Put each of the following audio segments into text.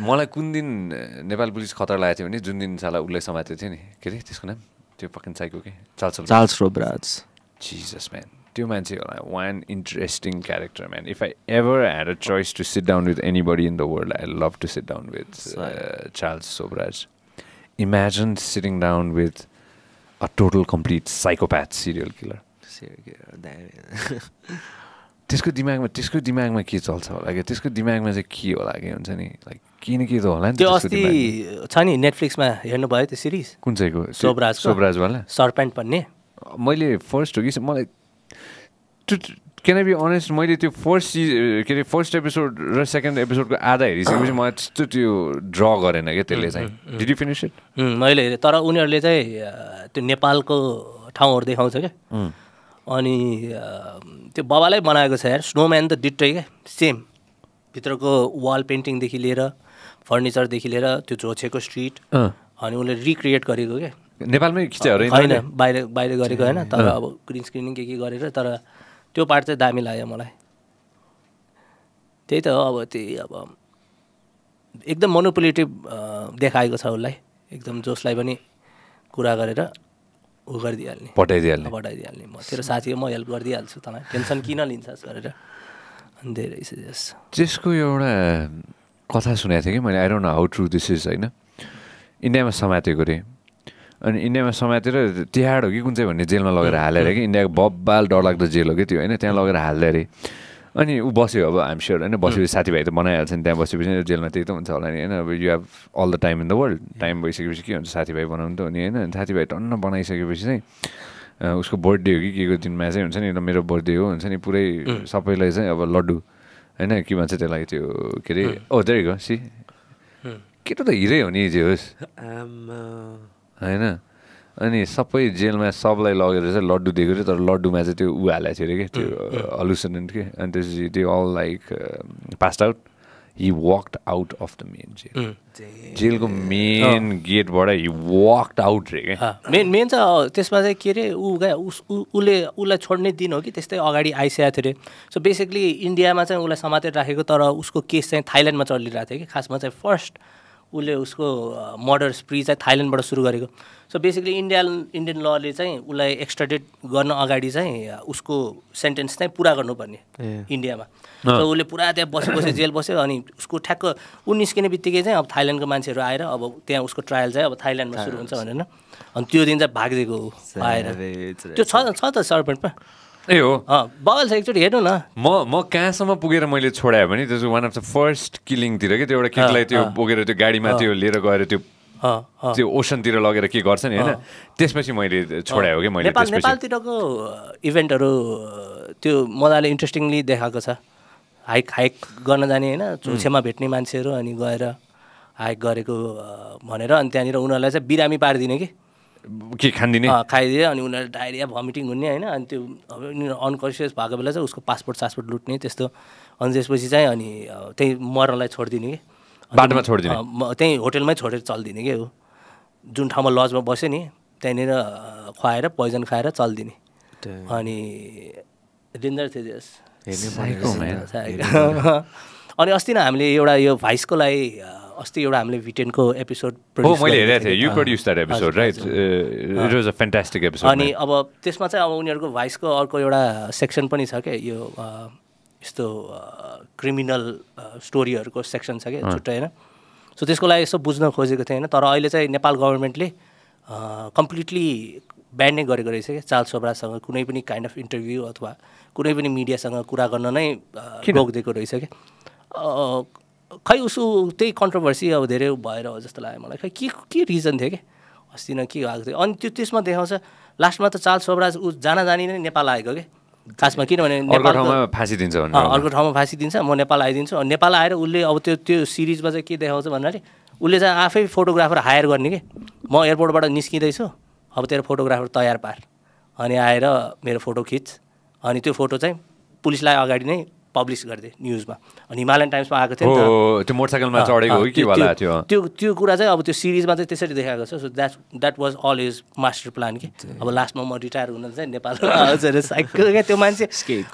मलाई कुन दिन नेपाल पुलिस खतरा लागेको थियो भने जुन दिन साला उसलाई समातेको थियो नि के अरे त्यसको नाम? त्यो पक्किन साइको के? Charles Charles Sobhraj Jesus man त्यो मान्छे होला one interesting character man if I ever had a choice to sit down with anybody in the world I love to sit down with Charles Sobhraj imagine sitting down with a total complete psychopath serial killer त्यसको दिमागमा त्यसको दिमागमा के चल्छ होला? कि त्यसको दिमागमा चाहिँ के होला? कि हुन्छ नि? लाइक केही त होला नि त्यो अस्ति। छ नि नेटफ्लिक्समा हेर्नुभयो त्यो सिरिज। कुन चाहिँको सोबराजको? सोबराजवाला सर्पेन्ट भन्ने। मैले फर्स्ट हो कि मलाई क्यान आई बी अनेस्ट मैले त्यो फर्स्ट सि के अरे फर्स्ट एपिसोड र सेकेन्ड एपिसोडको आधा हेरिसकेपछि मलाई त्यस्तो त्यो ड्र गरेन क्या त्यसले चाहिँ। डिड यु फिनिस इट मैले हेरेँ तर उनीहरूले चाहिँ त्यो नेपालको ठाउँहरू देखाउँछ क्या। अनि त्यो बाबालाई बनाएको छ यार स्नोम्यान त डिट्टै क्या सेम भित्रको वाल पेन्टिङदेखि लिएर फर्निचरदेखि लिएर त्यो झोछेको स्ट्रिट अनि उसले रिक्रिएट गरेको क्या नेपालमै खिच्यो अरे होइन बाहिर बाहिर गरेको होइन तर अब ग्रिन स्क्रिनिङ के के गरेर तर त्यो पार्ट चाहिँ दामी लाग्यो मलाई। त्यही त हो अब त्यही अब एकदम मोनोपुलेटिभ देखाएको छ उसलाई। एकदम जसलाई पनि कुरा गरेर उ गरिदिइहाल्ने। पठाइदिइहाल्ने। पठाइदिइहाल्ने। म तेरो साथी हो म हेल्प गरिदिइहाल्छु तँलाई। टेन्सन किन लिन्छस् गरेर? अनि धेरै त्यसको एउटा कथा सुनेको थिएँ कि मैले। I don't know how true this is होइन? इन्डियामा समातेको अरे अनि इन्डियामा समातेर तिहाड हो कि कुन चाहिँ भन्ने जेलमा लगेर हालेर कि इन्डियाको बब्बाल डरलाग्दो जेल हो कि त्यो होइन? त्यहाँ लगेर हाल्दै अरे। अनि ऊ बस्यो अब आइम स्योर होइन? बसेपछि साथीभाइ त बनाइहाल्छ नि त्यहाँ बसेपछि जेलमा त्यही त हुन्छ होला नि होइन? अब you have all the time in the world time भइसकेपछि के हुन्छ? साथीभाइ बनाउनु त हो नि होइन? साथीभाइ टन्न बनाइसकेपछि चाहिँ उसको बर्थडे हो कि के को दिनमा चाहिँ हुन्छ नि र मेरो बर्थडे हो हुन्छ नि? पुरै सबैलाई चाहिँ अब लड्डु। होइन के भन्छ त्यसलाई त्यो के अरे? ओ त्यही सी केटो त हिरै हो नि जे होस्। होइन? अनि सबै जेलमा सबलाई लगेर चाहिँ लड्डु दिएको थियो तर लड्डुमा चाहिँ त्यो ऊ हालेको थियो अरे कि? त्यो हलुसनेन्ट के? अनि त्यसपछि त्यो all like passed out he walked out of the main jail जेलको main गेटबाट हि वक्ड आउट रे क्या मेन मेन चाहिँ त्यसमा चाहिँ के अरे ऊ ऊ- उसले उसलाई छोड्ने दिन हो कि त्यस्तै अगाडि आइसकेको थियो अरे सो बेसिकली इन्डियामा चाहिँ उसलाई समातेर राखेको तर उसको केस चाहिँ थाइल्यान्डमा चलिरहेको थियो कि खासमा चाहिँ फर्स्ट उसले उसको मर्डर स्प्री चाहिँ थाइल्यान्डबाट सुरु गरेको। सो बेसिकली इन्डियन इन्डियन लले चाहिँ उसलाई एक्स्ट्राडेट गर्न अगाडि चाहिँ उसको सेन्टेन्स चाहिँ पुरा गर्नुपर्ने इन्डियामा। सो उसले पुरा त्यहाँ बसे बसे जेल बस्यो अनि उसको ठ्याक्क ऊ निस्किने बित्तिकै चाहिँ अब थाइल्यान्डको मान्छेहरू आएर अब त्यहाँ उसको ट्रायल चाहिँ अब थाइल्यान्डमा सुरु हुन्छ भनेर अनि त्यो दिन चाहिँ भागिदिएको आएर। त्यो छ छ त सर्पेन्टमा ए हो। अँ बगल छ एकचोटि हेर्नु न। म म कहाँसम्म पुगेर मैले छोडायो भने त्यो वान अफ द फर्स्ट किलिङतिर कि त्यो एउटा केटीलाई त्यो बोकेर त्यो गाडीमा त्यो लिएर गएर त्यो त्यो ओसनतिर लगेर के गर्छ नि होइन? त्यसपछि मैले छोडायो कि मैले नेपालतिरको इभेन्टहरू त्यो मजाले इन्ट्रेस्टिङली देखाएको छ। हाइक हाइक गर्न जाने होइन? चोछेमा भेट्ने मान्छेहरू अनि गएर हाइक गरेको भनेर अनि त्यहाँनिर उनीहरूलाई चाहिँ बिरामी पारिदिने कि? के खानिदिने अँ, खाइदियो अनि उनीहरू डाइरिया भमिटिङ हुने होइन? अनि त्यो उनीहरू अनकन्सियस भएको बेला चाहिँ उसको पासपोर्ट सासपोर्ट लुट्ने त्यस्तो। अनि त्यसपछि चाहिँ अनि त्यही मर्नलाई छोडिदिने कि? बाटोमा छोडिदिने? म- त्यहीँ होटेलमै छोडेर चलिदिने कि ऊ जुन ठाउँमा लजमा बस्यो नि त्यहाँनिर खुवाएर पोइजन खाएर चलिदिने। अनि डेन्जर थियो त्यस. अनि अस्ति नै हामीले एउटा यो भाइसको लागि अस्ति एउटा हामीले भिटेनको एपिसोड हो मैले हेरेको थिएँ you produce that episode right it was a fantastic episode अनि अब त्यसमा चाहिँ अब उनीहरूको भाइसको अर्को एउटा सेक्सन पनि छ क्या यो यस्तो क्रिमिनल स्टोरीहरूको सेक्सन छ क्या छुट्टै होइन? सो त्यसको लागि यसो बुझ्न खोजेको थिएँ होइन? तर अहिले चाहिँ नेपाल गभर्मेन्टले कम्प्लिटली ब्यान नै गरेको रहेछ क्या चार्ल्स सोब्रासँग कुनै पनि काइन्ड अफ इन्टरभ्यू अथवा कुनै पनि मिडियासँग कुरा गर्न नै रोकिदिएको रहेछ क्या खै उसो त्यही कन्ट्रोभर्सी अब धेरै भएर हो जस्तो लाग्यो मलाई। खै के के रिजन थियो क्या अस्ति न के भएको थियो? अनि त्यो त्यसमा देखाउँछ लास्टमा त चार्ल्स सोब्राज ऊ जान जानी नै नेपाल आएको क्या खासमा किनभने ठाउँमा फाँसी दिन्छ अर्को ठाउँमा फाँसी दिन्छ म नेपाल आइदिन्छु। नेपाल आएर उसले अब त्यो त्यो सिरिजमा चाहिँ के देखाउँछ भन्नाले उसले चाहिँ आफै फोटोग्राफर हायर गर्ने कि? म एयरपोर्टबाट निस्किँदैछु अब तेरो फोटोग्राफर तयार पार। अनि आएर मेरो फोटो खिच। अनि त्यो फोटो चाहिँ पुलिसलाई अगाडि नै पब्लिस गरिदिए न्युजमा अनि हिमालयन टाइम्समा आएको थियो त्यो मोटरसाइकलमा चढेको हो कि के त्यो- वाला त्यो- थियो त्यो त्यो कुरा चाहिँ अब त्यो सिरिजमा चाहिँ त्यसरी देखाएको छ। So that that was all his master plan कि। अब लास्टमा म रिटायर हुन चाहिँ अरे साइकल क्या त्यो मान्छे.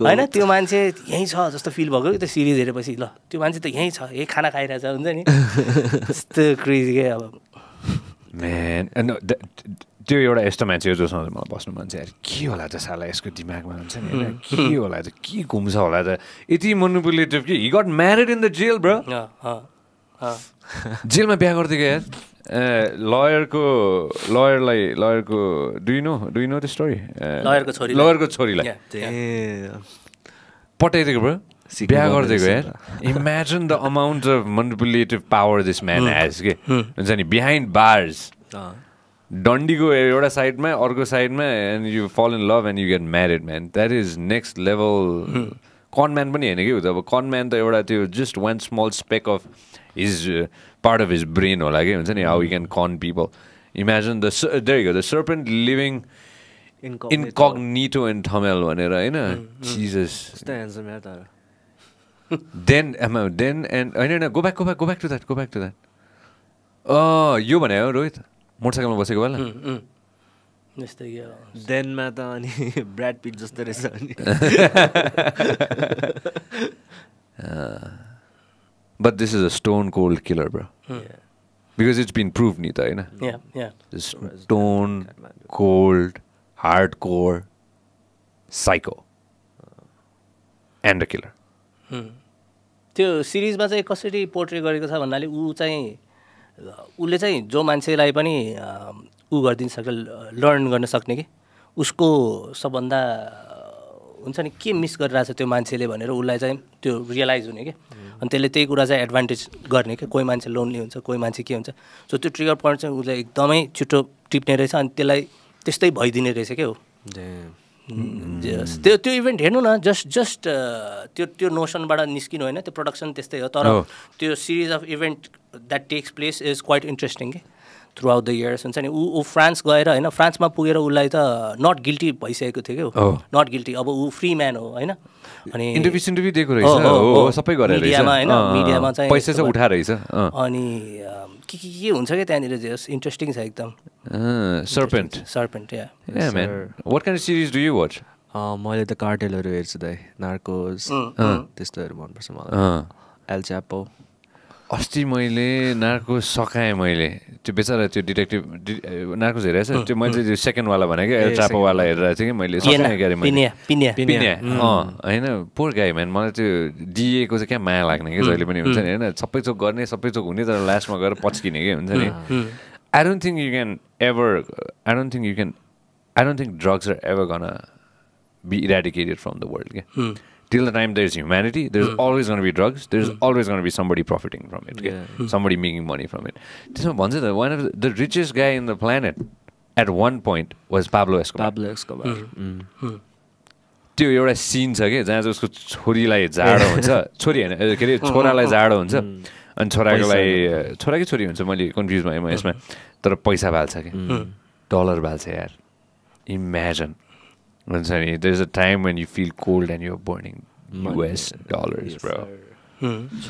होइन त्यो मान्छे यहीँ छ जस्तो फिल भएको कि त्यो सिरिज हेरेपछि। ल त्यो मान्छे त यहीँ छ यही खाना खाइरहेछ हुन्छ नि। त्यस्तो क्रेजी क्या अब। द- त्यो एउटा यस्तो मान्छे हो जोसँग मलाई बस्नु मन चाहिँ के होला त साला यसको दिमागमा हुन्छ नि? के होला त? के घुम्छ होला त? यति मनुपुलेटिभ कि? He got married in the jail bro. जेलमा बिहा गरिदिएको यार। लयरको लयरलाई लयरको do know do know the story लयरको छोरीलाई। पठाइदिएको ब्रो बिहा गरिदिएको यार। Imagine the amount of manipulative power this man has के? हुन्छ नि? Behind bars. डन्डीको एउटा साइडमा अर्को साइडमा and you fall in love and you get married man that is next level conman पनि होइन कि अब कनम्यान त एउटा त्यो just one small speck of his part of his brain होला कि? हुन्छ नि? How you can con people imagine the the serpent living Incognito. Incognito and Thamel भनेर होइन? तर। देन देन एन्ड होइन होइन go back go back go back to that go back to that यो भने हो रोहित मोटरसाइकलमा बसेको बेला? हो। देनमा त अनि ब्राड पिट जस्तो रहेछ अनि। But this is a stone cold killer bro because it's been prove नि त होइन Yeah, yeah. Stone cold hardcore psycho and a killer. त्यो सिरिजमा चाहिँ कसरी पोर्ट्रे गरेको छ भन्नाले ऊ चाहिँ उसले चाहिँ जो मान्छेलाई पनि ऊ गरिदिन सक्छ लर्न गर्न सक्ने कि? उसको सबभन्दा हुन्छ नि के मिस गरिरहेछ त्यो मान्छेले भनेर उसलाई चाहिँ त्यो रियलाइज हुने कि? अनि त्यसले त्यही कुरा चाहिँ एडभान्टेज गर्ने कि? कोही मान्छे लोन्ली हुन्छ कोही मान्छे के हुन्छ? सो त्यो ट्रिगर पोइन्ट चाहिँ उसलाई एकदमै छिटो टिप्ने रहेछ अनि त्यसलाई त्यस्तै भइदिने रहेछ क्या हो. त्यो त्यो इभेन्ट हेर्नु न जस्ट जस्ट त्यो त्यो नोसनबाट निस्किनु होइन त्यो प्रडक्सन त्यस्तै हो तर हो। त्यो series of event that takes place is quite interesting कि थ्रु आउट द इयर्स हुन्छ नि ऊ ऊ फ्रान्स गएर होइन फ्रान्समा पुगेर उसलाई त नट गिल्टी भइसकेको थियो हो। क्या नट गिल्टी अब ऊ फ्री म्यान हो होइन? अनि इन्टरभ्यू सिन्टरभ्यू दिएको रहेछ। हो हो। हो, सबै गरेर मिडियामा होइन, मिडियामा चाहिँ पैसा चाहिँ उठा रहेछ। अनि के के के हुन्छ क्या त्यहाँनिर जस इन्ट्रेस्टिङ छ एकदम। सर्पेन्ट सर्पेन्ट या kind of series do you watch? अँ, मैले त कार्टेलहरू हेर्छु दाइ। नार्कोस त्यस्तोहरू मनपर्छ मलाई। अँ। अस्ति मैले नार्को सकाएँ मैले। त्यो बेचारा त्यो डिटेक्टिभ नार्कोस हेरेको छ त्यो मैले त्यो सेकेन्डवाला भनेको चापोवाला हेरेर थिएँ कि मैले पिनिया अँ होइन पोर गाई म्यान मलाई त्यो डिएको चाहिँ क्या माया लाग्ने कि जहिले पनि हुन्छ नि होइन। सबै थोक गर्ने सबै थोक हुने तर लास्टमा गएर पच्किने कि हुन्छ नि। I don't think you can ever I don't think you can I don't think drugs are ever gonna be eradicated from the world क्या। Till the time there's humanity, there's always going to be drugs. There's always going to be somebody profiting from it. Yeah. Somebody making money from it. त्यसमा भन्छ त one of the, the richest guy in the planet at one point was Pablo Escobar. Pablo Escobar त्यो एउटा scene छ कि जहाँ चाहिँ उसको छोरीलाई जाडो हुन्छ छोरी होइन के अरे छोरालाई जाडो हुन्छ अनि छोराको लागि छोरा कि छोरी हुन्छ मैले कन्फ्युज भएँ म यसमा तर पैसा बाल्छ कि डलर बाल्छ यार इमेजन हुन्छ नि there is a time when you feel cold and your burning US dollars bro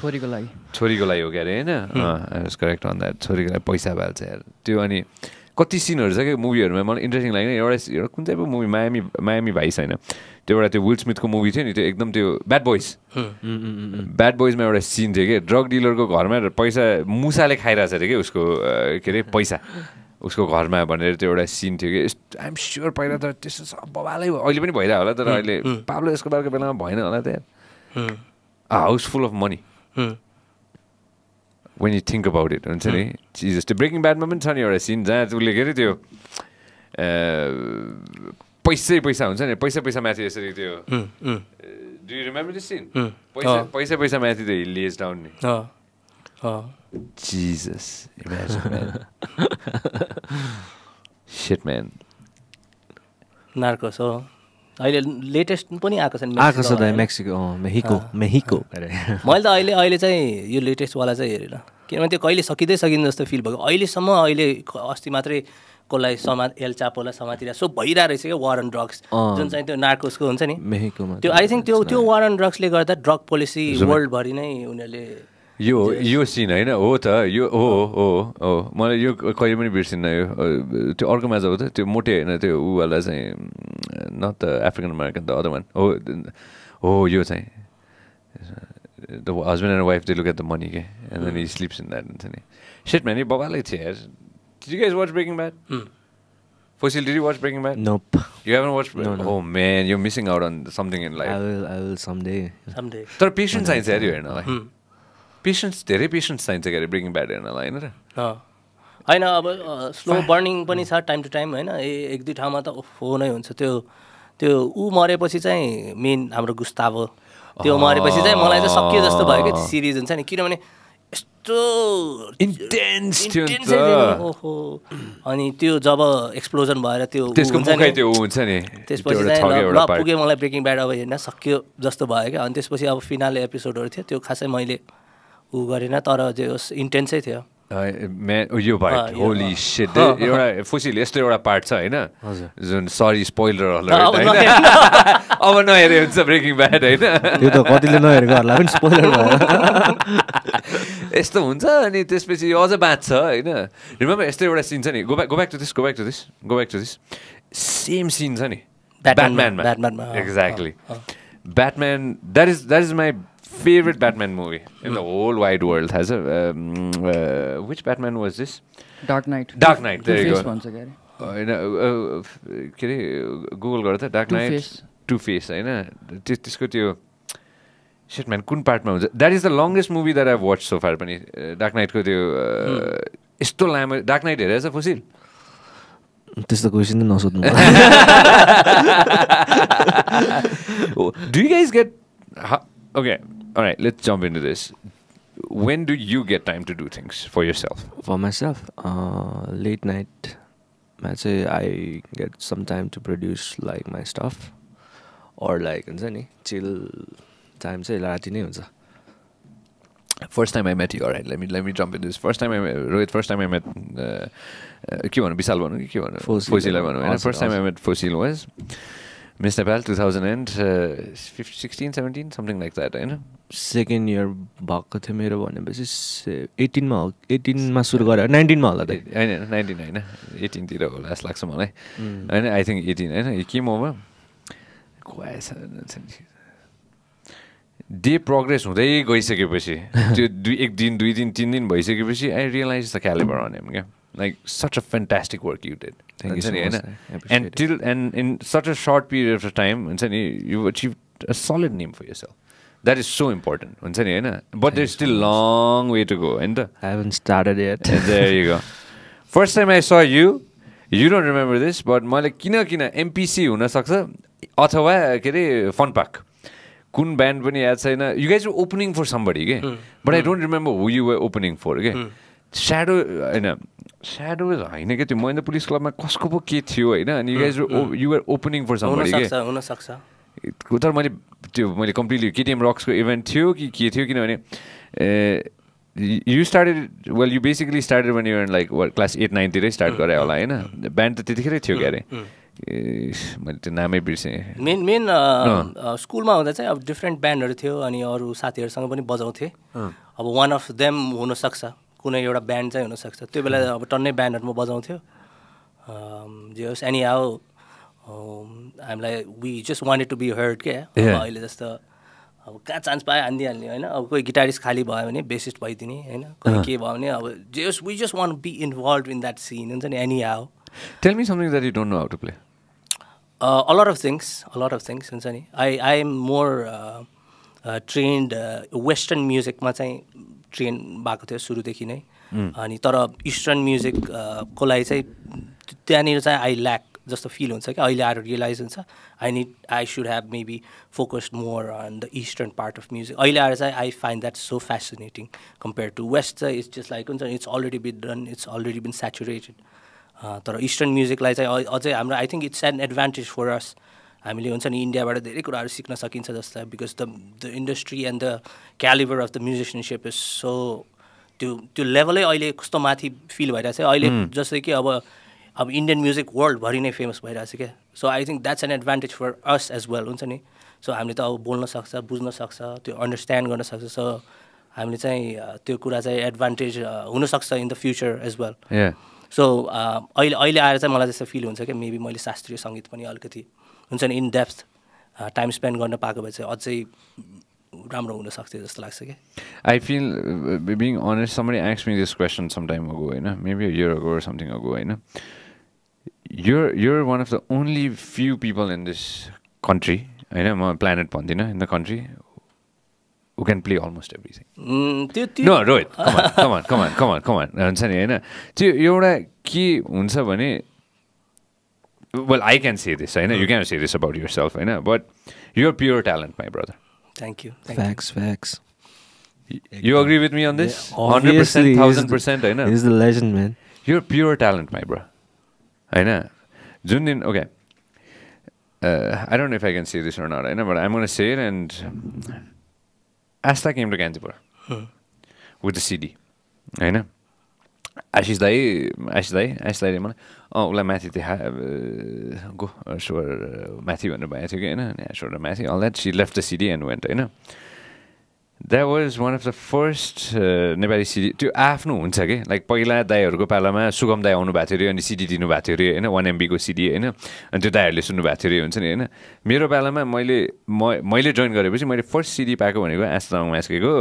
छोरीको लागि छोरीको लागि हो क्या अरे होइन I was correct on that छोरीको लागि पैसा बाल्छ यार त्यो अनि कति सिनहरू छ क्या मुभीहरूमा मलाई इन्ट्रेस्टिङ लाग्ने एउटा एउटा कुन चाहिँ पो मुभी मायामी मायामी भाइस होइन? त्यो एउटा त्यो विल स्मिथको मुभी थियो नि त्यो एकदम त्यो ब्याड बोइज ब्याड बोइजमा एउटा सिन थियो कि ड्रग डिलरको घरमा पैसा मुसाले खाइरहेछ अरे कि उसको के अरे पैसा। उसको घरमा भनेर त्यो एउटा सिन थियो कि आइएम स्योर पहिला त त्यस्तो सब बबालै भयो। अहिले पनि भइरहेको होला तर अहिले पाब्लो यसको बारको बेलामा भएन होला त यार house full of money when you think about it हुन्छ नि? चिज त्यो ब्रेकिङ ब्याडमा पनि छ नि एउटा सिन जहाँ उसले के अरे त्यो पैसै पैसा हुन्छ नि? पैसा पैसा माथि यसरी त्यो do you remember this scene पैसा। पैसा पैसा माथि त हिलिएज डाउन नि। Shit, man. नार्कोस हो अहिले लेटेस्ट पनि आएको छ नि आएको छ? मेक्सिको मेहिको मेहिको मैले त अहिले अहिले चाहिँ यो लेटेस्टवाला चाहिँ हेरेन। किनभने त्यो कहिले सकिँदै सकिन्छ जस्तो फिल भयो अहिलेसम्म अहिले क- अस्ति मात्रै कसलाई समा एल चापोलाई समातिरहेको सो भइरहेको रहेछ क्या वार एन्ड ड्रग्स। जुन चाहिँ त्यो नार्कोसको हुन्छ नि। मेहेकोमा त्यो आई थिङ्क त्यो त्यो वार एन्ड ड्रग्सले गर्दा ड्रग पोलिसी वर्ल्डभरि नै उनीहरूले यो यो सिन होइन हो त यो हो हो हो। मलाई यो कहिले पनि बिर्सिन्न यो त्यो अर्को म्याच हो त त्यो मोटे होइन त्यो ऊवाला चाहिँ not the African American the other one हो हो यो चाहिँ। The husband and wife they look at the money के and then slips in that हुन्छ नि सेट म्यान बबालै थियो you guys watch Breaking Bad? Fossil, did you watch Breaking Bad? Nope You haven't watched? No, no. Oh man, you're missing out on something in life. I will I will someday someday तर चाहिन्छ यार यो हेर्नलाई patience धेरै patience चाहिन्छ क्या अरे breaking bad हेर्नलाई होइन र? होइन अब स्लो बर्निङ पनि छ टाइम टु टाइम होइन? ए एक दुई ठाउँमा त ओफो नै हुन्छ। त्यो त्यो ऊ मरेपछि चाहिँ मेन हाम्रो गुस्ताव। त्यो मरेपछि चाहिँ मलाई चाहिँ सकियो जस्तो भयो क्या सिरिज हुन्छ नि। किनभने यस्तो नि, ओहो। अनि त्यो जब एक्सप्लोजन भएर त्यो हुन्छ नि, त्यसपछि त्यो चाहिँ ल-। पुग्यो मलाई ब्रेकिङ ब्याड अब हेर्न सक्यो जस्तो भयो क्या। अनि त्यसपछि अब फिनाले एपिसोडहरू थियो। त्यो खासै मैले ऊ गरेन तर त्यो इन्टेन्सै थियो। यो भाइ यो- होली सेट एउटा फुसिल यस्तो एउटा पार्ट छ होइन। जुन सरी स्पोइलर अब नहेरे हुन्छ ब्रेकिङ ब्याड होइन? त्यो त कतिले नहेरेकोहरूलाई पनि स्पोइलर भयो। यस्तो हुन्छ अनि त्यसपछि यो अझ बाँच्छ होइन? रिमेम्बर यस्तो एउटा सिन छ नि go back go back to this go back to this go back to this same scene छ नि ब्याटम्यानमा Batman-मा, अँ, exactly Batman that is that is my favourite Batman movie in the whole wide world थाहा छ which Batman was this Dark Knight Dark Knight, there you go. होइन के अरे गुगल गर त डार्क नाइट. टु फेस होइन त्यो त्यसको त्यो सेट म्यान कुन पार्टमा हुन्छ that is the longest movie that I watch so far पनि डार्क नाइटको त्यो यस्तो लामो डार्क नाइट हेरेछ फुसिल? त्यस्तो क्वेसन नै नसोध्नु do you guys get okay alright let's jump into this when do you get time to do things for yourself for myself late नाइटमा चाहिँ I get some time to produce like my stuff or like हुन्छ नि चिल time चाहिँ राति नै हुन्छ First time I met you, all right, let me let me jump into this. First time I met Rohit, first time I met uh, uh, के भन्नु विशाल भन्नु कि के भन्नु Fosil फोसिललाई भन्नु, भन्नु होइन हजुर, फर्स्ट टाइम आई हजुर। Met Fossil was miss Nepal two thousand and sixteen seventeen something like that होइन सेकेन्ड इयर भएको थियो मेरो भनेपछि एटिनमा हो एटिनमा सुरु गरेर नाइन्टिनमा होला त होइन होइन नाइन्टिन होइन एटिनतिर होला जस्तो लाग्छ मलाई होइन आई थिङ्क एटिन होइन के मोमा डे प्रोग्रेस हुँदै गइसकेपछि त्यो दुई एक दिन दुई दिन तिन दिन भइसकेपछि I realise the calibre um क्या Like such a fantastic work you did Thank you हुन्छ नि so होइन much, I appreciate and it. Till end in such a short period of time हुन्छ नि you achieve a solid name for yourself that is so important हुन्छ नि होइन but there still long way to go होइन त I haven't started at And there you go. First time I saw you, you don't remember this, but मैले किन किन MPC हुनसक्छ अथवा के अरे फन पार्क कुन ब्यान्ड पनि याद छैन you guys opening for somebody के but I don't remember who you were opening for के स्याडो होइन स्याडो होइन क्या त्यो महेन्द्र पुलिस क्लबमा कसको पो के थियो होइन? अनि you guys you were opening for हुनसक्छ तर मैले त्यो मैले कम्प्लिटली केटिएम रक्सको इभेन्ट थियो कि के थियो किनभने you started well you basically started भने यु लाइक क्लास एट नाइनतिरै स्टार्ट गरे होला होइन? ब्यान्ड त त्यतिखेरै थियो क्या अरे ए, मैले त्यो नामै बिर्सेँ। मेन मेन स्कुलमा हुँदा चाहिँ अब डिफ्रेन्ट ब्यान्डहरू थियो अनि अरू साथीहरूसँग पनि बजाउँथेँ। अब वान अफ देम हुनसक्छ। कुनै एउटा ब्यान्ड चाहिँ हुनसक्छ। त्यो बेला अब टन्नै ब्यान्डहरूमा बजाउँथ्यो। अम, जे होस् एनी हाउ हामीलाई we just wanted to be heard क्या. अहिले जस्तो अब कहाँ चान्स पायो हानिदिइहाल्ने होइन? अब कोही गिटारिस्ट खाली भयो भने बेसिस्ट भइदिने होइन? कोही के भयो भने अब जे होस् we just want be involve in that scene हुन्छ नि? Anyhow tell me something that you don't know how to play of things, a lot of things हुन्छ नि? I I am more trained western म्युजिकमा चाहिँ train भएको थियो सुरुदेखि नै। अनि तर इस्टर्न म्युजिक को लागि चाहिँ त्यहाँनिर चाहिँ आई ल्याक जस्तो फिल हुन्छ क्या अहिले आएर रियलाइज हुन्छ। I need I should have maybe focused more on the eastern part of music अहिले आएर चाहिँ I find that so fascinating compare to west चाहिँ इट्स जस्ट लाइक हुन्छ it's already been done it's already been saturated तर eastern म्युजिकलाई चाहिँ अझै हाम्रो I think it's an advantage for us हामीले हुन्छ नि इन्डियाबाट धेरै कुराहरू सिक्न सकिन्छ जस्तो because the the industry and the calibre of the musicianship is so त्यो त्यो लेभलै अहिले कस्तो माथि फिल भइरहेको छ अहिले जस्तै कि अब अब इन्डियन म्युजिक वर्ल्डभरि नै फेमस भइरहेको छ क्या। So I think that's an advantage for us as well हुन्छ नि। सो हामीले त अब बोल्न सक्छ बुझ्न सक्छ त्यो अन्डरस्ट्यान्ड गर्न सक्छ। सो हामीले चाहिँ त्यो कुरा चाहिँ एडभान्टेज हुनसक्छ in the future as well. So अहिले अहिले आएर चाहिँ मलाई त्यस्तो फिल हुन्छ क्या। मेबी मैले शास्त्रीय सङ्गीत पनि अलिकति हुन्छ नि इन डेप्थ टाइम स्पेन्ड गर्न पाएको भए चाहिँ अझै राम्रो हुनसक्थ्यो जस्तो लाग्छ क्या I feel, uh, being honest, somebody asked me this question some time ago, you know, maybe a year ago or something ago, you know. You're you're one of the only few people in this country, you know, my planet Pandina in the country, who can play almost everything. उम्, त्यो त्यो No, Rohit, come on, come on, come on, come on, come on. हुन्छ नि होइन त्यो एउटा के हुन्छ भने well, I can say this. I know you mm. cannot say this about yourself. I know, but you're pure talent, my brother. Thank you. Thank facts, you. facts. You, agree with me on this? Hundred percent, thousand percent. I know. He's the legend, man. You're pure talent, my bro. I know. Junin, okay. Uh, I don't know if I can say this or not. I know, but I'm gonna say it. And Asta came to Gandhipur huh. Hmm. with the CD. I know. आशिष दाई आशिष दाई आशिष दाईले मलाई अँ उसलाई माथि देखा go स्वर माथि भनेर भएको थियो कि होइन स्वर माथि all that see left the CD and went होइन that was one of the first Nepali CD त्यो आफ्नो हुन्छ कि? लाइक पहिला दाईहरूको पालामा सुगम दाई आउनु भएको थियो अरे अनि सिडी दिनुभएको थियो अरे होइन? वान एमबीको सिडी होइन? अनि त्यो दाईहरूले सुन्नुभएको थियो अरे हुन्छ नि होइन? मेरो पालामा मैले म मैले जोइन गरेपछि मैले फर्स्ट सिडी पाएको भनेको आस्ताङ मास्केको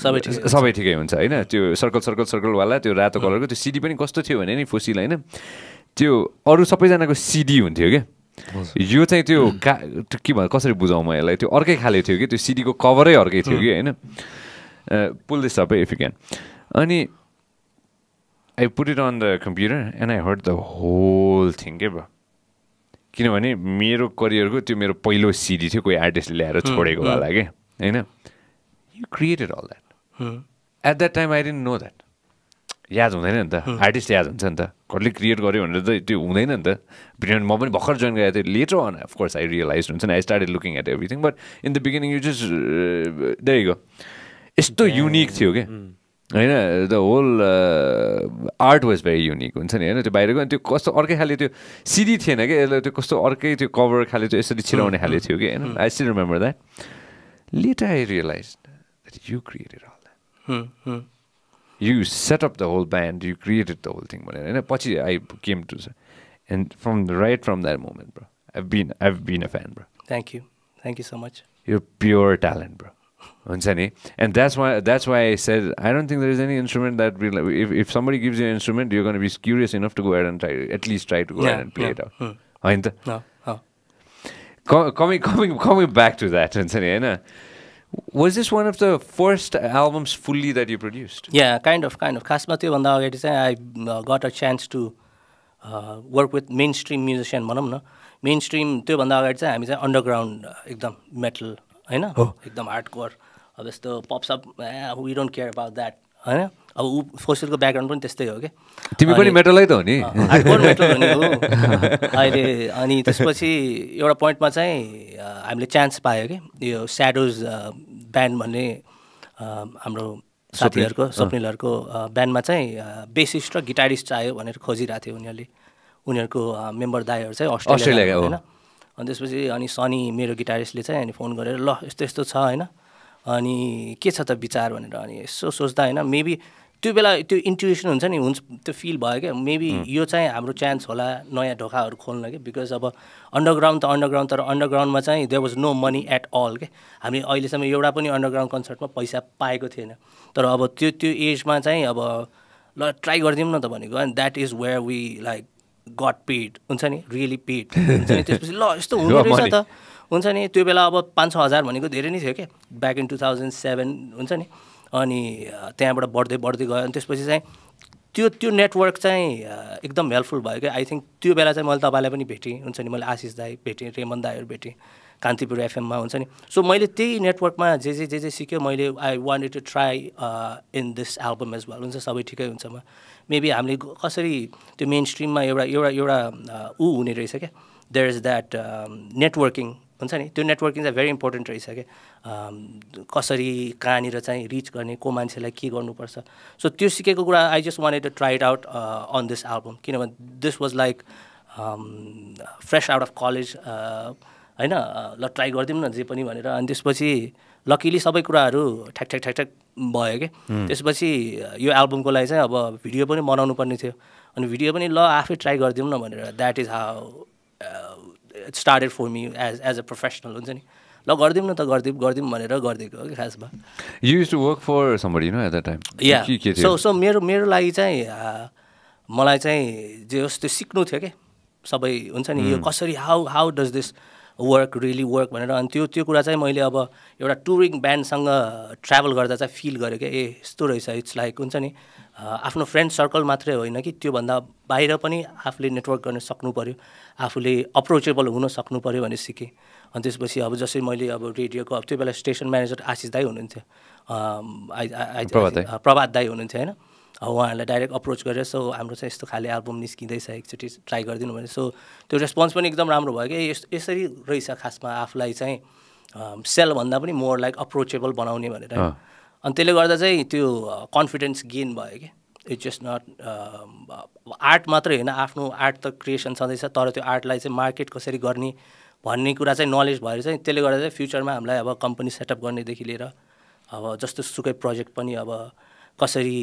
सबै। सबै ठिकै हुन्छ होइन? त्यो सर्कल सर्कल सर्कलवाला त्यो रातो कलरको त्यो सिडी पनि कस्तो थियो भने नि फोसिल होइन? त्यो अरू सबैजनाको सिडी हुन्थ्यो क्या यो चाहिँ त्यो का के भन्छ कसरी बुझाउँ म यसलाई? त्यो अर्कै खाले थियो कि? त्यो सिडीको कभरै अर्कै थियो कि होइन? पुल दिस सबै इफ यु क्यान अनि I put it on the computer and I heard the whole thing के भयो किनभने मेरो करियरको त्यो मेरो पहिलो सिडी थियो कोही आर्टिस्टले ल्याएर छोडेको होला कि होइन? You created all that at that time I didn't know that याद हुँदैन नि त। आर्टिस्ट याद हुन्छ नि त। कसले क्रिएट गर्यो भनेर त त्यो हुँदैन नि त। बिहान म पनि भर्खर जोइन गरेको थिएँ। Later on of course I realise हुन्छ नि I started looking at everything but in the beginning you just go यस्तो युनिक थियो क्या होइन the whole art was very unique हुन्छ नि होइन? त्यो बाहिरको अनि त्यो कस्तो अर्कै खाले त्यो सिडी थिएन क्या यसलाई त्यो कस्तो अर्कै त्यो कभर खाले त्यो यसरी छिराउने खाले थियो कि होइन? I still remember that later I realise that you created all that you set up the whole band, you created the whole thing. And पछि I came to and from right from that moment, bro. I've been I've been a fan, bro. Thank you. Thank you so much. You're pure talent, bro. Eh? And that's why that's why I said I don't think there is any instrument that will if, if somebody gives you an instrument, you're gonna be curious enough to go ahead and try at least try to go ahead and play it out. Mm. No. no. Coming coming coming back to that, eh, and नि होइन was this one of the first albums fully that you produced? Yeah kind of kind of खासमा त्योभन्दा अगाडि चाहिँ I got a chance to work with mainstream musician भनौँ न mainstream त्योभन्दा अगाडि चाहिँ हामी चाहिँ अन्डरग्राउन्ड एकदम मेटल होइन एकदम हार्ड कोर अब यस्तो pops up we don't care about that होइन अब ऊ फोसिलको ब्याकग्राउन्ड पनि त्यस्तै हो कि? तिमी पनि मेटलै त हो नि। अहिले अनि त्यसपछि एउटा पोइन्टमा चाहिँ हामीले चान्स पायो कि? यो स्याडोज ब्यान्ड भन्ने हाम्रो साथीहरूको स्वप्निलहरूको ब्यान्डमा चाहिँ बेसिस्ट र गिटारिस्ट चाहियो भनेर खोजिरहेको थियो उनीहरूले। उनीहरूको मेम्बर दाईहरू चाहिँ अस्ट्रेलिया। होइन? अनि त्यसपछि अनि सनी मेरो गिटारिस्टले चाहिँ अनि फोन गरेर ल यस्तो यस्तो छ होइन? अनि के छ त विचार? भनेर अनि यसो सोच्दा होइन? मेबी त्यो बेला त्यो इन्ट्युसन हुन्छ नि हुन्छ त्यो फिल भयो क्या। मेबी यो चाहिँ हाम्रो चान्स होला नयाँ ढोकाहरू खोल्न कि बिकज अब अन्डरग्राउन्ड त अन्डरग्राउन्ड तर अन्डरग्राउन्डमा चाहिँ there was no money at all के हामी अहिलेसम्म एउटा पनि अन्डरग्राउन्ड कन्सर्टमा पैसा पाएको थिएन। तर अब त्यो त्यो एजमा चाहिँ अब ल ट्राई गरिदिउँ न त भनेको। And that is where we like got paid हुन्छ नि? रियली पेड हुन्छ नि? त्यसपछि ल यस्तो हुँदो रहेछ. त। हुन्छ नि? त्यो बेला अब पाँच छ हजार भनेको धेरै नै थियो क्या। Back in two thousand seven हुन्छ नि? अनि त्यहाँबाट बढ्दै बढ्दै गयो। अनि त्यसपछि चाहिँ त्यो त्यो नेटवर्क चाहिँ एकदम हेल्पफुल भयो क्या। आई थिङ्क त्यो बेला चाहिँ मैले तपाईँलाई पनि भेटेँ। हुन्छ नि मैले आशिष दाई भेटेँ रेमन दाईहरू भेटेँ कान्तिपुर एफएममा हुन्छ नि। सो मैले त्यही नेटवर्कमा जे जे जे जे सिक्यो मैले I wanted to try in this album as well हुन्छ सबै ठिकै हुन्छ म। मेबी हामीले कसरी त्यो मेन स्ट्रिममा एउटा एउटा एउटा ऊ हुने रहेछ क्या। देयर इज द्याट नेटवर्किङ हुन्छ नि? त्यो नेटवर्किङ चाहिँ भेरी इम्पोर्टेन्ट रहेछ क्या कसरी कहाँनिर चाहिँ रिच गर्ने को मान्छेलाई के गर्नुपर्छ? सो त्यो सिकेको कुरा I just want to try it out on this album किनभने this was like fresh out of college होइन? अ, ल ट्राई गरिदिउँ न जे पनि भनेर। अनि त्यसपछि लकिली सबै कुराहरू ठ्याक ठ्याक ठ्याक ठ्याक भयो कि? त्यसपछि अ, यो एल्बमको लागि चाहिँ अब भिडियो पनि बनाउनु पर्ने थियो। अनि भिडियो पनि ल आफै ट्राई गरिदिउँ न भनेर। That is how started for me as as a professional हुन्छ नि? ल गरिदिउँ न त गरिदिउँ गरिदिउँ भनेर गरिदिएको हो कि खासमा यु सो सो मेरो मेरो लागि चाहिँ मलाई चाहिँ जे होस् त्यो सिक्नु थियो क्या सबै हुन्छ नि? यो कसरी how how does this work really work भनेर? अनि त्यो त्यो कुरा चाहिँ मैले अब एउटा टुरिङ ब्यान्डसँग ट्राभल गर्दा चाहिँ फिल गरेँ क्या ए यस्तो रहेछ इट्स लाइक हुन्छ नि? आफ्नो फ्रेन्ड सर्कल मात्रै होइन कि त्योभन्दा बाहिर पनि आफूले नेटवर्क गर्न सक्नु पऱ्यो आफूले अप्रोचेबल हुन सक्नु पऱ्यो भने सिकेँ। अनि त्यसपछि अब जसरी मैले अब रेडियोको अब त्यो बेला स्टेसन म्यानेजर आशिष दाई हुनुहुन्थ्यो। प्रभात दाई। हुनुहुन्थ्यो होइन। अब उहाँहरूलाई डाइरेक्ट अप्रोच गरेर सो हाम्रो चाहिँ यस्तो खाले एल्बम निस्किँदैछ एकचोटि ट्राई गरिदिनु भने। सो त्यो रेस्पोन्स पनि एकदम राम्रो भयो कि। यस यसरी रहेछ खासमा आफूलाई चाहिँ सेलभन्दा पनि मोर लाइक अप्रोचेबल बनाउने भनेर। अनि त्यसले गर्दा चाहिँ त्यो कन्फिडेन्स गेन भयो कि? इट्स जस्ट नट आर्ट मात्रै होइन आफ्नो आर्ट त क्रिएसन छँदैछ तर त्यो आर्टलाई चाहिँ मार्केट कसरी गर्ने भन्ने कुरा चाहिँ नलेज भएर चाहिँ त्यसले गर्दा चाहिँ फ्युचरमा हामीलाई अब कम्पनी सेटअप गर्नेदेखि लिएर अब जस्तो सुकै प्रोजेक्ट पनि अब कसरी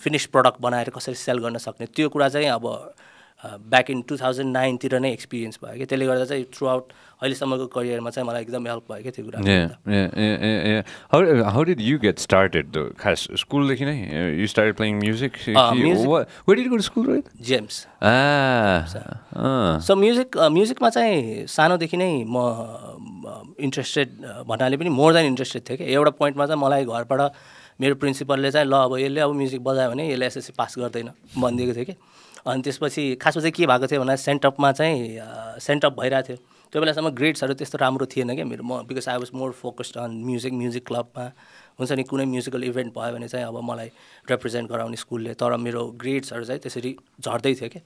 फिनिस प्रडक्ट बनाएर कसरी सेल गर्न सक्ने त्यो कुरा चाहिँ अब ब्याक इन टु थाउजन्ड नाइनतिर नै एक्सपिरियन्स भयो कि त्यसले गर्दा चाहिँ थ्रु आउट अहिलेसम्मको करियरमा चाहिँ मलाई एकदम हेल्प भयो क्या त्यो कुरा did you get started though? खास स्कुलदेखि नै you started playing music? कि- music- what- Where did you go to school, right? James. So music म्युजिकमा चाहिँ सानोदेखि नै म इन्ट्रेस्टेड भन्नाले पनि मोर देन इन्ट्रेस्टेड थिएँ कि एउटा पोइन्टमा चाहिँ मलाई घरबाट मेरो प्रिन्सिपलले चाहिँ ल अब यसले अब म्युजिक बजायो भने यसले एसएससी पास गर्दैन भनिदिएको थियो कि अनि त्यसपछि खासमा चाहिँ के भएको थियो भन्दा सेन्टअपमा चाहिँ सेन्टअप भइरहेको थियो। त्यो बेलासम्म ग्रेड्सहरू त्यस्तो राम्रो थिएन क्या मेरो म because I was more focused on music music क्लबमा हुन्छ नि कुनै म्युजिकल इभेन्ट भयो भने चाहिँ अब मलाई रिप्रेजेन्ट गराउने स्कुलले तर मेरो ग्रेड्सहरू चाहिँ त्यसरी झर्दै थियो कि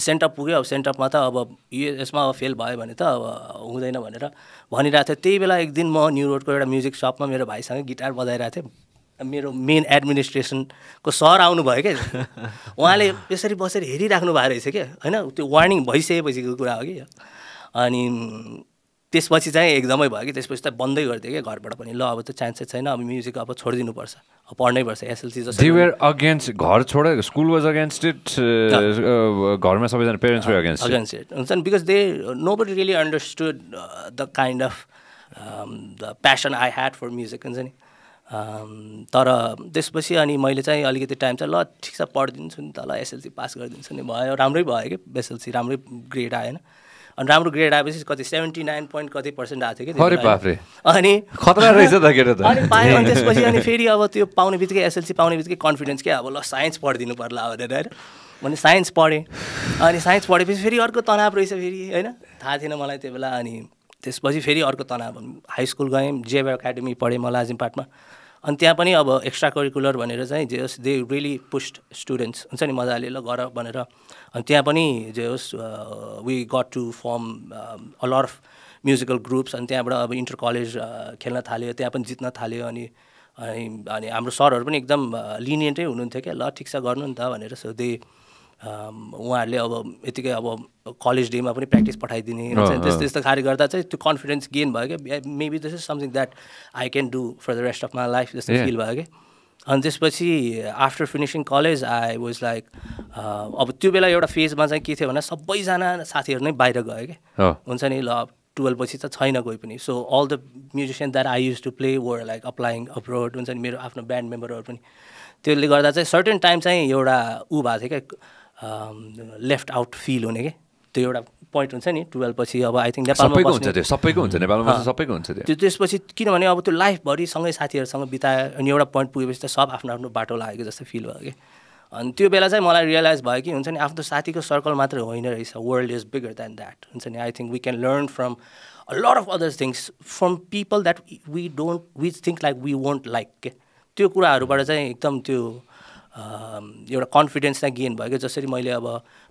सेन्टअप पुग्यो अब सेन्टअपमा त अब यसमा अब फेल भयो भने त अब हुँदैन भनेर भनिरहेको थियो। त्यही बेला एक दिन म न्यु रोडको एउटा म्युजिक सपमा मेरो भाइसँग गिटार बजाइरहेको थिएँ। मेरो मेन एडमिनिस्ट्रेसनको सर आउनुभयो क्या। उहाँले यसरी बसेर हेरिराख्नु भएको रहेछ क्या। होइन त्यो वार्निङ भइसकेपछिको कुरा हो कि। यो। अनि त्यसपछि चाहिँ एकदमै भयो कि त्यसपछि त बन्दै गरिदियो क्या घरबाट पनि। ल अब त चान्सेस छैन अब म्युजिक अब छोडिदिनुपर्छ। अब पढ्नै पर्छ एसएलसी जस्तो were against घर छोड स्कुल it uh, uh, घरमा सबैजना पेरेन्ट्स it. Against it. हुन्छ नि because they really understood uh, the kind of um, the passion I had for music हुन्छ नि तर त्यसपछि अनि मैले चाहिँ अलिकति टाइम चाहिँ ल ठिक छ पढिदिन्छु नि त ल एसएलसी पास गरिदिन्छु नि भयो। राम्रै भयो कि एसएलसी राम्रै ग्रेड आएन। अनि राम्रो ग्रेड आएपछि कति सेभेन्टी नाइन पोइन्ट कति पर्सेन्ट आएको थियो कि। अनि खतरा अनि पाएँ अनि त्यसपछि अनि फेरि अब त्यो पाउने बित्तिकै एसएलसी पाउने बित्तिकै कन्फिडेन्स के? अब ल साइन्स पढिदिनु पर्ला भनेर होइन। मैले साइन्स पढेँ। अनि साइन्स पढेपछि फेरि अर्को तनाव रहेछ फेरि होइन? थाहा थिएन मलाई त्यो बेला। अनि त्यसपछि फेरि अर्को तनाव। हाई स्कुल गएँ जेब एकाडेमी पढेँ म लाजिमपाटमा अनि त्यहाँ पनि अब एक्स्ट्रा करिकुलर भनेर चाहिँ जे होस् दे रियली पुस्ट स्टुडेन्ट्स हुन्छ नि मजाले ल गर भनेर। अनि त्यहाँ पनि जे होस् we got to form a lot of musical groups अनि त्यहाँबाट अब इन्टर कलेज खेल्न थाल्यो त्यहाँ पनि जित्न थाल्यो अनि अनि अनि हाम्रो सरहरू पनि एकदम लिनियन्टै हुनुहुन्थ्यो क्या। ल ठिक छ गर्नु नि त भनेर। सो दे उहाँहरूले अब यतिकै अब कलेज डेमा पनि प्र्याक्टिस पठाइदिने त्यस्तो त्यस्तो कार्य गर्दा चाहिँ त्यो कन्फिडेन्स गेन भयो क्या। Maybe this is something that I can do for the rest of my life जस्तो. फिल भयो कि अनि त्यसपछि after finishing college I was like अब त्यो बेला एउटा फेजमा चाहिँ के थियो भने सबैजना साथीहरू नै बाहिर गयो कि हो। हुन्छ नि ल टुवेल्भ पछि त छैन कोही पनि। So all the musician that I used to play were like applying abroad हुन्छ नि मेरो आफ्नो ब्यान्ड मेम्बरहरू पनि। त्यसले गर्दा चाहिँ सर्टेन टाइम चाहिँ एउटा ऊ भएको थियो क्या। लेफ्ट आउट फिल हुने कि? त्यो एउटा पोइन्ट हुन्छ नि टुवेल्भ पछि अब आई थिङ्क नेपालमा हुन्छ त्यो सबैको हुन्छ नेपालमा सबैको हुन्छ त्यो। त्यो त्यसपछि किनभने अब त्यो लाइफभरि सँगै साथीहरूसँग बितायो अनि एउटा पोइन्ट पुगेपछि त सब आफ्नो आफ्नो बाटो लागेको जस्तो फिल भयो कि। अनि त्यो बेला चाहिँ मलाई रियलाइज भयो कि हुन्छ नि आफ्नो साथीको सर्कल मात्रै होइन रहेछ world is bigger than that हुन्छ नि I think we can learn from a lot of other things from people that we don't we think like we won't like के। त्यो कुराहरूबाट चाहिँ एकदम त्यो एउटा कन्फिडेन्स चाहिँ गेन भयो क्या जसरी मैले अब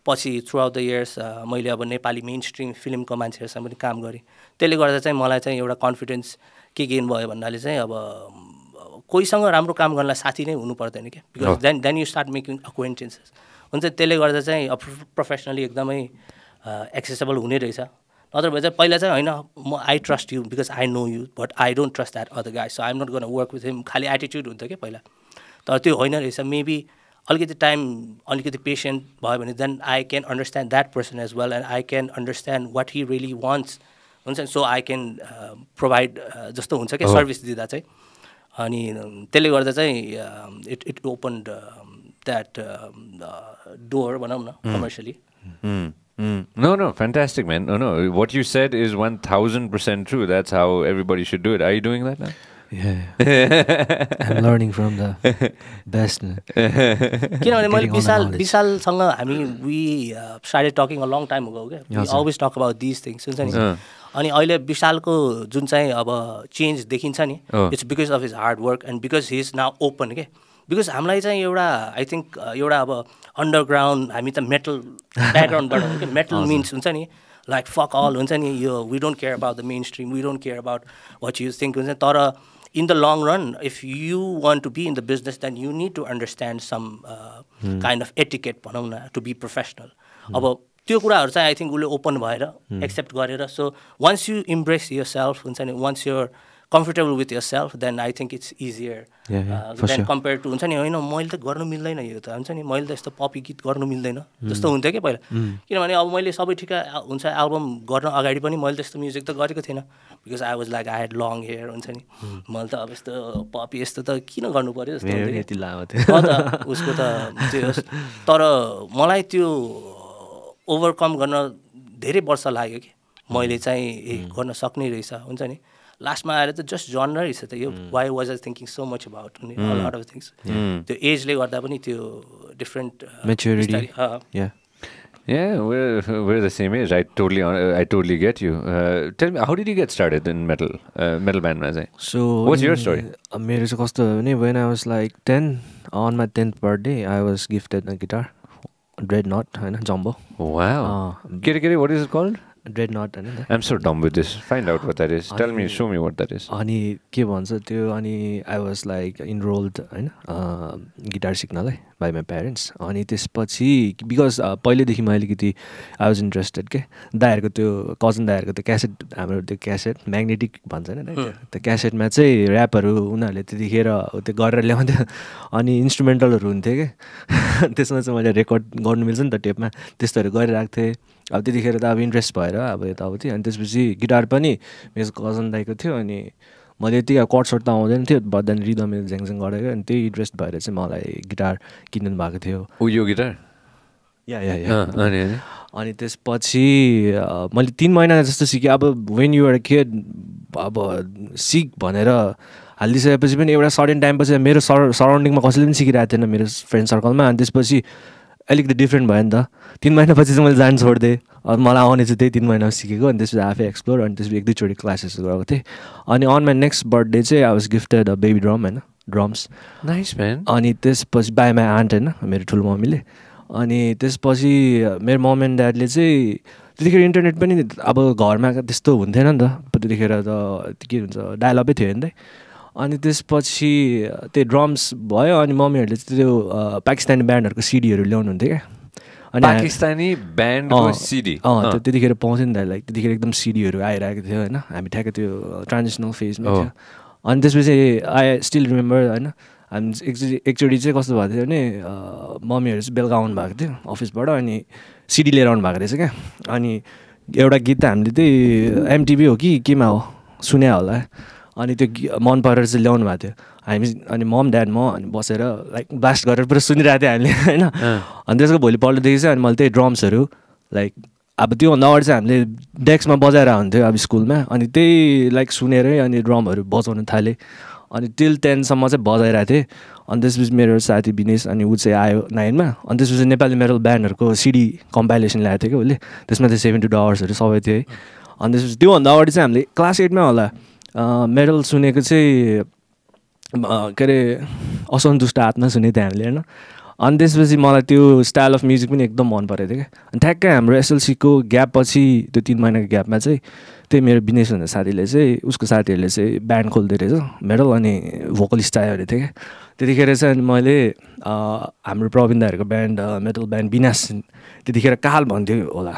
पछि थ्रु आउट द इयर्स मैले अब नेपाली मेन स्ट्रिम फिल्मको मान्छेहरूसँग पनि काम गरेँ। त्यसले गर्दा चाहिँ मलाई चाहिँ एउटा कन्फिडेन्स के गेन भयो भन्नाले चाहिँ अब कोहीसँग राम्रो काम गर्नलाई साथी नै हुनु पर्दैन क्या। Because then then you start making acquaintances हुन्छ त्यसले गर्दा चाहिँ प्रोफेसनली एकदमै एक्सेसेबल हुने रहेछ। नत्र भए चाहिँ पहिला चाहिँ होइन म I trust you because I know you but I don't trust that other guy so I'm not गर्न वर्क विथ हिम खालि एटिट्युड हुन्थ्यो क्या पहिला। तर त्यो होइन रहेछ मेबी अलिकति टाइम अलिकति पेसेन्ट भयो भने then I can understand that person as well and I can understand what he really wants हुन्छ नि सो आई क्यान प्रोभाइड जस्तो हुन्छ क्या सर्भिस दिँदा चाहिँ अनि त्यसले गर्दा चाहिँ it it open that door भनौँ न commercially Mm. No, no, fantastic, man. No, no. What you said is 1000% true. That's how everybody should do it. Are you doing that now? Yeah. I'm learning from the best. किनभने मैले विशाल विशालसँग हामी we started talking a long time go क्या always talk about this things हुन्छ नि अनि अहिले विशालको जुन चाहिँ अब चेन्ज देखिन्छ नि it's because of his hard work and because he is now open के बिकज हामीलाई चाहिँ एउटा आई थिङ्क एउटा अब अन्डरग्राउन्ड हामी त मेटल ब्याकग्राउन्डबाट हो कि मेटल मिन्स हुन्छ नि लाइक फक अल हुन्छ नि यो we don't care about the mainstream we don't care about what you think हुन्छ तर in the long run if you want to be in the business then you need to understand some kind of etiquette भनौँ न to be professional अब त्यो कुराहरू चाहिँ I think उसले open भएर एक्सेप्ट गरेर so once you impress yourself हुन्छ नि once you're comfortable with your self then I think it's easier than compare to हुन्छ नि होइन मैले त गर्नु मिल्दैन यो त हुन्छ नि मैले त यस्तो पपी गीत गर्नु मिल्दैन जस्तो हुन्थ्यो कि पहिला। किनभने अब मैले सबै ठिक हुन्छ एल्बम गर्न अगाडि पनि मैले त्यस्तो म्युजिक त गरेको थिएन because I was like I had long hair हुन्छ नि। मैले त अब यस्तो पपी यस्तो त किन गर्नु पऱ्यो जस्तो उसको त तर मलाई त्यो ओभरकम गर्न धेरै वर्ष लाग्यो कि। मैले चाहिँ गर्न सक्ने रहेछ हुन्छ नि। लास्टमा आएर त जस्ट जनर रहेछ त यो why was I thinking so much about lot of things त्यो एजले गर्दा पनि त्यो different Yeah, we're we're the same age. I totally I totally get you. Uh, tell me, how did you get started in metal uh, metal band? So what's your story? मेरो चाहिँ कस्तो भने when I was like 10 on my 10th birthday I was gifted a guitar Dreadnought होइन jumbo Wow. केरे केरे what is it called? Dreadnought होइन I'm so dumb with this find out what that is tell me show me what that is अनि के भन्छ त्यो? अनि I was like enrolled होइन गिटार सिक्नलाई बाई माई प्यारेन्ट्स अनि त्यसपछि बिकज पहिल्यैदेखि म अलिकति आई वाज इन्ट्रेस्टेड के? दाइहरूको त्यो कजन दाइहरूको त्यो क्यासेट हाम्रो त्यो क्यासेट म्याग्नेटिक भन्छ होइन त्यो क्यासेटमा चाहिँ ऱ्यापहरू उनीहरूले त्यतिखेर त्यो गरेर ल्याउँथ्यो। अनि इन्स्ट्रुमेन्टलहरू हुन्थ्यो कि? त्यसमा चाहिँ मैले रेकर्ड गर्नु मिल्छ नि त टेपमा। त्यस्तोहरू गरिरहेको थिएँ अब त्यतिखेर त अब इन्ट्रेस्ट भएर अब यताउति अनि त्यसपछि गिटार पनि मेरो कजन दाइको थियो अनि मैले यति अब सर्ट त आउँदैन थियो बदन रिदम झ्याङझ्याङ गरेको अनि त्यही इन्ट्रेस्ट भएर चाहिँ मलाई गिटार किन्नु भएको थियो। यो गिटार? या या या। अनि त्यसपछि मैले तिन महिना जस्तो सिकेँ। अब वेन युआर के अब सिक भनेर हालिदिइसकेपछि पनि एउटा सर्टेन टाइमपछि मेरो सर सराउन्डिङमा कसैले पनि सिकिरहेको थिएन मेरो फ्रेन्ड सर्कलमा अनि त्यसपछि अलिकति डिफ्रेन्ट भयो नि त। तिन महिनापछि चाहिँ मैले जान छोडिदिएँ। अनि मलाई आउने चाहिँ त्यही तिन महिना सिकेको अनि त्यसपछि आफै एक्सप्लोर अनि त्यसपछि एक दुईचोटि क्लासेसहरू गएको थिएँ। अनि अन माई नेक्स्ट बर्थडे चाहिँ I was gifted a baby drum होइन? ड्रम्स नाइस म्यान अनि त्यसपछि बाई माई आन्ट होइन? मेरो ठुलो मम्मीले। अनि त्यसपछि मेरो मम एन्ड ड्याडले चाहिँ त्यतिखेर इन्टरनेट पनि अब घरमा त्यस्तो हुन्थेन नि त। त्यतिखेर त के हुन्छ डायलगै थियो नि त। अनि त्यसपछि त्यो ड्रम्स भयो अनि मम्मीहरूले चाहिँ त्यो पाकिस्तानी ब्यान्डहरूको सिडीहरू ल्याउनुहुन्थ्यो क्या। अनि पाकिस्तानी ब्यान्ड सिडी? अँ त्यतिखेर पाउँथ्यो नि त लाइक त्यतिखेर एकदम सिडीहरू आइरहेको थियो होइन। हामी ठ्याक्कै त्यो ट्रान्जेसनल फेजमा थियो। अनि त्यसपछि आई स्टिल रिमेम्बर होइन हामी एकचोटि एकचोटि चाहिँ कस्तो भएको थियो भने मम्मीहरू चाहिँ बेलुका आउनु भएको थियो अफिसबाट अनि सिडी लिएर आउनु भएको रहेछ क्या। अनि एउटा गीत त हामीले त्यही एमटिभी हो कि केमा हो? सुने होला। अनि त्यो मन परेर चाहिँ ल्याउनु भएको थियो। हामी अनि मम ड्याड म अनि बसेर लाइक ब्लास्ट गरेर पुरा सुनिरहेको थियो हामीले होइन? अनि त्यसको भोलिपल्टदेखि चाहिँ अनि मैले त्यही ड्रम्सहरू लाइक अब त्योभन्दा अगाडि चाहिँ हामीले डेस्कमा बजाएर हुन्थ्यो अब स्कुलमा। अनि त्यही लाइक सुनेरै अनि ड्रमहरू बजाउनु थालेँ। अनि टिल टेनसम्म चाहिँ बजाइरहेको थिएँ। अनि त्यसपछि मेरो साथी विनेश अनि ऊ चाहिँ आयो नाइनमा। अनि त्यसपछि नेपाली मेरल ब्यान्डहरूको सिडी कम्पाइलेसन ल्याएको थियो कि उसले। त्यसमा चाहिँ सेभेन्टी टू आवर्सहरू सबै थियो है। अनि त्यसपछि त्योभन्दा अगाडि चाहिँ हामीले क्लास एटमा होला। मेडल सुनेको चाहिँ के अरे असन्तुष्ट आत्मा सुनेको थियौँ हामीले होइन? अनि त्यसपछि मलाई त्यो स्टाइल अफ म्युजिक पनि एकदम मन परेको थियो क्या? अनि ठ्याक्कै हाम्रो एसएलसीको ग्याप पछि त्यो तिन महिनाको ग्यापमा चाहिँ त्यही मेरो विनेश भन्ने साथीले चाहिँ उसको साथीहरूले चाहिँ ब्यान्ड खोल्दो रहेछ मेडल अनि भोकलिस्ट चाहियो अरे थियो क्या? त्यतिखेर चाहिँ अनि मैले हाम्रो प्रवीण दाहरूको ब्यान्ड मेटल ब्यान्ड विनाश त्यतिखेर काल भन्थ्यो होला।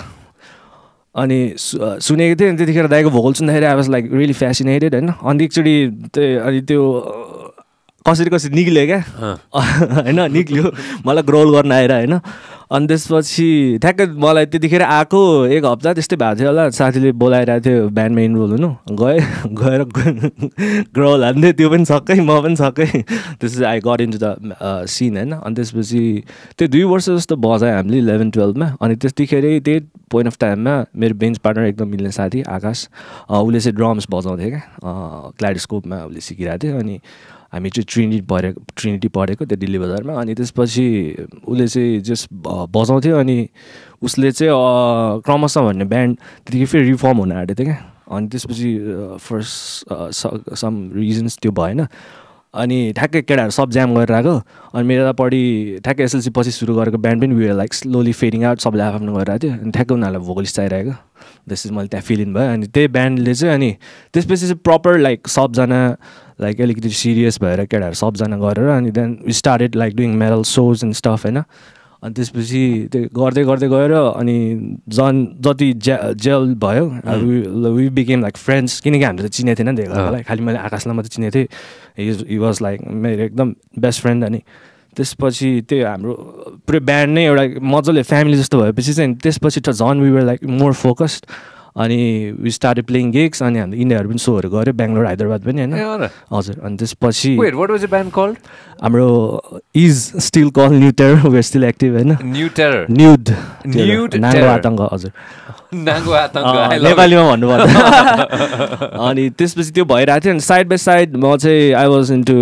अनि सुनेको थिएँ अनि त्यतिखेर दाइको भोकल सुन्दाखेरि I was like really fascinated होइन। अनि एकचोटि त्यो अनि त्यो कसरी कसरी निक्ल्यो क्या? होइन निक्ल्यो मलाई ग्रोल गर्न आएर होइन। अनि त्यसपछि ठ्याक्कै मलाई त्यतिखेर आएको एक हप्ता त्यस्तै भएको थियो होला। साथीले बोलाइरहेको थियो ब्यान्डमा इनरोल हुनु? गएँ गएर ग्रोल हान्थ्यो त्यो पनि छक्कै म पनि छक्कै। त्यसपछि I got into the scene होइन। अनि त्यसपछि त्यो दुई वर्ष जस्तो बजायो हामीले इलेभेन टुवेल्भमा। अनि त्यतिखेरै त्यही पोइन्ट अफ टाइममा मेरो बेन्च पार्टनर एकदम मिल्ने साथी आकाश। उसले चाहिँ ड्रम्स बजाउँथ्यो क्या। क्लाइडोस्कोपमा उसले सिकिरहेको थियो। अनि हामी चाहिँ ट्रिनिटी पढेको ट्रिनिटी पढेको त्यो दिल्ली बजारमा अनि त्यसपछि उसले चाहिँ जस्ट बजाउँथ्यो अनि उसले चाहिँ क्रमशः भन्ने ब्यान्ड त्यतिकै फेरि रिफर्म हुन आँटेको थियो क्या। अनि त्यसपछि फर्स्ट सम रिजन्स त्यो भएन। अनि ठ्याक्कै केटाहरू सब ज्याम गरेर आएको। अनि मेरो यतापट्टि ठ्याक्कै एसएलसी पछि सुरु गरेको ब्यान्ड पनि उयो लाइक स्लोली फेडिङ आउट सबले आफ्नो गरिरहेको थियो। अनि ठ्याक्कै उनीहरूलाई भोकलिस्ट चाहिरहेको। त्यसपछि मैले त्यहाँ फिल भयो। अनि त्यही ब्यान्डले चाहिँ अनि त्यसपछि चाहिँ प्रपर लाइक सबजना लाइक अलिकति सिरियस भएर केटाहरू सबजना गरेर अनि then we started like doing metal shows and stuff होइन? अनि त्यसपछि त्यो गर्दै गर्दै गएर अनि जन जति जे जेल भयो वी बिकेम लाइक फ्रेन्ड्स किनकि हामीले त चिनेको थिएन नि त एकअर्कालाई खालि मैले आकाशलाई मात्रै चिनेको थिएँ। हिज हि वाज लाइक मेरो एकदम बेस्ट फ्रेन्ड अनि त्यसपछि त्यो हाम्रो पुरै ब्यान्ड नै एउटा मजाले फ्यामिली जस्तो भएपछि चाहिँ त्यसपछि त झन् we were like more focused अनि वी स्टार्टेड प्लेइङ गेक्स अनि हामीले इन्डियाहरू पनि सोहरू गऱ्यो बेङ्गलोर हैदराबाद पनि होइन। हजुर अनि त्यसपछि हाम्रो is still call new terror where still active होइन? न्युड नाङ्गो. आतङ्क हजुर. नेपालीमा भन्नुपर्दा अनि त्यसपछि त्यो भइरहेको थियो अनि साइड बाई साइड म चाहिँ आई वाज इन्टु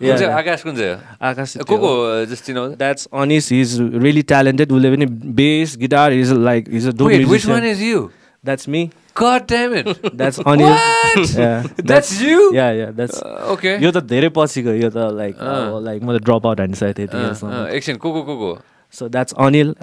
You. कुन Yeah, चाहिँ yeah. आकाश कुन चाहिँ? आकाश को को just चिनाउँछ that's Anish his really talented उसले पनि bass guitar is like is a Wait, which one is you? That's me God damn it. That's Anil What? That's you? Yeah yeah that's Uh, okay. यो त धेरै पछिको यो त like अँ। Like मैले ड्रप आउट हानिसकेको थिएँ Uh, त्यतिखेरसम्म uh, एकछिन को को को को that's Anil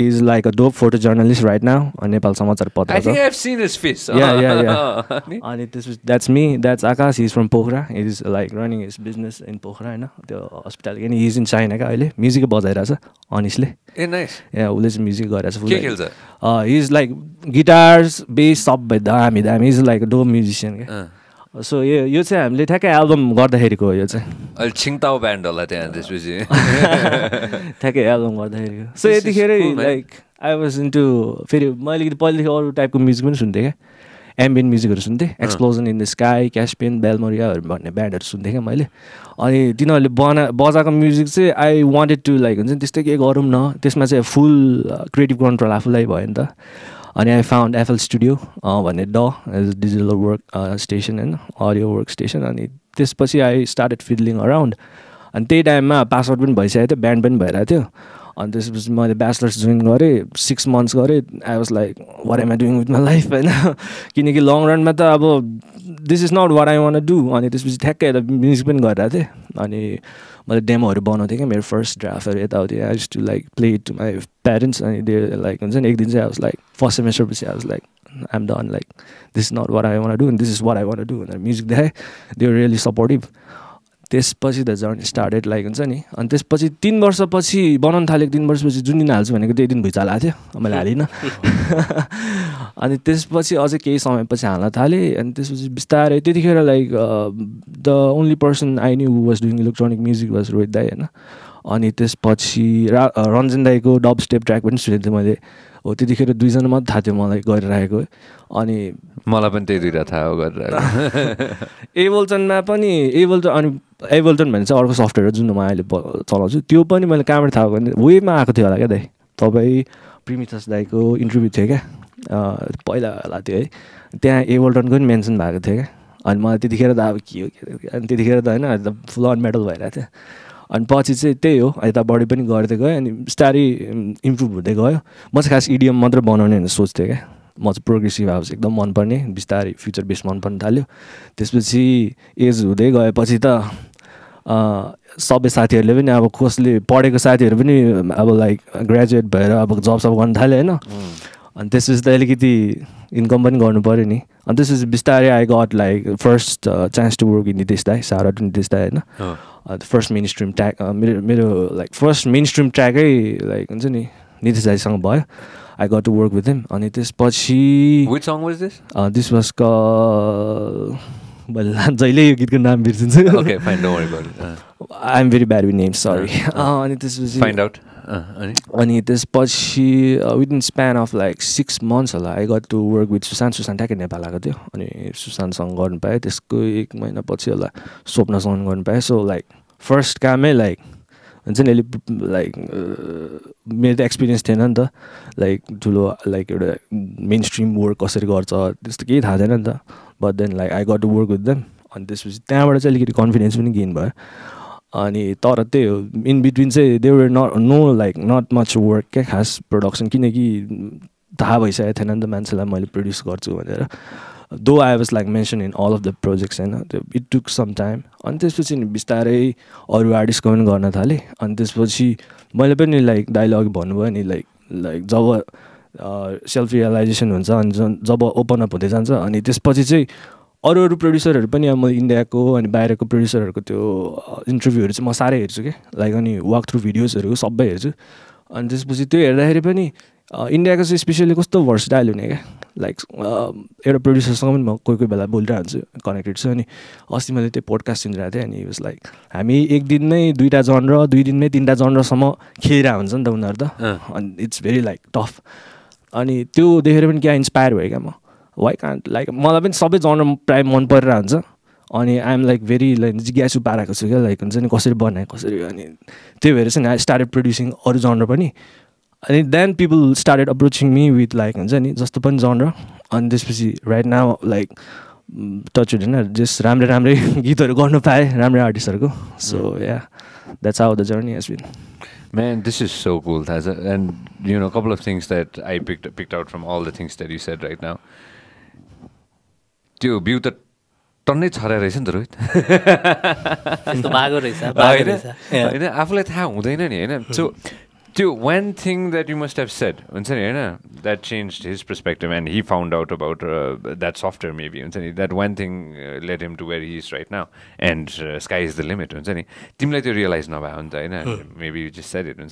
is like a dope photo journalist right now Nepal Samachar I think I've seen his face. Yeah, yeah, yeah. अनि? अनि त्यसपछि that's me that's Akash is from Pokhara is like running is business in Pokhara होइन त्यो hospital किन is in China क्या अहिले. म्युजिकै बजाइरहेछ अनिसले a nice या उसले चाहिँ म्युजिक गरिरहेछ के खेल्छ? इज लाइक गिटार्स बेस सबै दामी दामी. इज लाइक डोप म्युजिसियन क्या अँ। सो यो यो चाहिँ हामीले ठ्याक्कै एल्बम गर्दाखेरिको हो यो चाहिँ? अहिले छिङताउ ब्यान्ड होला त्यहाँ त्यसपछि। ठ्याक्कै एल्बम गर्दाखेरिको सो यतिखेरै. लाइक आई वाज इन्टु फेरि मैले पहिलेदेखि अरू टाइपको म्युजिक पनि सुन्थेँ क्या। एम्बियन म्युजिकहरू सुन्थेँ। Explosion in the sky Caspian बेलमोरियाहरू भन्ने ब्यान्डहरू सुन्थेँ क्या मैले। अनि तिनीहरूले बना बजाएको म्युजिक चाहिँ आई वान्टेड टु लाइक हुन्छ नि त्यस्तै केही गरौँ न। त्यसमा चाहिँ फुल क्रिएटिभ कन्ट्रोल आफूलाई भयो नि त। अनि आई फाउन्ड एफएल स्टुडियो भन्ने ड एज डिजिटल वर्क स्टेसन होइन अडियो वर्क स्टेसन अनि त्यसपछि आई स्टार्टेड फिडलिङ अराउन्ड अनि त्यही टाइममा पासआउट पनि भइसकेको थियो ब्यान्ड पनि भइरहेको थियो। अनि त्यसपछि मैले ब्याचलर्स जोइन गरेँ सिक्स मन्थ्स गरेँ। I was like what am I doing with my life होइन। किनकि लङ रनमा त अब this is not what I want do अनि त्यसपछि ठ्याक्कै यता म्युजिक पनि गरिरहेको थिएँ। अनि मैले डेमोहरू बनाउँथेँ क्या मेरो फर्स्ट ड्राफ्टहरू यताउति। I to like play to my parents अनि त्यो लाइक हुन्छ नि एक दिन चाहिँ वाज लाइक फर्स्ट सेमेस्टर पछि was like I'm done like this is not what I wanna do this is what I wanna do भनेर म्युजिक देखाएँ। दे रियली सपोर्टिभ त्यसपछि द जर्नी स्टार्टेड लाइक हुन्छ नि। अनि त्यसपछि तिन वर्षपछि बनाउनु थालेको तिन वर्षपछि जुन दिन हाल्छु भनेको त्यही दिन भुइँचालो आएको थियो। मैले हालिनँ। अनि त्यसपछि अझै केही समयपछि हाल्न थालेँ। अनि त्यसपछि बिस्तारै त्यतिखेर like the only person I knew was doing electronic music was Rohit दाई होइन। अनि त्यसपछि रा रञ्जन दाईको डब स्टेप ट्र्याक पनि सुनेको थिएँ मैले। हो त्यतिखेर दुईजना मात्रै थाहा थियो मलाई गरिरहेको। अनि मलाई पनि त्यही दुइटा थाहा हो गरेर एभोल्टनमा पनि एभोल्टन अनि एभोल्टन भन्ने चाहिँ अर्को सफ्टवेयर जुन म अहिले चलाउँछु। त्यो पनि मैले कहाँबाट थाहा भने वेमा आएको थियो होला क्या दाइ? तपाईँ प्रिमिथस दाईको इन्टरभ्यू थियो क्या? पहिला होला त्यो है। त्यहाँ एभोल्टनको पनि मेन्सन भएको थियो क्या? अनि मलाई त्यतिखेर त अब के हो के हो, अनि त्यतिखेर त होइन फुल अन मेडल भइरहेको थियो। अनि पछि चाहिँ त्यही हो यता बढी पनि गर्दै गएँ अनि बिस्तारै इम्प्रुभ हुँदै गयो। म चाहिँ खास इडियम मात्रै बनाउने भनेर सोच्थेँ क्या। म चाहिँ प्रोग्रेसिभ हाउस एकदम मनपर्ने बिस्तारै फ्युचर बेस मनपर्न थाल्यो। त्यसपछि एज हुँदै गएपछि त सबै साथीहरूले पनि अब कसले पढेको साथीहरू पनि अब लाइक ग्रेजुएट भएर अब जब सब गर्न थाल्यो होइन। अनि त्यसपछि त अलिकति इन्कम पनि गर्नु पऱ्यो नि। अनि त्यसपछि बिस्तारै I got like first chance to work in Nitesh दाई सारा टु नितेश दाई होइन। फर्स्ट मेन स्ट्रिम ट्र्याक मेरो मेरो लाइक फर्स्ट मेन स्ट्रिम ट्र्याकै लाइक हुन्छ नि नितेश दाईसँग भयो I got to work with him अनि त्यसपछि दिस वाज क जहिले यो गीतको नाम बिर्सिन्छु। I am very bad with name sorry अनि त्यसपछि फाइन्ड आउट अनि त्यसपछि within span of like six months होला I got to work with Sushant Sushant ट्याक्कै नेपाल आएको थियो अनि सुशान्तसँग गर्नु पाएँ त्यसको एक महिनापछि होला स्वप्नसँग गर्नु पाएँ. सो लाइक फर्स्ट कामै लाइक हुन्छ नि अलिक लाइक मेरो त एक्सपिरियन्स थिएन नि त लाइक ठुलो लाइक एउटा मेन स्ट्रिम वर्क कसरी गर्छ त्यस्तो केही थाहा थिएन नि त। But then like I got to work with them अनि त्यसपछि त्यहाँबाट चाहिँ अलिकति कन्फिडेन्स पनि गेन भयो। अनि तर त्यही हो इन बिट्विन चाहिँ there were not no like not much work क्या खास प्रडक्सन किनकि थाहा भइसकेको थिएन नि त मान्छेलाई मैले प्रड्युस गर्छु भनेर। Though I was like mention in all of the projects होइन त्यो इट टुक सम टाइम अनि त्यसपछि नि बिस्तारै अरू आर्टिस्टको पनि गर्न थालेँ। अनि त्यसपछि मैले पनि लाइक अघि भन्नुभयो नि लाइक लाइक जब सेल्फ रियलाइजेसन हुन्छ अनि जब ओपन अप हुँदै जान्छ अनि त्यसपछि चाहिँ अरू अरू प्रड्युसरहरू पनि अब म इन्डियाको अनि बाहिरको प्रड्युसरहरूको त्यो इन्टरभ्यूहरू चाहिँ म साह्रै हेर्छु कि। लाइक अनि वाक थ्रु भिडियोजहरू सबै हेर्छु। अनि त्यसपछि त्यो हेर्दाखेरि पनि इन्डियाको चाहिँ स्पेसली कस्तो भर्सटाइल हुने क्या? लाइक एउटा प्रड्युसरसँग पनि म कोही कोही बेला बोलिरहेको हुन्छु कनेक्टेड छु। अनि अस्ति मैले त्यो पोडकास्ट सुनिरहेको थिएँ अनि वाज लाइक हामी एक दिनमै दुईवटा जनर दुई दिनमै तिनवटा जनरसम्म खेलिरहेको हुन्छ नि त उनीहरू त। अनि इट्स भेरी लाइक टफ अनि त्यो देखेर पनि क्या इन्सपायर भयो क्या म। वाइ कान्ट लाइक मलाई पनि सबै जनर प्रायः मन परेर हुन्छ अनि आइएम लाइक भेरी लाइक जिज्ञासु पारेको छु क्या। लाइक हुन्छ नि कसरी बनाएँ कसरी अनि त्यही भएर चाहिँ आई स्टार्टेड प्रड्युसिङ अरू जनर पनि। अनि then people started approaching me with like हुन्छ नि जस्तो पनि जनर अनि त्यसपछि राइट नाउ लाइक टच होइन जस राम्रै राम्रै गीतहरू गर्नु पाएँ राम्रै आर्टिस्टहरूको so yeah that's how the journey has been Man, this is so cool, Taza. And you know, a couple of things that I picked picked out from all the things that you said right now. त्यो बिउ त टन्नै छरा रहेछ नि त रोहित. होइन? आफूलाई थाहा हुँदैन नि होइन? So Dude, one thing that you must have said, that changed his perspective and he found out about uh, that software maybe. That one thing uh, led him to where he is right now. And uh, sky is the limit. Timlai to that maybe you just said it. And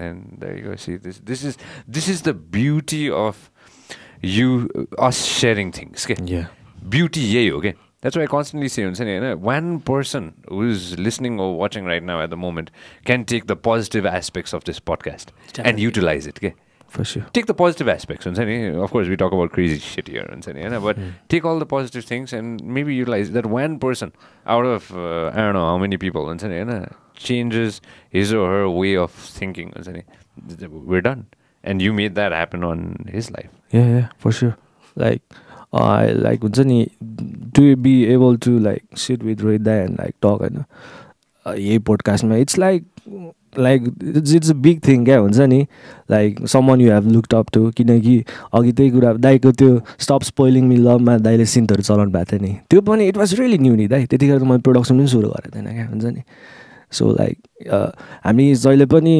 then there you go. See, this, this, is, this is the beauty of you, uh, us sharing things. Okay? Yeah. Beauty, yeah, okay? That's why I constantly say, one person who's listening or watching right now at the moment can take the positive aspects of this podcast Definitely. and utilize it. Okay? For sure. Take the positive aspects. Of course, we talk about crazy shit here. But mm. take all the positive things and maybe utilize that one person out of, uh, I don't know how many people, changes his or her way of thinking. We're done. And you made that happen on his life. Yeah, yeah, for sure. Like, like हुन्छ नि to be able to like sit with Rohit दाई and like talk होइन यही पोडकास्टमा it's like like it's it's a big thing क्या हुन्छ नि like someone you have looked up to किनकि अघि त्यही कुरा दाईको त्यो स्टप स्पोइलिङ मि लभमा दाईले सिन्टहरू चलाउनु भएको थियो नि त्यो पनि इट वाज रियली न्यू नि दाई त्यतिखेर त मैले प्रोडक्सन पनि सुरु गरेको थिएन क्या हुन्छ नि सो लाइक हामी जहिले पनि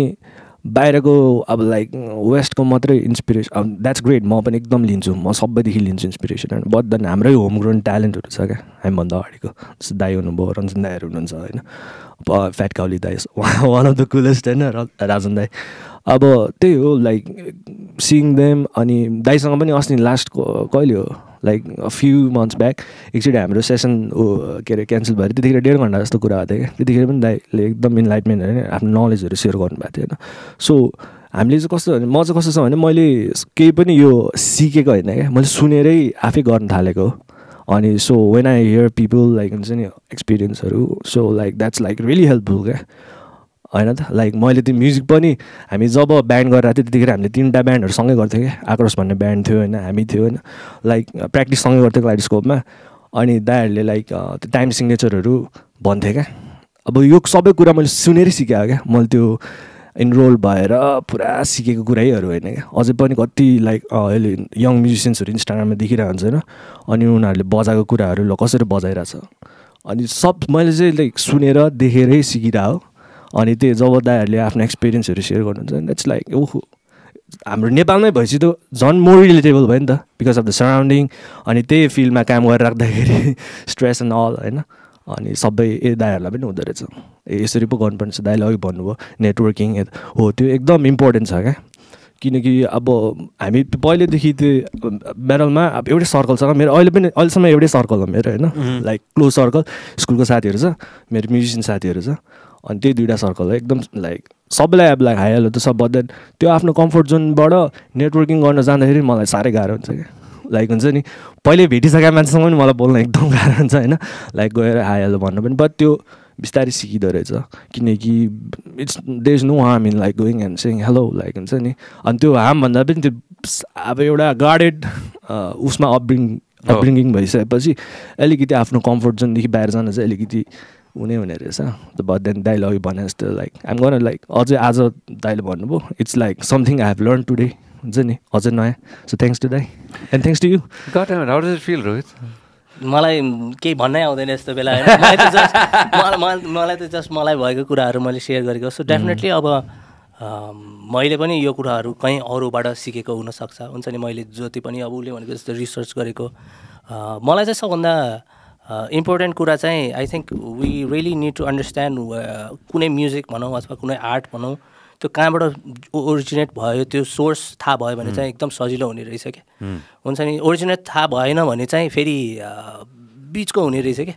बाहिरको अब लाइक वेस्टको मात्रै इन्सपिरेसन अब द्याट्स ग्रेट म पनि एकदम लिन्छु म सबैदेखि लिन्छु इन्सपिरेसन बट देन हाम्रै होम ग्रोन ट्यालेन्टहरू छ क्या हामीभन्दा अगाडिको जस्तो दाई हुनुभयो रञ्जन दाईहरू हुनुहुन्छ होइन? फ्याट काउली दाई वान अफ द कुलेस्ट होइन राजन दाई? अब त्यही हो लाइक सिइङ देम अनि दाईसँग पनि अस्ति लास्ट कहिले हो? लाइक फ्यु मन्थ्स ब्याक एकचोटि हाम्रो सेसन के अरे क्यान्सल भयो त्यतिखेर डेढ घन्टा जस्तो कुरा भएको थियो क्या त्यतिखेर पनि दाइले एकदम इन्लाइटमेन्ट होइन आफ्नो नलेजहरू सेयर गर्नुभएको थियो होइन सो हामीले चाहिँ कस्तो भने म चाहिँ कस्तो छ भने मैले केही पनि यो सिकेको होइन क्या मैले सुनेरै आफै गर्न थालेको अनि so when I hear people like हुन्छ नि एक्सपिरियन्सहरू so like that's like really helpful क्या होइन त? लाइक मैले त्यो म्युजिक पनि हामी जब ब्यान्ड गरेर थियो त्यतिखेर हामीले तिनवटा ब्यान्डहरू सँगै गर्थ्यौँ क्या। आक्रोश भन्ने ब्यान्ड थियो होइन हामी थियो होइन। लाइक प्र्याक्टिस सँगै गर्थ्यौँ क्लाइडोस्कोपमा अनि दाइहरूले लाइक त्यो टाइम सिग्नेचरहरू भन्थे क्या। अब यो सबै कुरा मैले सुनेरै सिकाएको क्या। मैले त्यो इनरोल भएर पुरा सिकेको कुरैहरू होइन क्या। अझै पनि कति लाइक अहिले यङ म्युजिसियन्सहरू इन्स्टाग्राममा देखिरहेको हुन्छ होइन। अनि उनीहरूले बजाएको कुराहरू कसरी बजाइरहेछ। अनि सब मैले चाहिँ लाइक सुनेर देखेरै सिकिरह अनि त्यही जब दाईहरूले आफ्नो एक्सपिरियन्सहरू सेयर गर्नुहुन्छ द्याट्स लाइक ओहो। हाम्रो नेपालमै भएपछि त झन् मोर रिलेटेबल भयो नि त बिकज अफ द सराउन्डिङ अनि त्यही फिल्डमा काम गरेर राख्दाखेरि स्ट्रेस एन्ड अल होइन? अनि सबै ए दाईहरूलाई पनि हुँदो रहेछ। ए यसरी पो गर्नुपर्ने छ दाईले अघि भन्नुभयो नेटवर्किङ हो त्यो एकदम इम्पोर्टेन्ट छ क्या। किनकि अब हामी पहिलेदेखि त्यो मेडलमा अब एउटै सर्कल छ। मेरो अहिले पनि अहिलेसम्म एउटै सर्कल हो मेरो होइन? Like close circle. स्कुलको साथीहरू छ मेरो म्युजिसियन साथीहरू छ। अनि त्यही दुइटा सर्कल हो। एकदम लाइक सबैलाई अब लाइक हाइहाल्यो त सब बट त्यो आफ्नो कम्फोर्ट जोनबाट नेटवर्किङ गर्न जाँदाखेरि मलाई साह्रै गाह्रो हुन्छ क्या। लाइक हुन्छ नि पहिले भेटिसकेको मान्छेसँग पनि मलाई बोल्न एकदम गाह्रो हुन्छ होइन। लाइक गएर हाइहाल्यो भन्नु पनि बट त्यो बिस्तारै सिकिँदो रहेछ। किनकि it's they is no harm in like going and saying hello like हुन्छ नि। अनि त्यो हार्म भन्दा पनि त्यो अब एउटा गार्डेड उसमा अपब्रिङ अपब्रिङ्गिङ भइसकेपछि अलिकति आफ्नो कम्फोर्ट जोनदेखि बाहिर जान चाहिँ अलिकति हुने हुने रहेछ। बट देन दाइले अघि भने जस्तो लाइक आइम गर्न लाइक अझै आज दाइले भन्नुभयो it's like something I have learn today हुन्छ नि? अझै नयाँ। सो थ्याङ्क्स टु दाई and thanks to you feel Rohit मलाई केही भन्नै आउँदैन यस्तो बेला मलाई त जस्ट मलाई त जस्ट मलाई भएको कुराहरू मैले सेयर गरेको सो डेफिनेटली अब मैले पनि यो कुराहरू कहीँ अरूबाट सिकेको हुनसक्छ। हुन्छ नि? मैले जति पनि अब उसले भनेको जस्तो रिसर्च गरेको मलाई चाहिँ सबभन्दा इम्पोर्टेन्ट कुरा चाहिँ I think we really need to understand कुनै म्युजिक भनौँ अथवा कुनै आर्ट भनौँ त्यो कहाँबाट ओरिजिनेट भयो त्यो सोर्स थाहा भयो भने चाहिँ एकदम सजिलो हुने रहेछ क्या हुन्छ नि ओरिजिनेट थाहा भएन भने चाहिँ फेरि बिचको हुने रहेछ क्या?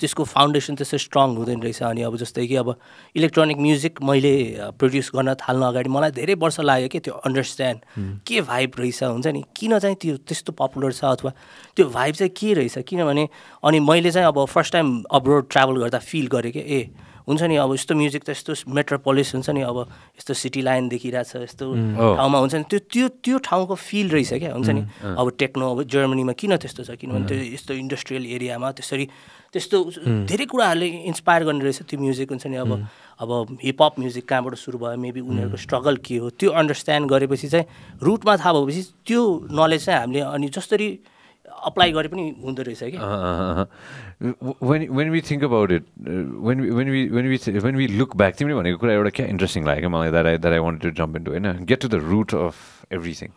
त्यसको फाउन्डेसन त्यस्तो स्ट्रङ हुँदैन रहेछ अनि अब जस्तै कि अब इलेक्ट्रोनिक म्युजिक मैले प्रड्युस गर्न थाल्न अगाडि मलाई धेरै वर्ष लाग्यो कि त्यो अन्डरस्ट्यान्ड के भाइब रहेछ हुन्छ नि? किन चाहिँ त्यो त्यस्तो पपुलर छ अथवा त्यो भाइब चाहिँ के रहेछ? किनभने अनि मैले चाहिँ अब फर्स्ट टाइम अब्रोड ट्राभल गर्दा फिल गरेँ कि ए हुन्छ नि अब यस्तो म्युजिक त यस्तो मेट्रोपोलिस हुन्छ नि अब यस्तो सिटी लाइन देखिरहेछ यस्तो ठाउँमा हुन्छ नि त्यो त्यो त्यो ठाउँको फिल रहेछ क्या हुन्छ नि। अब टेक्नो अब जर्मनीमा किन त्यस्तो छ? किनभने त्यो यस्तो इन्डस्ट्रियल एरियामा त्यसरी त्यस्तो धेरै कुराहरूले इन्सपायर गर्ने रहेछ त्यो म्युजिक हुन्छ नि। अब अब हिपहप म्युजिक कहाँबाट सुरु भयो? मेबी उनीहरूको स्ट्रगल के हो? त्यो अन्डरस्ट्यान्ड गरेपछि चाहिँ रुटमा थाहा भएपछि त्यो नलेज चाहिँ हामीले अनि जसरी अप्लाई गरे पनि हुँदो रहेछ कि? When when we think about it when when we when we when we look back तिमीले भनेको कुरा एउटा क्या इन्ट्रेस्टिङ लाग्यो मलाई that I that I want to jump into होइन? Get to the root of everything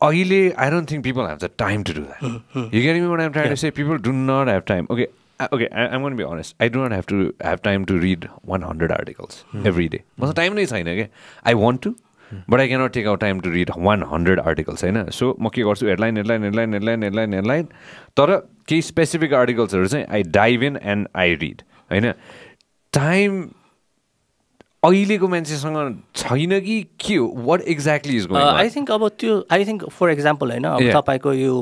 अहिले I don't think people have the time to do that you get me what I'm try to say people do not have time okay okay I'm gonna be honest I don't have to have time to read one hundred articles every day मसँग time नै छैन क्या I want to but I cannot take out time to read one hundred articles होइन so म के गर्छु headline headline headline headline headline headline तर केही स्पेसिफिक आर्टिकल्सहरू चाहिँ I dive in and I read होइन टाइम अहिलेको मान्छेसँग छैन कि के हो what exactly is I think अब त्यो आई थिङ्क फर इक्जाम्पल होइन अब तपाईँको यो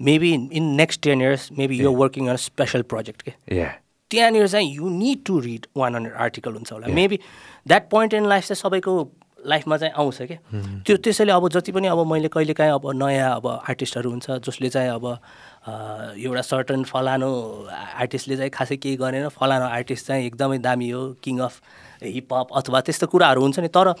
maybe in next ten years maybe यो वर्किङ अन स्पेसल प्रोजेक्ट के त्यहाँनिर चाहिँ you need to read one hundred article हुन्छ होला maybe that point in life चाहिँ सबैको लाइफमा चाहिँ आउँछ क्या त्यो त्यसैले अब जति पनि अब मैले कहिलेकाहीँ अब नयाँ अब आर्टिस्टहरू हुन्छ जसले चाहिँ अब एउटा सर्टन फलानो आर्टिस्टले चाहिँ खासै केही गरेन फलानो आर्टिस्ट चाहिँ एकदमै दामी हो किङ अफ हिपहप अथवा त्यस्तो कुराहरू हुन्छ नि तर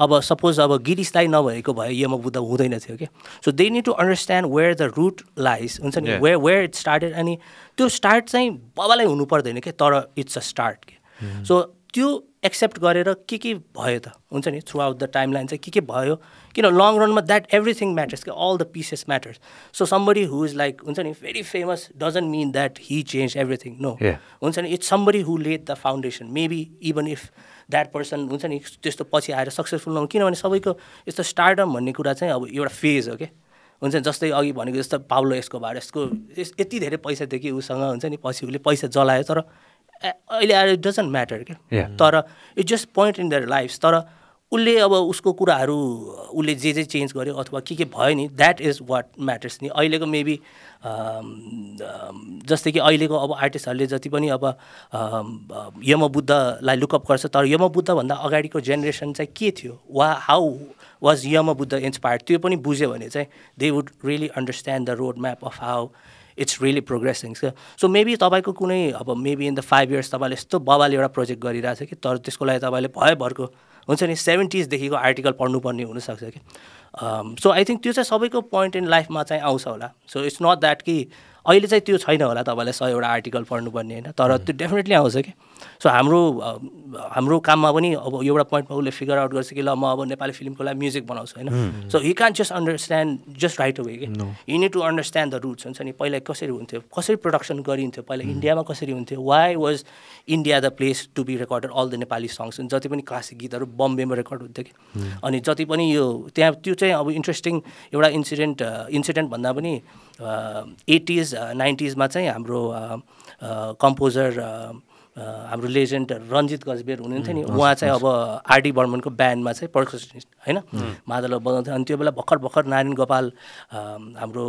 अब सपोज अब गिरिसलाई नभएको भए यम बुद्ध हुँदैन थियो कि? So they need to understand where the root lies हुन्छ नि? वेयर वेयर इट स्टार्टेड अनि त्यो स्टार्ट चाहिँ बाबालाई हुनु पर्दैन कि? तर इट्स अ स्टार्ट के? सो त्यो एक्सेप्ट गरेर के के भयो त? हुन्छ नि? Throughout the timeline चाहिँ के के भयो? किन लङ रनमा द्याट एभ्रिथिङ म्याटर्स कि all the pieces matters so somebody who is like हुन्छ नि? Very famous doesn't mean that he change everything no हुन्छ नि? It's somebody who laid the foundation maybe even if that person हुन्छ नि? त्यस्तो पछि आएर सक्सेसफुल नहुनु किनभने सबैको यस्तो स्टार्टअप भन्ने कुरा चाहिँ अब एउटा फेज हो क्या हुन्छ नि? जस्तै अघि भनेको जस्तो पाउलो यसको भएर यसको यति धेरै पैसा थियो कि उसँग हुन्छ नि? पछि उसले पैसा जलायो तर अहिले आएर इट डजन्ट म्याटर क्या। तर it just point in their life तर उसले अब उसको कुराहरू उसले जे जे चेन्ज गर्यो अथवा के के भयो नि द्याट इज वाट म्याटर्स नि। अहिलेको मेबी जस्तै कि अहिलेको अब आर्टिस्टहरूले जति पनि अब यम बुद्धलाई लुकअप गर्छ तर यम बुद्धभन्दा अगाडिको जेनेरेसन चाहिँ के थियो? वा हाउ वाज यम बुद्ध इन्सपायर्ड त्यो पनि बुझ्यो भने चाहिँ they would really understand the road map of how it's really progressing so maybe तपाईँको कुनै अब maybe in the five years तपाईँले यस्तो बबाले एउटा प्रोजेक्ट गरिरहेको छ कि तर त्यसको लागि तपाईँले भयभरको हुन्छ नि सेभेन्टिजदेखिको आर्टिकल पढ्नुपर्ने हुनसक्छ कि। सो आई थिङ्क त्यो चाहिँ सबैको पोइन्ट इन लाइफमा चाहिँ आउँछ होला। सो इट्स नट द्याट कि अहिले चाहिँ त्यो छैन होला तपाईँलाई सयवटा आर्टिकल पढ्नुपर्ने होइन तर त्यो डेफिनेटली आउँछ कि? सो हाम्रो हाम्रो काममा पनि अब एउटा पोइन्टमा उसले फिगर आउट गर्छ कि ल म अब नेपाली फिल्मको लागि म्युजिक बनाउँछु होइन। So he can just understand just right away कि? You need to understand the roots हुन्छ नि पहिला कसरी हुन्थ्यो कसरी प्रडक्सन गरिन्थ्यो पहिला इन्डियामा कसरी हुन्थ्यो why was India the place to be recorded all the Nepali songs जति पनि क्लासिक गीतहरू बम्बेमा रेकर्ड हुन्थ्यो कि? अनि जति पनि यो त्यहाँ त्यो चाहिँ अब इन्ट्रेस्टिङ एउटा इन्सिडेन्ट इन्सिडेन्ट भन्दा पनि एटिज नाइन्टिजमा चाहिँ हाम्रो कम्पोजर हाम्रो लेजेन्ड रन्जित गजबेर हुनुहुन्थ्यो नि। उहाँ चाहिँ अब आरडी बर्मनको ब्यान्डमा चाहिँ पर्कसनिस्ट होइन? मादल बजाउँथ्यो। अनि त्यो बेला भर्खर भर्खर नारायण गोपाल हाम्रो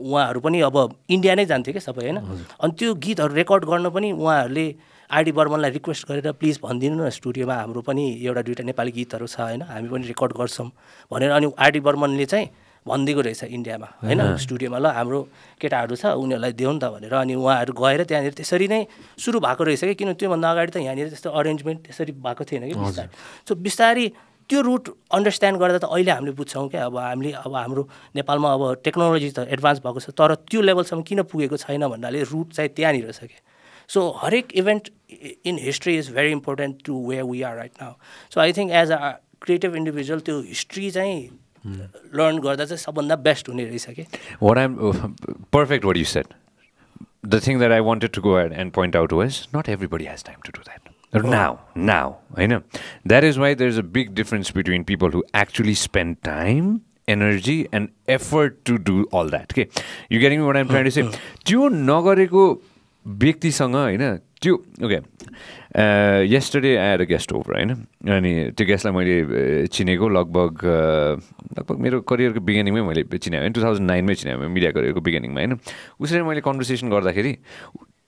उहाँहरू पनि अब इन्डिया नै जान्थ्यो क्या सबै होइन? अनि त्यो गीतहरू रेकर्ड गर्न पनि उहाँहरूले आरडी बर्मनलाई रिक्वेस्ट गरेर प्लिज भनिदिनु न स्टुडियोमा हाम्रो पनि एउटा दुइटा नेपाली गीतहरू छ होइन? हामी पनि रेकर्ड गर्छौँ। भनेर। अनि आरडी बर्मनले चाहिँ भनिदिएको रहेछ इन्डियामा होइन? स्टुडियोमा ल हाम्रो केटाहरू छ उनीहरूलाई देऊ नि त भनेर अनि उहाँहरू गएर त्यहाँनिर त्यसरी नै सुरु भएको रहेछ कि किन त्योभन्दा अगाडि त यहाँनिर त्यस्तो अरेन्जमेन्ट त्यसरी भएको थिएन कि बिस्तारै। सो बिस्तारै त्यो रुट अन्डरस्ट्यान्ड गर्दा त अहिले हामीले बुझ्छौँ क्या अब हामीले अब हाम्रो नेपालमा अब टेक्नोलोजी त एडभान्स भएको छ तर त्यो लेभलसम्म किन पुगेको छैन भन्नाले रुट चाहिँ त्यहाँनिर छ क्या। सो हरेक event in history is very important to way we are right now so I think as a creative individual त्यो हिस्ट्री चाहिँ लर्न गर्दा चाहिँ सबभन्दा बेस्ट हुने रहेछ कि? What am perfect were you set the thing that I wanted to go and point out was not everybody has time to do that now now होइन that is why there is a big difference between people who actually spend time energy and effort to do all that के you gain what am Friday त्यो नगरेको व्यक्तिसँग होइन त्यो okay yesterday आएर guest over होइन अनि त्यो गेस्टलाई मैले चिनेको लगभग लगभग मेरो करियरको बिगिनिङमै मैले चिनाएँ होइन टु थाउजन्ड नाइनमै चिनाएँ मिडिया करियरको बिगिनिङमा होइन? उसरी मैले कन्भर्सेसन गर्दाखेरि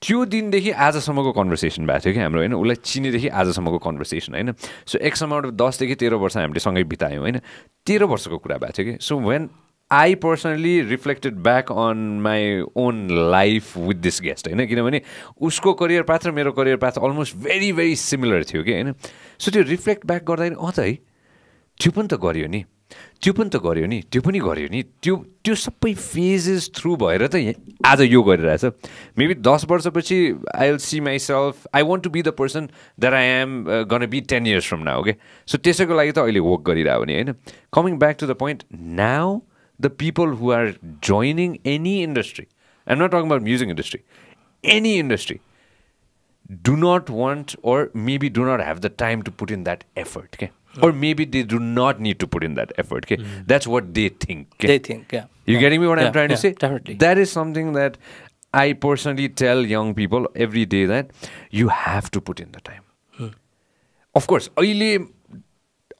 त्यो दिनदेखि आजसम्मको कन्भर्सेसन भएको थियो कि हाम्रो होइन? उसलाई चिनेदेखि आजसम्मको कन्भर्सेसन होइन? सो एक्स अमाउन्ट दसदेखि तेह्र वर्ष हामीले सँगै बितायौँ होइन? तेह्र वर्षको कुरा भएको थियो कि? So when I personally reflected back on my own life with this guest होइन? किनभने उसको करियर पाथ र मेरो career path almost very very similar थियो कि होइन? सो त्यो रिफ्लेक्ट ब्याक गर्दाखेरि अँ त है त्यो पनि त गऱ्यो नि। त्यो पनि त गऱ्यो नि। त्यो पनि गऱ्यो नि। त्यो त्यो सबै फेजेस थ्रु भएर त आज यो गरिरहेछ। मेबी दस वर्षपछि I will see myself I want to be the person that I am gonna be ten years from now okay so त्यसैको लागि त अहिले वर्क गरिरहेको भने होइन? Coming back to the point now The people who are joining any industry I'm not talking about music industry any industry do not want or maybe do not have the time to put in that effort okay? or maybe they do not need to put in that effort okay? that's what they think okay? They think क्या you getting me what Yeah, i'm trying to yeah, say definitely. that is something that i personally tell young people every day that you have to put in the time of course अहिले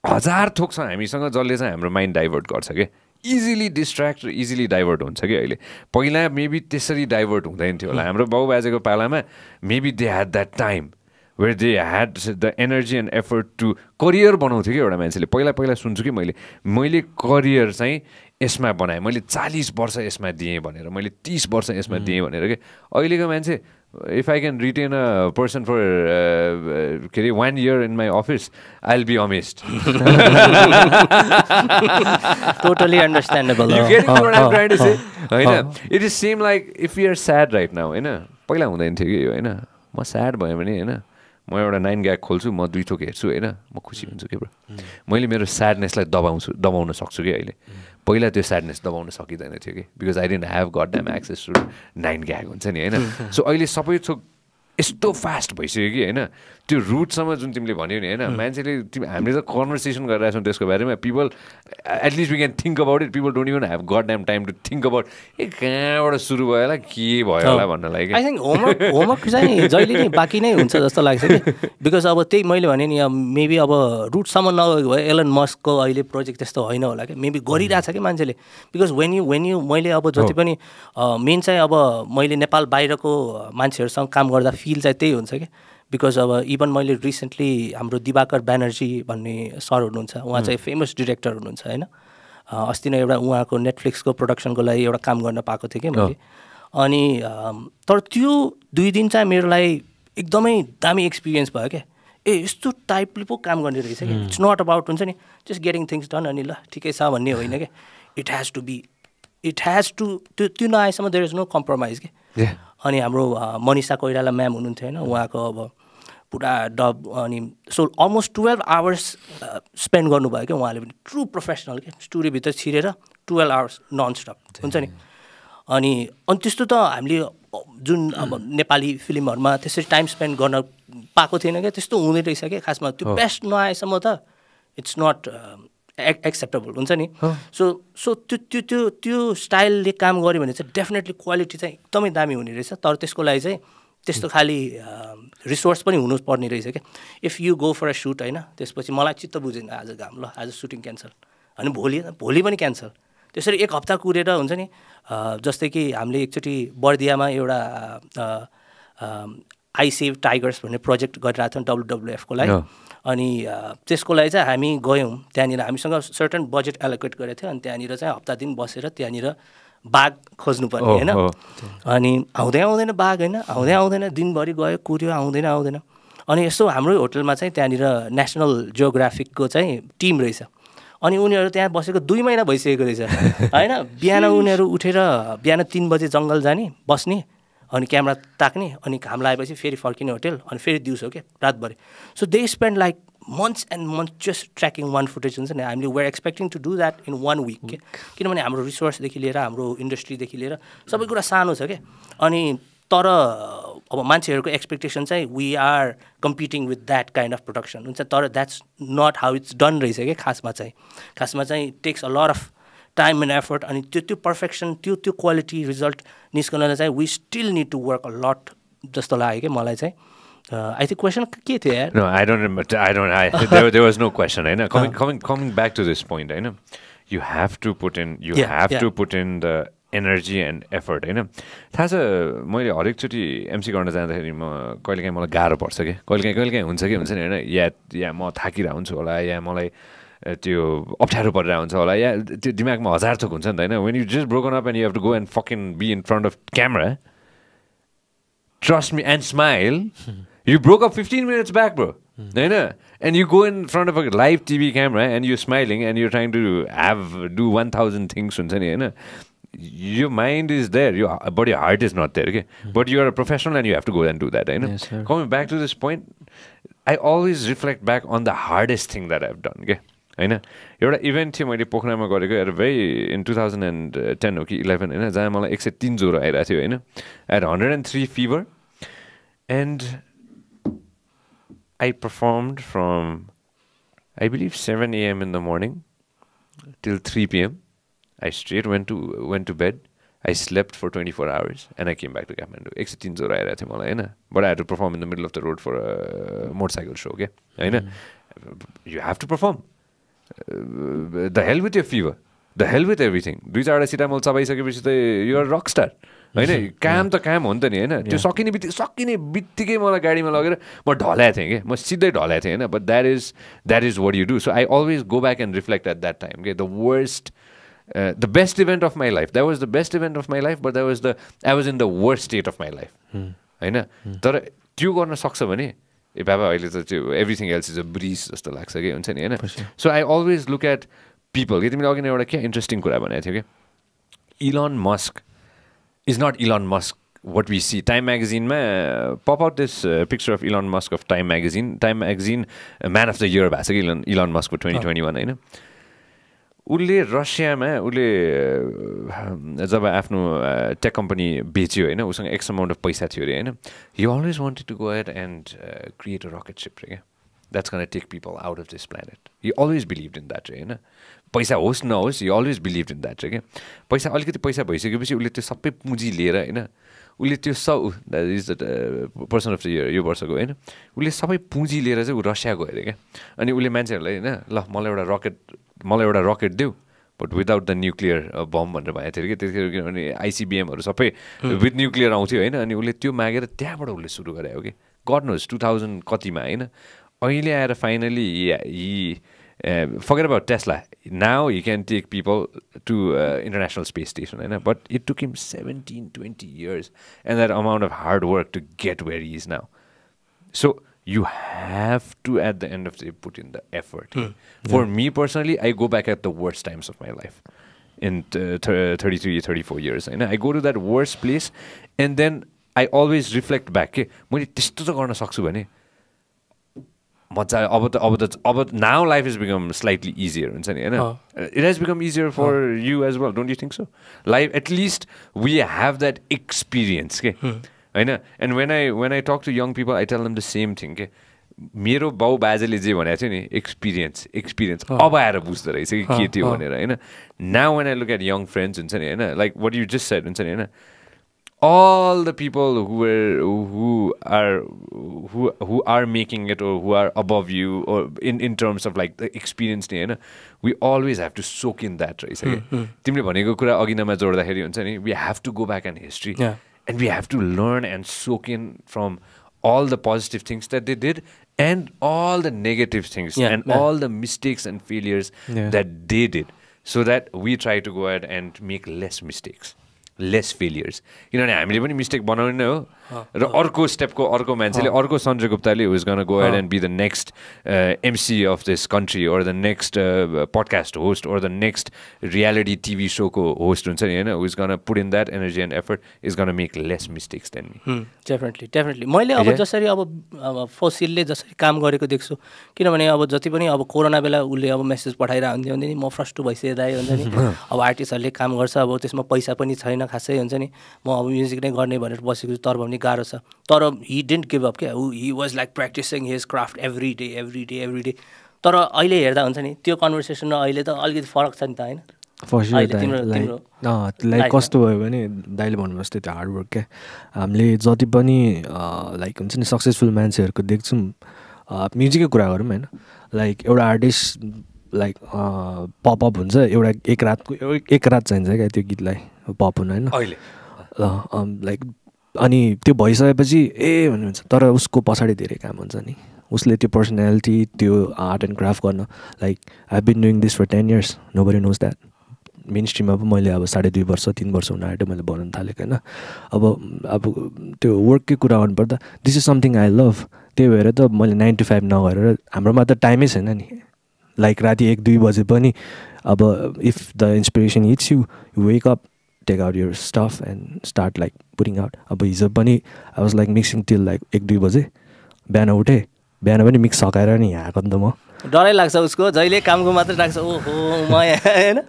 हजार थोक छ हामीसँग जसले चाहिँ हाम्रो mind divert गर्छ क्या इजिली डिस्ट्र्याक्ट र इजिली डाइभर्ट हुन्छ कि अहिले? पहिला मेबी त्यसरी डाइभर्ट हुँदैन थियो होला। हाम्रो बाउ बाजेको पालामा maybe they had that time where they had the energy and effort to career बनाउँथ्यो कि एउटा मान्छेले। पहिला पहिला सुन्छु कि मैले। मैले करियर चाहिँ यसमा बनाएँ। मैले चालिस वर्ष यसमा दिएँ भनेर। मैले तिस वर्ष यसमा दिएँ भनेर कि अहिलेको मान्छे if I can retain a person for के अरे one year in my office I will be amazed totally understandable You get what I'm trying to say? होइन it is same like if you are sad right now होइन पहिला हुँदैन थियो कि होइन म स्याड भयो भने होइन म एउटा नाइन ग्याग खोल्छु म दुई थोक हेर्छु होइन म खुसी हुन्छु कि ब्रो मैले मेरो स्याडनेसलाई दबाउँछु दबाउन सक्छु कि अहिले पहिला त्यो स्याडनेस दबाउन सकिँदैन थियो कि because I don't have got damn access to nine gag हुन्छ नि होइन? सो अहिले सबै थोक यस्तो फास्ट भइसक्यो कि होइन? त्यो रुटसम्म जुन तिमीले भन्यो नि होइन मान्छेले तिमी हामीले त कन्भर्सेसन गरिरहेको छौँ त्यसको बारेमा। People at least we can think about it people don't even have got time time to think about a कहाँबाट सुरु भयो होला? के भयो होला? भन्नलाई आई थिङ्क होमवर्क होमवर्क चाहिँ जहिले नै बाँकी नै हुन्छ जस्तो लाग्छ कि। बिकज अब त्यही मैले भने नि अब मेबी अब रुटसम्म नगएको भए एलन मस्कको अहिले प्रोजेक्ट त्यस्तो होइन होला कि मेबी गरिरहेछ कि मान्छेले। Because when you when you मैले अब जति पनि मेन चाहिँ अब मैले नेपाल बाहिरको मान्छेहरूसँग काम गर्दा फिल चाहिँ त्यही हुन्छ कि। बिकज अब इभन मैले रिसेन्टली हाम्रो दिवाकर ब्यानर्जी भन्ने सर हुनुहुन्छ उहाँ चाहिँ फेमस डिरेक्टर हुनुहुन्छ होइन? अस्ति नै एउटा उहाँको नेटफ्लिक्सको प्रोडक्सनको लागि एउटा काम गर्न पाएको थिएँ कि मैले। अनि तर त्यो दुई दिन चाहिँ मेरो लागि एकदमै दामी एक्सपिरियन्स भयो क्या। ए यस्तो टाइपले पो काम गर्ने रहेछ कि इट्स नट अबाउट हुन्छ नि जस्ट गेटिङ थिङ्स डन अनि ल ठिकै छ भन्ने होइन क्या। It has to be it has to त्यो त्यो नआएसम्म देयर इज नो कम्प्रोमाइज कि. अनि हाम्रो मनिषा कोइराला म्याम हुनुहुन्थ्यो होइन? उहाँको अब पुरा डब अनि so almost twelve hours spend गर्नुभयो क्या उहाँले पनि। ट्रु प्रोफेसनल क्या स्टुडियोभित्र छिरेर टुवेल्भ आवर्स नन स्टप हुन्छ नि? अनि अनि त्यस्तो त हामीले जुन अब नेपाली फिल्महरूमा त्यसरी टाइम स्पेन्ड गर्न पाएको थिएन क्या त्यस्तो हुँदै रहेछ क्या खासमा। त्यो बेस्ट नआएसम्म त इट्स नट एक्सेप्टेबल हुन्छ नि? सो सो त्यो त्यो त्यो त्यो स्टाइलले काम गऱ्यो भने चाहिँ डेफिनेटली क्वालिटी चाहिँ एकदमै दामी हुने रहेछ। तर त्यसको लागि चाहिँ त्यस्तो खालि रिसोर्स पनि हुनु पर्ने रहेछ क्या। If you go for a shoot होइन त्यसपछि मलाई चित्त बुझेन आज घाम ल आज सुटिङ क्यान्सल अनि भोलि भोलि पनि क्यान्सल त्यसरी एक हप्ता कुरेर हुन्छ नि जस्तै कि हामीले एकचोटि बर्दियामा एउटा आई सेभ टाइगर्स भन्ने प्रोजेक्ट गरिरहेको थियौँ डब्लुडब्लुएफको लागि। अनि त्यसको लागि चाहिँ हामी गयौँ। त्यहाँनिर हामीसँग सर्टन बजेट एलोकेट गरेको थियो अनि त्यहाँनिर चाहिँ हप्ता दिन बसेर त्यहाँनिर बाघ खोज्नुपर्ने हो, होइन। अनि आउँदै आउँदैन बाघ होइन? आउँदै आउँदैन दिनभरि गयो कुर्यो आउँदैन आउँदैन। अनि यसो हाम्रै होटलमा चाहिँ त्यहाँनिर नेसनल जियोग्राफिकको चाहिँ टिम रहेछ। अनि उनीहरू त्यहाँ बसेको दुई महिना भइसकेको रहेछ होइन? बिहान उनीहरू उठेर बिहान तिन बजे जङ्गल जाने बस्ने अनि क्यामेरा ताक्ने अनि घाम लागेपछि फेरि फर्किने होटेल अनि फेरि दिउँसो क्या रातभरि। So they spend like months and month just tracking one footage हुन्छ नि हामीले were expecting to do that in one week के किनभने हाम्रो रिसोर्सदेखि लिएर हाम्रो इन्डस्ट्रीदेखि लिएर सबै कुरा सानो छ क्या अनि तर अब मान्छेहरूको एक्सपेक्टेसन चाहिँ we are competing with that kind of production हुन्छ तर that's not how it's done रहेछ क्या खासमा चाहिँ। खासमा चाहिँ takes a lot of time and effort अनि त्यो त्यो पर्फेक्सन त्यो त्यो क्वालिटी रिजल्ट निस्कनलाई चाहिँ we still need to work a lot जस्तो लाग्यो क्या मलाई चाहिँ। आई थिङ्क क्वेसन के थियो यार No, I don't remember. I don't. I there, there was no question. I know. Coming, coming, coming back to this point. I know. You have to put in. You Yeah, have yeah. to put in the energy and effort होइन थाहा छ मैले हरेकचोटि MC गर्न जाँदाखेरि म कहिलेकाहीँ मलाई गाह्रो पर्छ कि कहिलेकाहीँ कहिलेकाहीँ हुन्छ कि हुन्छ नि होइन या या म थाकिरहेको हुन्छु होला या मलाई त्यो अप्ठ्यारो परिरहेको हुन्छ होला या त्यो दिमागमा हजार थोक हुन्छ नि त होइन when you just broken up and you have to go and fucking be in front of camera trust me and smile. you broke up 15 minutes back, bro. होइन? And you go in front of a live TV camera and you're smiling and you're trying to have do 1000 things हुन्छ नि होइन your mind is there your but your heart is not there okay but you're a professional and you have to go and do that होइन? Yes, sir. coming back to this point I always reflect back on the hardest thing that I've done okay होइन एउटा event थियो मैले पोखरामा गरेको एउटा very in two thousand and ten हो कि इलेभेन होइन जहाँ मलाई एक सय तिन ज्वरो आइरहेको थियो होइन at hundred and three fever and I performed from I believe seven AM in the morning till 3 p.m. I straight went to went to bed. I slept for 24 hours and I came back to Kathmandu. एक सय तिन ज्वरो आइरहेको थियो मलाई होइन but I have to perform in the middle of the road for motorcycle so के होइन you have to perform the hell with your fever the hell with everything दुई चारवटा सिटामल चबाइसकेपछि त युआर रक स्टार होइन काम त काम हो नि त नि होइन। त्यो सकिने बित्तिकै सकिने बित्तिकै मलाई गाडीमा लगेर म ढल्याएको थिएँ कि। म सिधै ढल्याएको थिएँ होइन। But that is that is what you do so I always go back and reflect at that time के the worst the best event of my life that was the best event of my life but that was the I was in the worst state of my life होइन? तर त्यो गर्न सक्छ भने ए बाबा अहिले त त्यो everything else is a bridge जस्तो लाग्छ कि हुन्छ नि होइन? So I always look at people कि तिमीले अघि नै एउटा क्या इन्ट्रेस्टिङ कुरा भनेको थियो कि? Elon Musk is not Elon Musk what we see. Time magazine, ma, pop out this uh, picture of Elon Musk of Time magazine. Time magazine, uh, man of the year भएको छ कि Elon, Elon Musk for 2021 होइन उसले रसियामा उसले जब आफ्नो take company बेच्यो होइन उसँग एक्स अमाउन्ट अफ पैसा थियो अरे होइन you always wanted to go at and create a rocket ship रे क्या that's gonna take people out of this planet you always believe in that रे होइन पैसा होस् नहोस् you always believe in that क्या पैसा अलिकति पैसा भइसकेपछि उसले त्यो सबै पुँजी लिएर होइन? उसले त्यो सब that is the person of the year यो वर्षको होइन? उसले सबै पुँजी लिएर चाहिँ ऊ रसिया गयो अरे क्या? अनि उसले मान्छेहरूलाई होइन? ल मलाई एउटा रकेट मलाई एउटा रकेट देऊ but without the nuclear bomb भनेर भएको थियो कि? त्यतिखेर किनभने आइसिबिएमहरू सबै विथ न्युक्लियर आउँथ्यो होइन? अनि उसले त्यो मागेर त्यहाँबाट उसले सुरु गरायो कि? नोज टु थाउजन्ड कतिमा होइन? अहिले आएर फाइनली यी forget about Tesla now you can take people to international space station होइन but it took him seventeen twenty years and that amount of hard work to get where is now so you have to at the end of the day put in the effort for me personally i go back at the worst times of my life in uh, th- 33 34 years होइन i go to that worst place and then i always reflect back के मैले त्यस्तो त गर्न सक्छु भने मजा अब त अब त अब now life is become slightly easier हुन्छ नि होइन it has become easier for you as well don't you think so life at least we have that experience के होइन and when I when I talk to young people I tell them the same thing के मेरो बाउ बाजेले जे भनेको थियो नि एक्सपिरियन्स एक्सपिरियन्स अब आएर बुझ्दो रहेछ कि के थियो भनेर होइन now when I look at young friends हुन्छ नि? होइन like what you just said हुन्छ नि? होइन all the people who were who are who who are making it or who are above you or in in terms of like the experience नै होइन we always have to soak in that रहेछ कि तिमीले भनेको कुरा अघि नमा जोड्दाखेरि हुन्छ नि we have to go back in history Yeah. and we have to learn and soak in from all the positive things that they did and all the negative things Yeah, and yeah. all the mistakes and failures Yeah. that they did so that we try to go ahead and make less mistakes Less failures किनभने हामीले पनि mistake बनाउने नै हो। र अर्को स्टेपको अर्को मान्छेले अर्को सञ्जय गुप्ताले who's gonna go ahead and be the next MC of this country or the next podcast host or the next reality TV सोको होस्ट हुन्छ नि होइन? Who's gonna put in that energy and effort is gonna make less mistakes than me definitely definitely मैले अब. जसरी अब फसिलले जसरी काम गरेको देख्छु किनभने अब जति पनि अब कोरोना बेला उसले अब मेसेज पठाइरहेको हुन्थ्यो भने नि म फ्रस्टु भइसकेर हुन्छ नि। अब आर्टिस्टहरूले काम गर्छ अब त्यसमा पैसा पनि छैन खासै हुन्छ नि। म अब म्युजिक नै गर्ने भनेर बसेको छु तर पनि गाह्रो छ तर हि डेन्ट गिभ अप क्या? He was like practising his craft every day every day every day तर अहिले हेर्दा हुन्छ नि त्यो कन्भर्सेसन र अहिले त अलिकति फरक छ नि त होइन? फर्स्ट अहिले तिम्रो- लाइक। कस्तो भयो भने दाइले भन्नुभयो जस्तै त्यो हार्डवर्क क्या? हामीले जति पनि लाइक हुन्छ नि सक्सेसफुल मान्छेहरूको देख्छौँ म्युजिकै कुरा गरौँ होइन? लाइक एउटा आर्टिस्ट लाइक पपअप हुन्छ एउटा एक रातको एक- एक रात चाहिन्छ क्या त्यो गीतलाई पप हुन होइन? अहिले। लाइक अनि त्यो भइसकेपछि ए भन्ने हुन्छ तर उसको पछाडि धेरै काम हुन्छ नि। उसले त्यो पर्सनालिटी त्यो आर्ट एन्ड क्राफ्ट गर्न like I been doing this for ten years nobody knows that main स्ट्रिममा पो मैले अब साढे दुई वर्ष तिन वर्ष हुन आँट्यो मैले बनाउनु थालेको होइन। अब अब त्यो वर्ककै कुरा गर्नुपर्दा this is something I love त्यही भएर त मैले नाइन टु फाइभ नगरेर हाम्रोमा त टाइमै छैन नि। लाइक राति एक दुई बजे पनि अब if the inspiration hits you wake up take out your stuff and start like putting out अब हिजो पनि I was like mixing till like एक दुई बजे। बिहान उठेँ। बिहान पनि मिक्स सकाएर नि आएको नि त म। डरै लाग्छ उसको। जहिले कामको मात्रै लाग्छ। ओहो म यहाँ होइन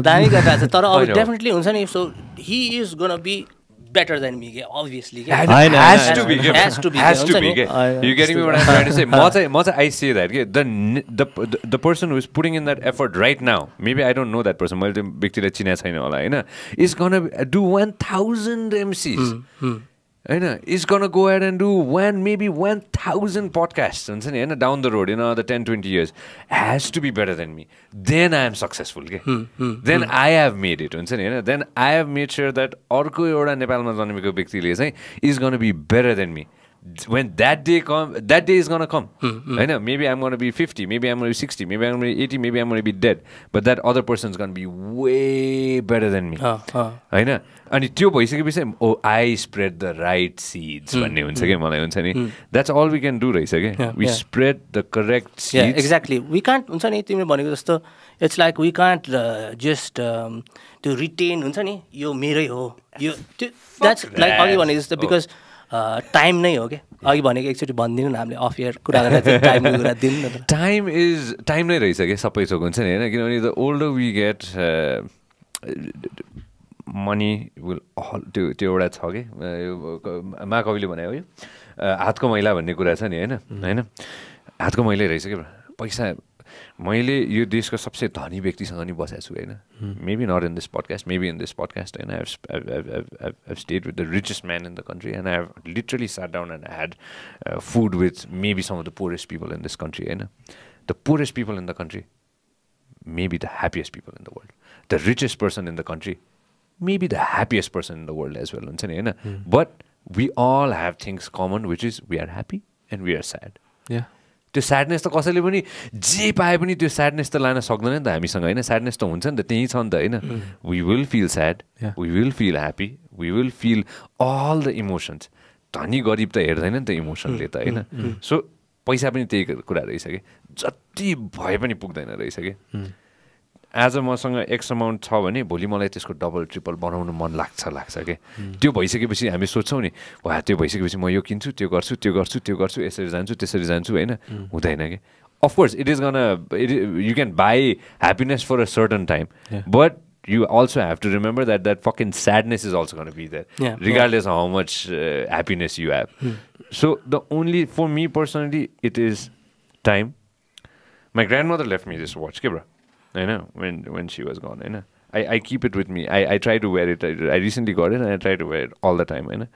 दामी गरिरहेको छ। तर अब। डेफिनेटली हुन्छ नि। So he is gonna be better than me के अभियसली And होइन, has होइन, to be, होइन। के? Has to be, Has के? to हुन्छ be, नि? के? I- You getting me what I'm trying to say? म चाहिँ म चाहिँ I say that के the n- the the the person who is putting in that effort right now, maybe I don't know that person. मैले त्यो व्यक्तिलाई चिनेको छैन होला होइन is gonna do one thousand MCs. होइन is gonna go ahead and do one maybe one thousand podcast हुन्छ नि होइन down the road in the ten twenty years has to be better than me then I am successful के then I have made it हुन्छ नि होइन? Then I have made sure that अर्को एउटा नेपालमा जन्मेको व्यक्तिले चाहिँ is gonna be better than me when that day come that day is gonna come I know maybe I'm gonna be 50 maybe I'm gonna be 60 maybe I'm gonna be 80 maybe I'm gonna be dead but that other person's gonna be way better than me। होइन अनि त्यो भइसकेपछि ओ I spread the right seeds भन्ने हुन्छ कि मलाई हुन्छ नि that's all we can do रहेछ कि we. Spread the correct seeds exactly we can't हुन्छ नि तिमीले भनेको जस्तो it's like we can't just त्यो रिटेन हुन्छ नि यो मेरै हो यो त्यो द्याट्स लाइक. अघि भने जस्तो बिकज टाइम नै हो क्या अघि भनेको एकचोटि भनिदिनु न हामीले अफ इयर कुरा गर्दा टाइमको कुरा न टाइम इज टाइम नै रहेछ कि सबै थोक हुन्छ नि होइन? किनभने the older we get money will त्यो त्यो एउटा छ कि? महाकविले भने हो यो हातको मैला भन्ने कुरा छ नि होइन? होइन? हातको मैलै रहेछ कि पैसा मैले यो देशको सबसे धनी व्यक्तिसँग नि बसेको छु होइन maybe not in this podcast maybe in this podcast होइन I stayed with the richest man in the country and I have literally sat down and had food with maybe some of the poorest people in this country होइन the poorest people in the country maybe the happiest people in the world. The richest person in the country, maybe the happiest person in the world as well. हुन्छ नि होइन But we all have things common, which is we are happy and we are sad. त्यो sadness त कसैले पनि जे पाए पनि त्यो स्याडनेस त लान सक्दैन नि त हामीसँग होइन? स्याडनेस त हुन्छ नि त त्यहीँ छ नि त होइन? We will feel sad. We will feel happy we will feel all the emotions धनी गरिब त हेर्दैन नि त इमोसनले त होइन? सो पैसा पनि त्यही कुरा रहेछ कि जति भए पनि पुग्दैन रहेछ कि आज मसँग एक्स अमाउन्ट छ भने भोलि मलाई त्यसको डबल ट्रिपल बनाउनु मन लाग्छ लाग्छ कि त्यो भइसकेपछि हामी सोध्छौँ नि वा त्यो भइसकेपछि म यो किन्छु त्यो गर्छु त्यो गर्छु त्यो गर्छु यसरी जान्छु त्यसरी जान्छु होइन हुँदैन कि of course it is gonna it you can buy happiness for a certain time Yeah. But you also have to remember that that fucking sadness is also going to be there Yeah. regardless of how much uh, happiness you have so the only for me personally it is time my grandmother left me this watch okay, bro i know when when she was gone I know. I, I keep it with me I, I try to wear it I, I recently got it and i try to wear it all the time I know.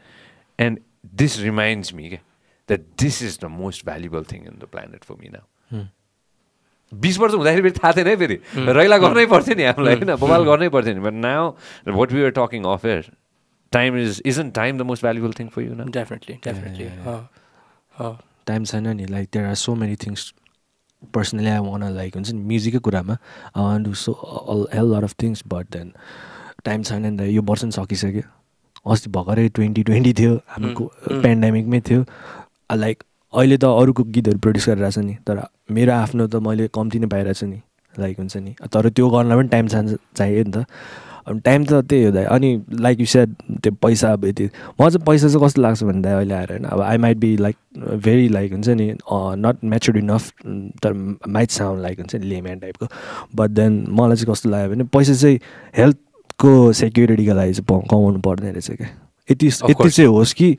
and this reminds me okay, that this is the most valuable thing in the planet for me now बिस वर्ष हुँदाखेरि फेरि थाहा थिएन है फेरि रैला गर्नै पर्थ्यो नि हामीलाई होइन बबाल गर्नै पर्थ्यो नि but now what we are talking of air time is isn't time the most valuable thing for you न डेफिनेटली डेफिनेटली टाइम छैन नि like there are so many things personally I want like हुन्छ नि म्युजिकै कुरामा I want do so all hell lot of things but then time छैन नि त यो वर्ष नि सकिसक्यो। अस्ति भर्खरै ट्वेन्टी ट्वेन्टी थियो हाम्रो पेन्डेमिकमै थियो। लाइक अहिले त अरूको गीतहरू प्रड्युस गरिरहेको छ नि तर मेरो आफ्नो त मैले कम्ती नै पाइरहेको छु नि लाइक हुन्छ नि। तर त्यो गर्न पनि टाइम चाहियो नि त। टाइम त त्यही हो दाइ। अनि लाइक यु सेड त्यो पैसा अब यति मलाई चाहिँ पैसा चाहिँ कस्तो लाग्छ भने दाइ अहिले आएर होइन? अब I might be like very like हुन्छ नि नट म्याचुर इनफ तर माइट साउन्ड लाइक हुन्छ नि लेम्यान टाइपको बट देन मलाई चाहिँ कस्तो लाग्यो भने पैसा चाहिँ हेल्थको सेक्युरिटीको लागि चाहिँ कमाउनु पर्दैन रहेछ क्या। यति यति. चाहिँ होस् कि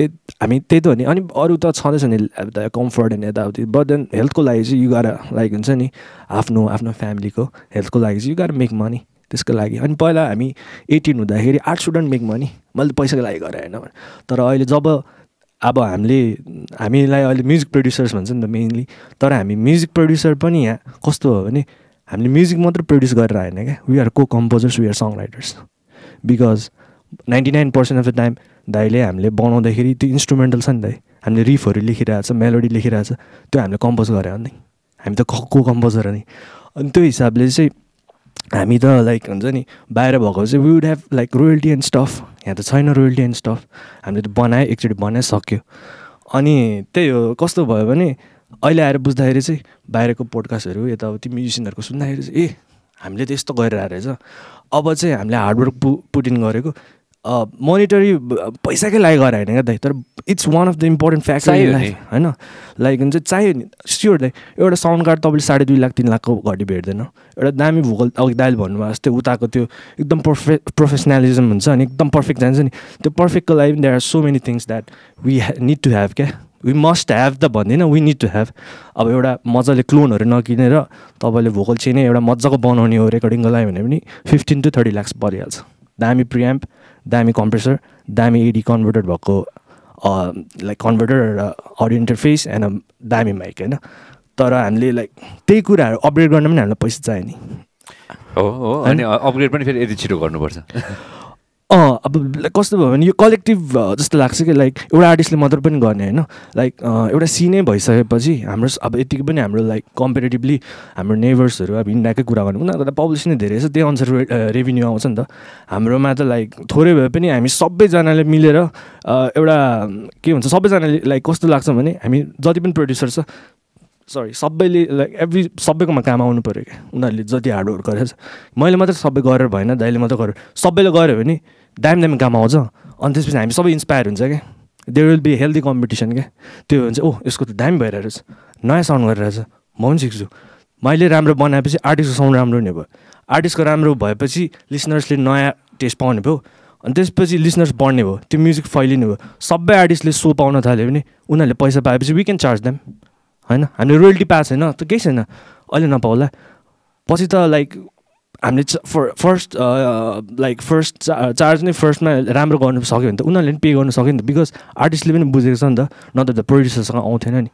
ए हामी त्यही त हो नि। अनि अरू त छँदैछ नि अब त कम्फर्ट एन्ड यताउति। बट देन हेल्थको लागि चाहिँ यु गाह्रो लाइक हुन्छ नि आफ्नो आफ्नो फ्यामिलीको हेल्थको लागि चाहिँ यु गाह्रो मेक मनी त्यसको लागि। अनि पहिला हामी एटिन हुँदाखेरि आर्ट स्टुडेन्ट मेक मनी। मैले पैसाको लागि गरेँ होइन। तर अहिले जब अब हामीले हामीलाई अहिले म्युजिक प्रड्युसर्स भन्छ नि त मेनली तर हामी म्युजिक प्रड्युसर पनि यहाँ कस्तो हो भने हामीले म्युजिक मात्र प्रड्युस गरेर होइन क्या। We are co composers we are songwriters because ninety nine percent of the time दाइले हामीले बनाउँदाखेरि त्यो इन्स्ट्रुमेन्टल छ नि दाइ। हामीले रिफहरू लेखिरहेको छ मेलोडी लेखिरहेको छ त्यो हामीले कम्पोज गरे हो नि हामी त को कम्पोजर नि। अनि त्यो हिसाबले चाहिँ हामी त लाइक हुन्छ नि बाहिर भएको चाहिँ we would have like royalty and stuff यहाँ त छैन रोयल्टी एन्ड स्टफ हामीले त बनायो एकचोटि बनाइसक्यो। अनि त्यही हो कस्तो भयो भने अहिले आएर बुझ्दाखेरि चाहिँ बाहिरको पोडकास्टहरू यताउति म्युजिसियनहरूको सुन्दाखेरि चाहिँ ए हामीले त यस्तो गरिरहेको रहेछ। अब चाहिँ हामीले हार्डवर्क पु पुटिन गरेको। मोनिटरी पैसाकै लागि गरे होइन क्या दाइ तर it's one of the important. Life होइन? लाइक हुन्छ चाहियो नि। स्योर दाइ एउटा साउन्ड कार्ड तपाईँले साढे दुई लाख तिन लाखको घटी भेट्दैन। एउटा दामी भूगोल अघि दाइले भन्नुभएको जस्तै उताको त्यो एकदम पर्फे प्रोफेसनलिजम हुन्छ अनि एकदम पर्फेक्ट जान्छ नि। त्यो पर्फेक्टको लागि पनि there are so many things that we need to have क्या। वी मस्ट ह्याभ त भन्दैन वी निड टु ह्याभ अब एउटा मजाले क्लोनहरू नकिनेर तपाईँले भोकल चाहिँ नै एउटा मजाको बनाउने हो रेकर्डिङको लागि भने पनि फिफ्टिन टु थर्टी लाक्स परिहाल्छ। दामी प्रिएम्प दामी कम्प्रेसर दामी एडी कन्भर्टर भएको लाइक कन्भर्टर र अडियो इन्टरफेस एन्ड अ दामी माइक होइन? तर हामीले लाइक त्यही कुराहरू अपग्रेड गर्न पनि हामीलाई पैसा चाहियो नि। हो हो अनि अपग्रेड पनि फेरि यति छिटो गर्नुपर्छ। अँ अब कस्तो भयो भने यो कलेक्टिभ जस्तो लाग्छ कि लाइक एउटा आर्टिस्टले मात्र पनि गर्ने होइन? लाइक एउटा सिनै भइसकेपछि हाम्रो अब यतिकै पनि हाम्रो लाइक कम्पेरिटिभली हाम्रो नेबर्सहरू अब इन्डियाकै कुरा गर्नु उनीहरूको त पपुलेसन धेरै छ। त्यही अनुसार रेभिन्यू आउँछ नि त। हाम्रोमा त लाइक थोरै भए पनि हामी सबैजनाले मिलेर एउटा के भन्छ सबैजनाले लाइक कस्तो लाग्छ भने हामी जति पनि प्रड्युसर छ सरी सबैले लाइक एभ्री सबैकोमा काम आउनु पऱ्यो क्या। उनीहरूले जति हार्डवर्क गरेछ। मैले मात्रै सबै गरेर भएन दाइले मात्रै गरेर सबैले गऱ्यो भने दामी दामी काम आउँछ अनि त्यसपछि हामी सबै इन्सपायर हुन्छ क्या there will be healthy competition क्या त्यो हुन्छ ओ यसको त दामी भइरहेछ नयाँ साउन्ड गरिरहेछ म पनि सिक्छु मैले राम्रो बनाएपछि आर्टिस्टको साउन्ड राम्रो हुने भयो आर्टिस्टको राम्रो भएपछि लिसनर्सले नयाँ टेस्ट पाउने भयो अनि त्यसपछि लिसनर्स बढ्ने भयो त्यो म्युजिक फैलिने भयो सबै आर्टिस्टले सो पाउन थाल्यो भने उनीहरूले पैसा पाएपछि वी क्यान चार्ज देम होइन हामीले रोयल्टी पाएको छैन त केही छैन अहिले नपाउला पछि त लाइक हामीले फर फर्स्ट लाइक फर्स्ट चा चार्ज नै फर्स्टमा राम्रो गर्नु सक्यो भने त उनीहरूले पनि पे गर्नु सक्यो नि त बिकज आर्टिस्टले पनि बुझेको छ नि त नत्र त प्रड्युसरसँग आउँथेन नि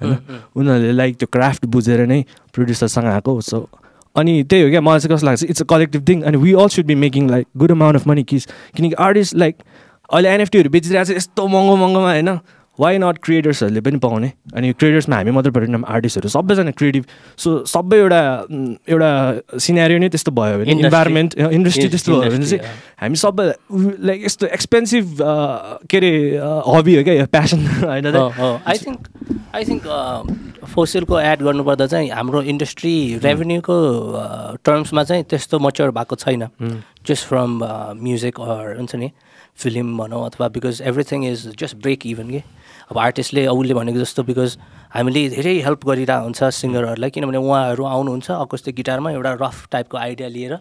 होइन? उनीहरूले लाइक त्यो क्राफ्ट बुझेर नै प्रड्युसरसँग आएको सो अनि त्यही हो क्या मलाई चाहिँ कस्तो लाग्छ इट्स अ कलेक्टिभ थिङ अनि we all should be making like good amount of money kiss किनकि आर्टिस्ट लाइक अहिले एनएफटीहरू बेचिरहेको छ यस्तो महँगो महँगोमा होइन? वाइ नट क्रिएटर्सहरूले पनि पाउने? अनि क्रिएटर्समा हामी मात्रै परेन आर्टिस्टहरू सबैजना क्रिएटिभ सो सबै एउटा एउटा सिनेरियो नै त्यस्तो भयो भने. इन्भाइरोमेन्ट इन्डस्ट्री त्यस्तो भयो भने चाहिँ हामी सबै लाइक यस्तो एक्सपेन्सिभ के अरे हबी हो क्या प्यासन होइन? आई थिङ्क आई थिङ्क फोसिलको एड गर्नुपर्दा चाहिँ हाम्रो इन्डस्ट्री रेभेन्यूको टर्म्समा चाहिँ त्यस्तो मच्योर भएको छैन। जस्ट फ्रम म्युजिक अर हुन्छ नि फिल्म भनौँ अथवा because everything is just break even कि? अब आर्टिस्टले उसले भनेको जस्तो बिकज हामीले धेरै हेल्प गरिरहेको हुन्छ सिङ्गरहरूलाई किनभने उहाँहरू आउनुहुन्छ अकुस्टिक गिटारमा एउटा रफ टाइपको आइडिया लिएर।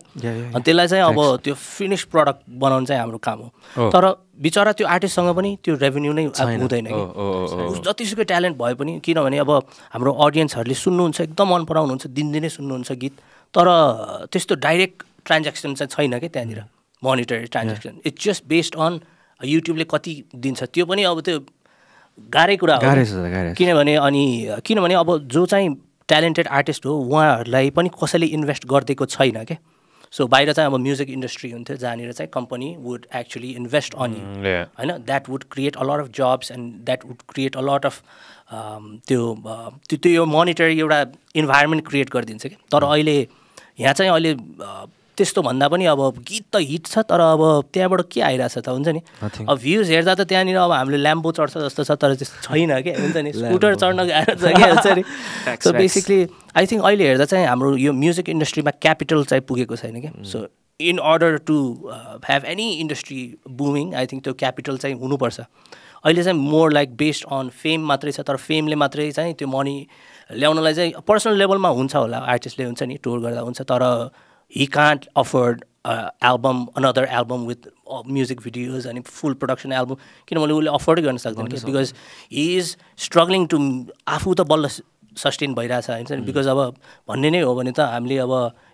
अनि त्यसलाई चाहिँ अब त्यो फिनिस प्रडक्ट बनाउनु चाहिँ हाम्रो काम हो। Oh. तर बिचरा त्यो आर्टिस्टसँग पनि त्यो रेभेन्यू नै हुँदैन कि। Oh, oh, जतिसुकै ट्यालेन्ट भए पनि किनभने अब हाम्रो अडियन्सहरूले सुन्नुहुन्छ एकदम मन पराउनुहुन्छ दिनदिनै सुन्नुहुन्छ गीत। तर त्यस्तो डाइरेक्ट ट्रान्ज्याक्सन चाहिँ छैन कि त्यहाँनिर। Monetary transaction it's just based on युट्युबले कति दिन्छ। त्यो पनि अब त्यो गाह्रै कुरा हो। किनभने अनि किनभने अब जो चाहिँ ट्यालेन्टेड आर्टिस्ट हो उहाँहरूलाई पनि कसैले इन्भेस्ट गरिदिएको छैन क्या सो बाहिर चाहिँ अब म्युजिक इन्डस्ट्री हुन्थ्यो जहाँनिर चाहिँ company would actually invest on. होइन? That would create a lot of jobs and that would create a lot of त्यो त्यो त्यो यो मोनिटरी एउटा इन्भाइरोमेन्ट क्रिएट गरिदिन्छ कि? तर अहिले यहाँ चाहिँ अहिले uh, त्यस्तो भन्दा पनि अब गीत त हिट छ तर अब त्यहाँबाट के आइरहेछ त हुन्छ नि. अब भ्युज हेर्दा त त्यहाँनिर अब हामीले ल्याम्बो चढ्छ जस्तो छ तर त्यस्तो छैन क्या हुन्छ नि? स्कुटर चढ्न क्या हुन्छ नि? सो बेसिकली आई थिङ्क अहिले हेर्दा चाहिँ हाम्रो यो म्युजिक इन्डस्ट्रीमा क्यापिटल चाहिँ पुगेको छैन क्या so in order to have any industry booming I think त्यो क्यापिटल चाहिँ हुनुपर्छ। अहिले चाहिँ more like based on fame मात्रै छ तर फेमले मात्रै चाहिँ त्यो मनी ल्याउनलाई चाहिँ पर्सनल लेभलमा हुन्छ होला। आर्टिस्टले हुन्छ नि टुर गर्दा हुन्छ तर he can't afford album another album with music videos अनि फुल प्रडक्सन एल्बम किनभने उसले अफोर्डै गर्न सक्दैन कि because he is struggling to आफू त बल्ल सस्टेन भइरहेछ हुन्छ नि? बिकज अब भन्ने नै हो भने त हामीले अब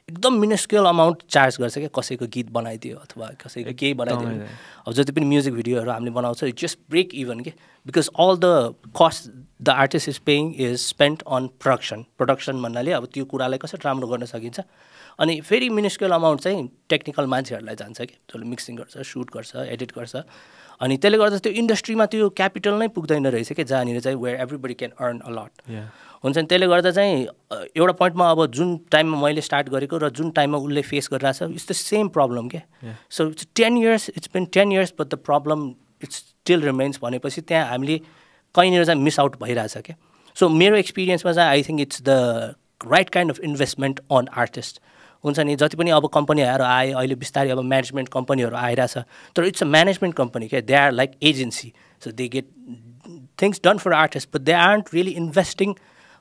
एकदम मिनिस्क्युल अमाउन्ट चार्ज गर्छ क्या कसैको गीत बनाइदियो अथवा कसैको केही बनाइदियो। अब जति पनि म्युजिक भिडियोहरू हामीले बनाउँछ इट जस्ट ब्रेक इभन के because all the cost the artist is paying is spend on production production भन्नाले अब त्यो कुरालाई कसरी राम्रो गर्न सकिन्छ? अनि फेरि मिनिस्क्युल अमाउन्ट चाहिँ टेक्निकल मान्छेहरूलाई जान्छ कि जसले मिक्सिङ गर्छ सुट गर्छ एडिट गर्छ। अनि त्यसले गर्दा त्यो इन्डस्ट्रीमा त्यो क्यापिटल नै पुग्दैन रहेछ कि जहाँनिर चाहिँ where everybody can earn a lot Yeah. हुन्छ नि त्यसले गर्दा चाहिँ एउटा पोइन्टमा अब जुन टाइममा मैले स्टार्ट गरेको र जुन टाइममा उसले फेस गरिरहेछ इट्स द सेम प्रब्लम क्या। So it's ten years it's been ten years but the problem it's still remains भनेपछि त्यहाँ हामीले कहीँनिर चाहिँ मिस आउट भइरहेछ क्या। सो मेरो एक्सपिरियन्समा चाहिँ I think it's the right kind of investment on artist हुन्छ नि जति पनि अब कम्पनीहरू आए अहिले बिस्तारै अब म्यानेजमेन्ट कम्पनीहरू आइरहेछ तर इट्स अ म्यानेजमेन्ट कम्पनी क्या they are like agency so they get things done for artist but they aren't really investing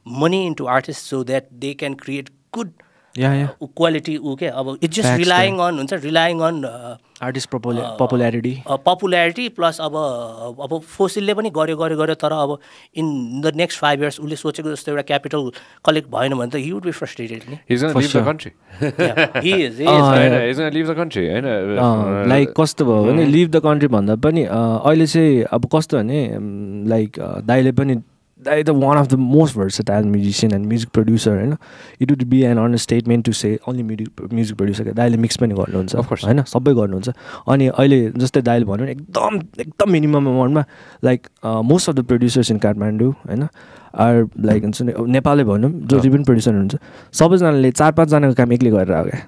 money into artist so that they can create good quality ऊ के अब it's just relying on हुन्छ relying on artist popularity popularity plus अब अब फोसिलले पनि गर्यो गर्यो गर्यो तर अब in the next five years उसले सोचेको जस्तो एउटा क्यापिटल कलेक्ट भएन भने त हि वुड बी फ्रस्ट्रेटेड नि He's gonna For leave sure. the country. He is, he is. अँ, होइन? लाइक कस्तो भयो भने लिभ द कन्ट्री भन्दा पनि अ, अहिले चाहिँ अब कस्तो भने लाइक दाइले पनि दाइ the one of the most versatile musician and music producer होइन it would be an understatement to say only music music producer दाइले मिक्स पनि गर्नुहुन्छ course. होइन? सबै गर्नुहुन्छ। अनि अहिले जस्तै दाइले भन्यो भने एकदम एकदम minimum अमाउन्टमा like most of the producers in Kathmandu होइन? आर लाइक हुन्छ नि अब नेपालले भनौँ जति पनि प्रड्युसर हुनुहुन्छ। सबैजनाले चार पाँचजनाको काम एक्लै गरेर आयो क्या।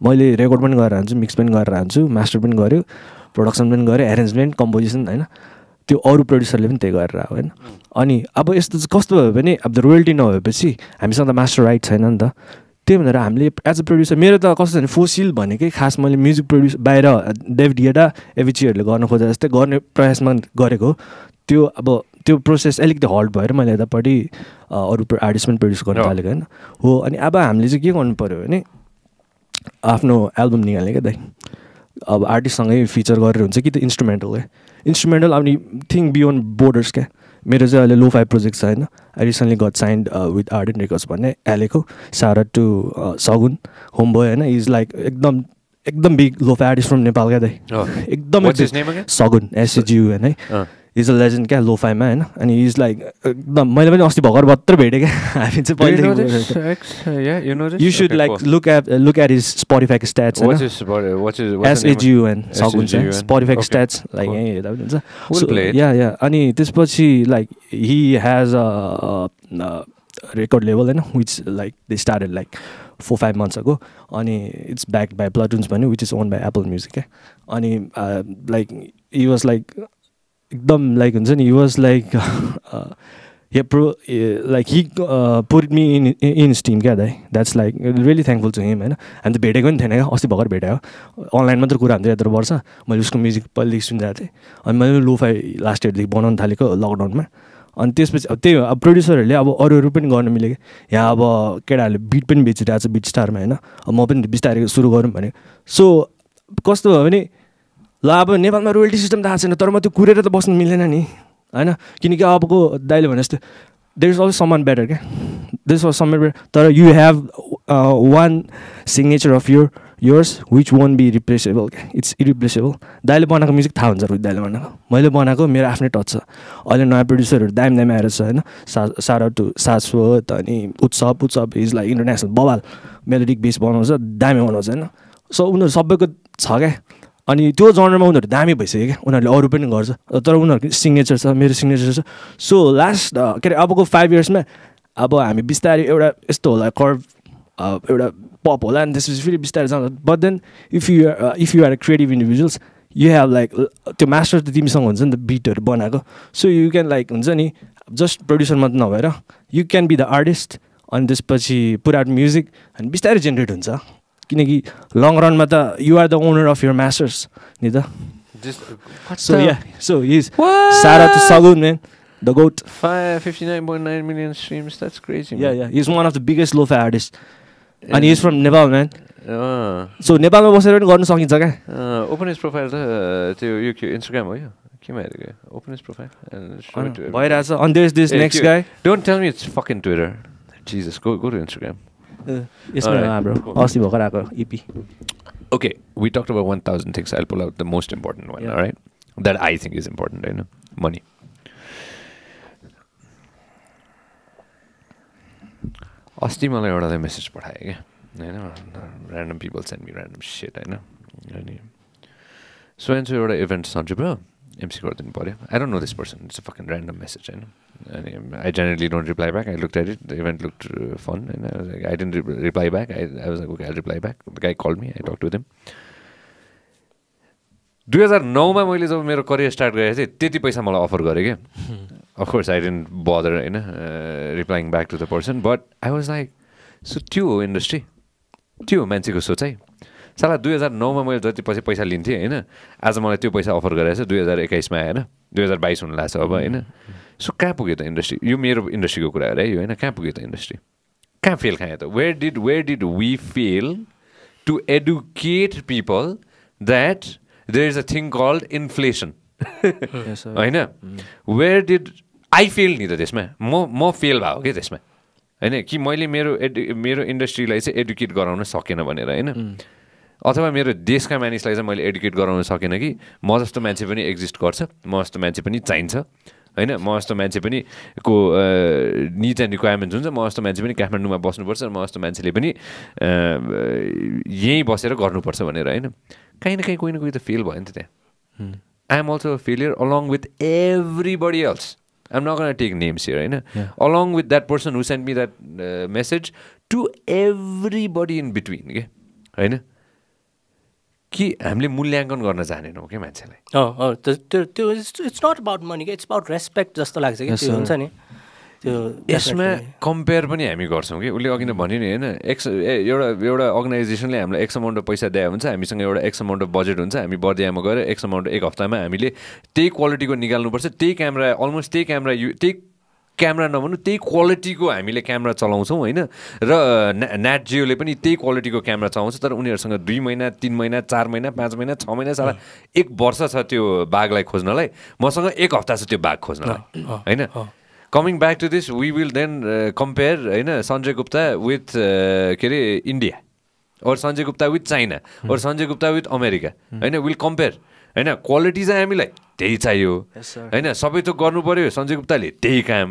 मैले रेकर्ड पनि गरेर हान्छु मिक्स पनि गरेर हान्छु मास्टर पनि गऱ्यो प्रोडक्सन पनि गऱ्यो एरेन्जमेन्ट कम्पोजिसन होइन? त्यो अरू प्रड्युसरले पनि त्यही गरेर होइन? अनि अब यस्तो चाहिँ कस्तो भयो भने अब द रोयल्टी नभएपछि हामीसँग त मास्टर राइट छैन नि त। त्यही भनेर हामीले एज अ प्रड्युसर मेरो त कस्तो छ भने फोसिल भनेकै खास मैले म्युजिक प्रड्युस बाहिर डेभिड गेडा एभिचीहरूले गर्न खोजे जस्तै गर्ने प्रयासमा गरेको त्यो अब त्यो प्रोसेस अलिकति हल्ट भएर मैले यतापट्टि अरू आर्टिस्ट पनि प्रड्युस गर्न। थालेको होइन। हो अनि अब हामीले चाहिँ के गर्नु पऱ्यो भने आफ्नो एल्बम निकाल्ने क्या दाइ? अब आर्टिस्टसँगै फिचर गरेर हुन्छ कि त इन्स्ट्रुमेन्टल क्या इन्स्ट्रुमेन्टल अब थिङ बियोन्ड बोर्डर्स क्या मेरो चाहिँ अहिले लो फाइभ प्रोजेक्ट छ होइन I recently got signed with art and records भन्ने एलेको सारा टु सगुन होम बोय होइन इज लाइक एकदम एकदम big lo fi artist from Nepal क्या दाइ. एकदम? सगुन एसएजियु होइन है. इज अ लेजेन्ड क्या लोफाइमा होइन अनि इज लाइक एकदम मैले पनि अस्ति भर्खर भत्र भेटेँ क्या हामी चाहिँ Do you know पहिलेदेखि this, X? Yeah, you know this? You should like. Look at look at is Spotify stats S A G U N SAGUN. Spotify Okay. Stats like. यहीँ हेर्दा पनि हुन्छ. या या अनि त्यसपछि like he has a record level होइन which like they started like four five months ago अनि it's back by Platoons भन्यो which is own by Apple Music क्या अनि लाइक हि वाज लाइक एकदम like हुन्छ नि was like hey pro like he put me in in steam क्या दाइ? That's like really thankful to him होइन? हामी त भेटेको पनि थिएन क्या अस्ति भर्खर भेटायो। अनलाइन मात्र कुरा हुन्थ्यो यत्रो वर्ष मैले उसको म्युजिक पहिलेदेखि सुनिरहेको थिएँ। अनि मैले लोफाई लास्ट इयरदेखि बनाउनु थालेको लकडाउनमा अनि त्यसपछि अब त्यही हो अब प्रड्युसरहरूले अब अरू अरू पनि गर्नु मिल्यो कि यहाँ अब केटाहरूले बिट पनि बेचिरहेको छ बिट स्टारमा होइन? म पनि बिस्तारै सुरु गरौँ भने सो कस्तो भयो भने ल अब नेपालमा रोयल्टी सिस्टम थाहा छैन तर म त्यो कुरेर त बस्नु मिलेन नि। होइन? किनकि अबको दाइले भने जस्तो there is also someone better क्या दिस वाज समान बेटर तर you have one signature of your yours which won't be replaceable क्या इट्स इरिप्लेसेबल दाइले बनाएको म्युजिक थाहा हुन्छ रोहित दाइले बनाएको। मैले बनाएको मेरो आफ्नै टच छ। अहिले नयाँ प्रड्युसरहरू दामी दामी आएर छ होइन? सा सारा टु शाश्वत अनि Utsav Utsav is like international बवाल। मेलोडिक बेस बनाउँछ दामी बनाउँछ होइन? सो उनीहरू सबैको छ क्या अनि त्यो जनरमा उनीहरू दामी भइसक्यो क्या। उनीहरूले अरू पनि गर्छ। तर उनीहरूको सिग्नेचर छ मेरो सिग्नेचर छ। सो लास्ट के अरे अबको फाइभ इयर्समा अब हामी बिस्तारै एउटा यस्तो होला कर्भ एउटा पप होला। अनि त्यसपछि फेरि बिस्तारै जान्छ but then if you if you are creative individuals you have like त्यो मास्टर त तिमीसँग हुन्छ नि त बिटहरू बनाएको। सो यु क्यान लाइक हुन्छ नि जस्ट प्रड्युसर मात्र नभएर you can be the artist अनि त्यसपछि आउट म्युजिक अनि बिस्तारै जेनेरेट हुन्छ। किनकि लङ रनमा त you are the owner of your masters नि त? So yeah so is? सारा to Sagun man the goat Five, 59.9 million streams. That's crazy. Yeah man. Yeah is one of the biggest lofi artist अनि is from Nepal man Uh, so नेपालमा बसेर पनि गर्नु सकिन्छ क्या? Uh, open his profile त uh, त्यो यो के इन्स्टाग्राम हो यो? केमा हेरेको ओपन हिज प्रोफाइल भइरहेछ। अनि this a, next guy don't tell me it's fucking Twitter Jesus go go to Instagram यसमा. अस्ति भर्खर आएको E EP Okay, we talked about 1,000 things. I'll pull out the most important one, Yeah. all right? That I think is important, you know? Money. अस्ति मलाई एउटा message पठाएँ क्या होइन random people send me random set होइन अनि so and so एउटा event सन्चु भयो एमसी गरिदिनु पऱ्यो I don't know this person it's a fucking random message होइन अनि I generally don't reply back I look at it the event look fun होइन I didn't reply back I I was okay I reply back the guy call me I talk to them दुई हजार नौमा मैले जब मेरो career start गरेको थिएँ त्यति पैसा मलाई अफर गरेँ क्या अफकोर्स आई डेन्ट बदर होइन replying back to the person but I was like so त्यो हो इन्डस्ट्री त्यो हो मान्छेको सोचाइ साला दुई हजार नौमा मैले जति पछि पैसा लिन्थेँ होइन आज मलाई त्यो पैसा अफर गरेको छ दुई हजार एक्काइसमा आएन दुई हजार बाइस हुनु लाग्छ अब होइन सो कहाँ पुग्यो त इन्डस्ट्री यो मेरो इन्डस्ट्रीको कुरा हो है यो होइन कहाँ पुग्यो त इन्डस्ट्री कहाँ फेल खायो त where did where did we fail to educate people that there is a thing called inflation होइन वेयर डिड आई फेल नि त त्यसमा म म फेल भएको कि त्यसमा होइन कि मैले मेरो एडु मेरो इन्डस्ट्रीलाई चाहिँ एडुकेट गराउन सकेन भनेर होइन अथवा मेरो देशका मानिसलाई चाहिँ मैले एडुकेट गराउन सकेन कि म जस्तो मान्छे पनि एक्जिस्ट गर्छ म जस्तो मान्छे पनि चाहिन्छ होइन? म जस्तो मान्छे पनि को निड एन्ड रिक्वायरमेन्ट्स हुन्छ म जस्तो मान्छे पनि काठमाडौँमा बस्नुपर्छ म जस्तो मान्छेले पनि यहीँ बसेर गर्नुपर्छ भनेर होइन? काहीँ न काहीँ कोही न कोही त फेल भयो नि त त्यहाँ। I am also failure along with everybody else I am not gonna take names here होइन? Along with that person who send me that message to everybody in between के होइन? कि हामीले मूल्याङ्कन गर्न जानेनौँ क्या मान्छेलाई त्यो त्यो इट्स नट अबाउट मनी क्या इट्स अबाउट रेस्पेक्ट जस्तो लाग्छ कि त्यो. हुन्छ नि त्यो यसमा. कम्पेयर पनि हामी गर्छौँ कि उसले अघि नै भन्यो नि होइन एक्स ए एउटा एउटा अर्गनाइजेसनले हामीलाई एक्स अमाउन्ट अफ पैसा दिए हुन्छ हामीसँग एउटा एक्स अमाउन्ट अफ बजेट हुन्छ हामी बर्दियामा गएर एक्स अमाउन्ट एक हप्तामा हामीले त्यही क्वालिटीको निकाल्नुपर्छ त्यही क्यामेरा अलमोस्ट त्यही क्यामेरा यु त्यही क्यामेरा नभन्नु त्यही क्वालिटीको हामीले क्यामेरा चलाउँछौँ होइन? र नाट जियोले पनि त्यही क्वालिटीको क्यामेरा चलाउँछ तर उनीहरूसँग दुई महिना तिन महिना चार महिना पाँच महिना छ महिना साला एक वर्ष छ त्यो बाघलाई खोज्नलाई। मसँग एक हप्ता छ त्यो बाघ खोज्नलाई होइन? Coming back to this we will then compare होइन सञ्जय गुप्ता विथ के अरे इन्डिया और सञ्जय गुप्ता विथ चाइना और सञ्जय गुप्ता विथ अमेरिका होइन? विल कम्पेयर होइन क्वालिटी चाहिँ हामीलाई त्यही चाहियो. होइन सबै त गर्नु पऱ्यो सञ्जय गुप्ताले त्यही काम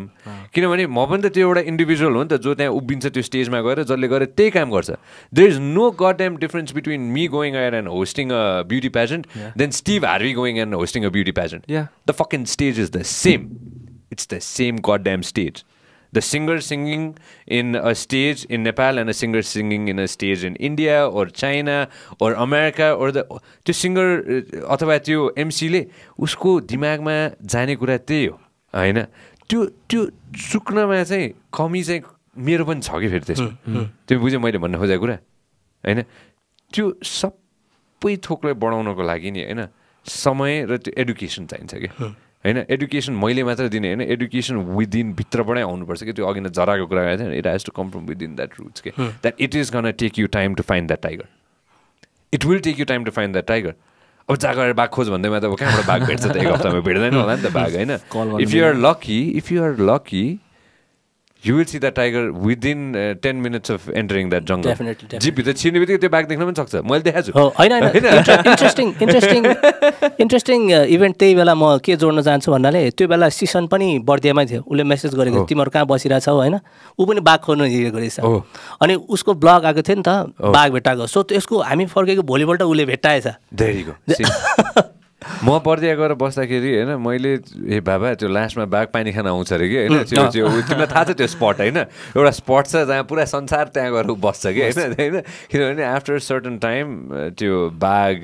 किनभने म पनि त त्यो एउटा इन्डिभिजुअल हो नि त जो त्यहाँ उभिन्छ त्यो स्टेजमा गएर जसले गएर त्यही काम गर्छ there is no goddamn difference between me going here and hosting a beauty pageant then Steve Harvey going and hosting a beauty pageant Yeah. the fucking stage is the same. It's the same goddamn stage. The singer singing in a stage in Nepal and a singer singing in a stage in India or China or America or the त्यो singer अथवा त्यो एमसीले उसको दिमागमा जाने कुरा त्यही हो होइन? त्यो त्यो चुक्नमा चाहिँ कमी चाहिँ मेरो पनि छ कि फेरि त्यसमा? त्यो बुझ्यो मैले भन्न खोजेको कुरा होइन? त्यो सबै थोकलाई बढाउनको लागि नि होइन? समय र त्यो एडुकेसन चाहिन्छ कि? होइन एडुकेसन मैले मात्र दिने होइन एडुकेसन विदिन भित्रबाटै आउनुपर्छ कि? त्यो अघि नै जराको कुरा गरेको थियो it has to come from within that roots के that it is gonna take you time to find that tiger it will take you time to find that tiger अब गएर बाघ खोज भन्दैमा त अब कहाँबाट बाघ भेट्छ त? एक हप्तामा भेट्दैन होला नि त बाघ होइन? If you are lucky if you are lucky you will see that tiger within ten minutes of entering that jungle. जिपभित्र छिर्ने बित्तिकै त्यो बाघ देख्न पनि सक्छ मैले देखाएको छु हो होइन इन्ट्रेस्टिङ इन्ट्रेस्टिङ इन्ट्रेस्टिङ इभेन्ट त्यही बेला म के जोड्न चाहन्छु भन्नाले त्यो बेला सिसन पनि बर्दियामै थियो। उसले मेसेज गरेको थियो, तिमीहरू कहाँ बसिरहेछौ? होइन। ऊ पनि बाघ खोज्नु हिँडेको रहेछ। हो। अनि उसको ब्लग आएको थियो नि त बाघ भेट्टाएको सो त्यसको हामी फर्केको भोलिपल्ट उसले भेट्टाएछ। म पर्दिया गएर बस्दाखेरि होइन मैले ए बाबा त्यो लास्टमा बाघ पानी खान आउँछ अरे कि? होइन त्यो त्यो तिमीलाई थाहा छ त्यो स्पट होइन? एउटा स्पट छ जहाँ पुरा संसार त्यहाँ गएर बस्छ कि होइन? होइन? किनभने आफ्टर सर्टन टाइम त्यो बाघ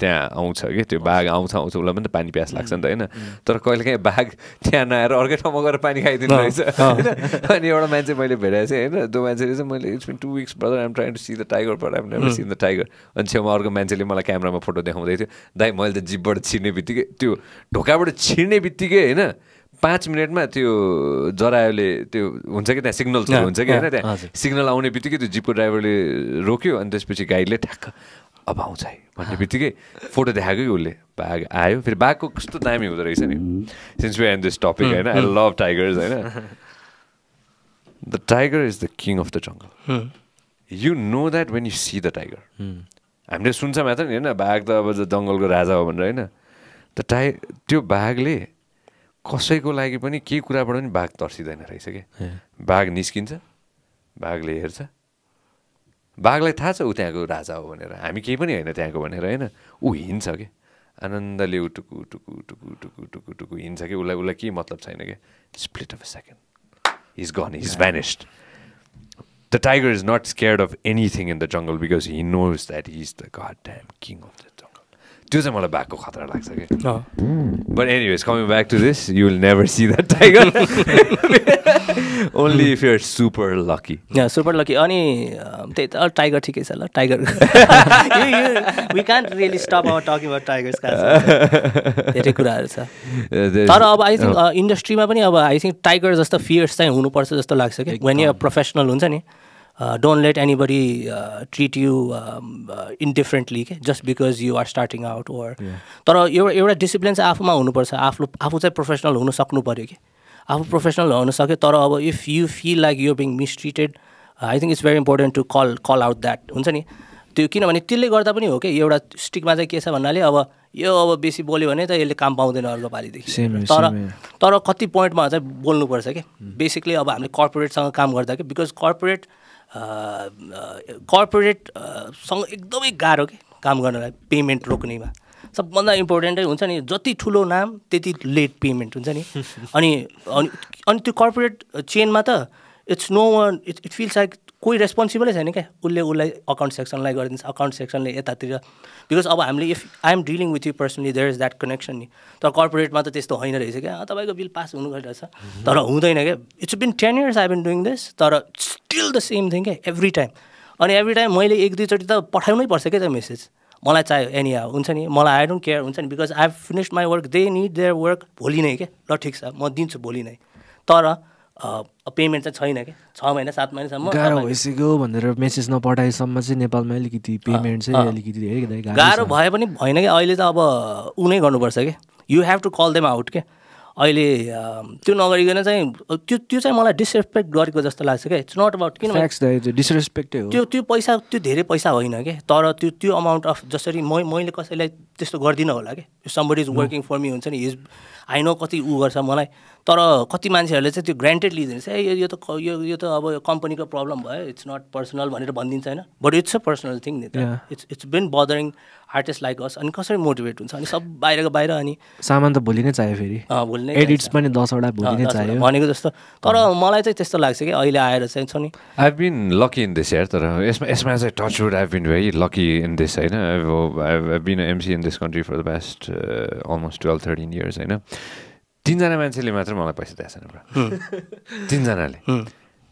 त्यहाँ आउँछ कि त्यो बाघ आउँछ आउँछ उसलाई पनि त पानी प्यास लाग्छ नि त होइन? तर कहिलेकाहीँ बाघ त्यहाँ नआएर अर्कै ठाउँमा गएर पानी खाइदिनु रहेछ होइन? अनि एउटा मान्छे मैले भेटाएको थिएँ होइन? त्यो मान्छेले चाहिँ मैले it's been two weeks brother I'm trying to see the tiger but I'm never seen the tiger अनि छेउमा अर्को मान्छेले मलाई क्यामरामा फोटो देखाउँदै थियो दाइ मैले त जिपबाट छिर्ने बित्तिकै त्यो ढोकाबाट छिर्ने बित्तिकै होइन पाँच मिनटमा त्यो जरायोले त्यो हुन्छ कि त्यहाँ सिग्नल हुन्छ कि होइन त्यहाँ। सिग्नल आउने बित्तिकै त्यो जिपको ड्राइभरले रोक्यो अनि त्यसपछि गाइडले ठ्याक्क अब आउँछ है भन्ने बित्तिकै फोटो देखाएको कि उसले बाघ आयो फेरि बाघको कस्तो दामी हुँदो रहेछ नि। Since we end this topic होइन आई लभ टाइगर्स होइन। The tiger is the king of the jungle you know that when you see the tiger हामीले सुन्छ मात्र नि होइन बाघ त अब जङ्गलको राजा हो भनेर होइन। त टाइ त्यो बाघले कसैको लागि पनि केही कुराबाट पनि बाघ तर्सिँदैन रहेछ कि? बाघ निस्किन्छ बाघले हेर्छ। बाघलाई थाहा छ ऊ त्यहाँको राजा हो भनेर। हामी केही पनि होइन त्यहाँको भनेर होइन। ऊ हिँड्छ कि? आनन्दले ऊ टुकु टुकु टुकु टुकु टुकु टुकु हिँड्छ कि? उसलाई उसलाई केही मतलब छैन कि? Split of a second is gonna is vanished the tiger is not scared of anything in the jungle because he knows that he's the goddamn king of the. त्यो चाहिँ मलाई बाघको खतरा लाग्छ कि but anyways coming back to this you will never see that tiger only if you're super lucky super lucky अनि त्यही त टाइगर ठिकै छ ल tiger we can't really stop talking about tigers धेरै कुराहरू छ तर अब आई थिङ्क इन्डस्ट्रीमा पनि अब आई थिङ्क टाइगर जस्तो फियर्स चाहिँ हुनुपर्छ जस्तो लाग्छ कि वेन यु प्रोफेसनल हुन्छ नि। Don't let anybody treat you indifferently के just because you are starting out or तर एउटा एउटा डिसिप्लिन चाहिँ आफूमा हुनुपर्छ। आफू आफू चाहिँ प्रोफेसनल हुनु सक्नु पऱ्यो कि आफू प्रोफेसनल हुन सक्यो तर अब if you feel like you being mistreated I think it's very important to call call out that हुन्छ नि? त्यो किनभने त्यसले गर्दा पनि हो कि एउटा स्टिकमा चाहिँ के छ भन्नाले अब यो अब बेसी बोल्यो भने त यसले काम पाउँदैन अर्को पालिदेखि। तर. तर कति पोइन्टमा चाहिँ बोल्नुपर्छ कि बेसिकली अब हामीले कर्पोरेटसँग काम गर्दा कि बिकज कर्पोरेट कर्पोरेटसँग एकदमै गाह्रो कि काम गर्नलाई पेमेन्ट रोक्नेमा। सबभन्दा इम्पोर्टेन्टै हुन्छ नि जति ठुलो नाम त्यति लेट पेमेन्ट हुन्छ नि। अनि अनि अनि त्यो कर्पोरेट चेनमा त it's no one it it feels like कोही रेस्पोन्सिबलै छैन क्या? उसले उसलाई अकाउन्ट सेक्सनलाई गरिदिन्छ अकाउन्ट सेक्सनले यतातिर। बिकज अब हामीले if I am dealing with you personally there is that connection नि। तर कर्पोरेटमा त त्यस्तो होइन रहेछ क्या। तपाईँको बिल पास हुनु गइरहेछ तर हुँदैन क्या। It's been ten years I been doing this तर स्टिल द सेम थिङ क्या एभ्री टाइम अनि एभ्री टाइम मैले एक दुईचोटि त पठाउनै पर्छ क्या त्यो मेसेज मलाई चाहियो एनी हुन्छ नि। मलाई आई डोन्ट केयर हुन्छ नि। Because I finish my work they need their work भोलि नै क्या। ल ठिक छ। म दिन्छु भोलि नै। तर पेमेन्ट चाहिँ छैन क्या छ महिना सात महिनासम्म गाह्रो भइसक्यो भनेर मेसेज नपठाएसम्म चाहिँ नेपालमा अलिकति पेमेन्ट चाहिँ। अलिकति धेरै गाह्रो। भए पनि होइन क्या अहिले त अब ऊ नै गर्नुपर्छ क्या you have to call them out क्या अहिले त्यो नगरिकन चाहिँ त्यो त्यो चाहिँ मलाई डिसरेस्पेक्ट गरेको जस्तो लाग्छ क्या इट्स नट अबाउट त डिसरेस्पेक्टै हो। त्यो त्यो पैसा त्यो धेरै पैसा होइन क्या तर त्यो त्यो अमाउन्ट अफ जसरी मै मैले कसैलाई त्यस्तो गर्दिनँ होला क्या somebody is working for me हुन्छ नि हिज आई नो कति ऊ गर्छ मलाई। तर कति मान्छेहरूले चाहिँ त्यो ग्रान्टेड लिइदिन्छ ए यो- यो त यो यो त अब यो कम्पनीको प्रब्लम भयो इट्स नट पर्सनल भनेर भनिदिन्छ होइन। But it's a personal thing नि त. It's it's been bothering artist like us अनि कसरी मोटिभेट हुन्छ अनि सब बाहिरको बाहिर अनि सामान त भोलि नै चाहियो फेरि। अँ, भोलि नै एडिट्स। पनि दसवटा भोलि नै। चाहियो। भनेको जस्तो। तर मलाई चाहिँ त्यस्तो लाग्छ कि अहिले आएर चाहिँ छ नि। I've been lucky in this year तर यसमा यसमा चाहिँ touch wood I've been very lucky in this होइन। MC in this country for the past uh, almost 12 13 years होइन। तिनजना मान्छेले मात्र मलाई पैसा दिएको छैन ब्रो तिनजनाले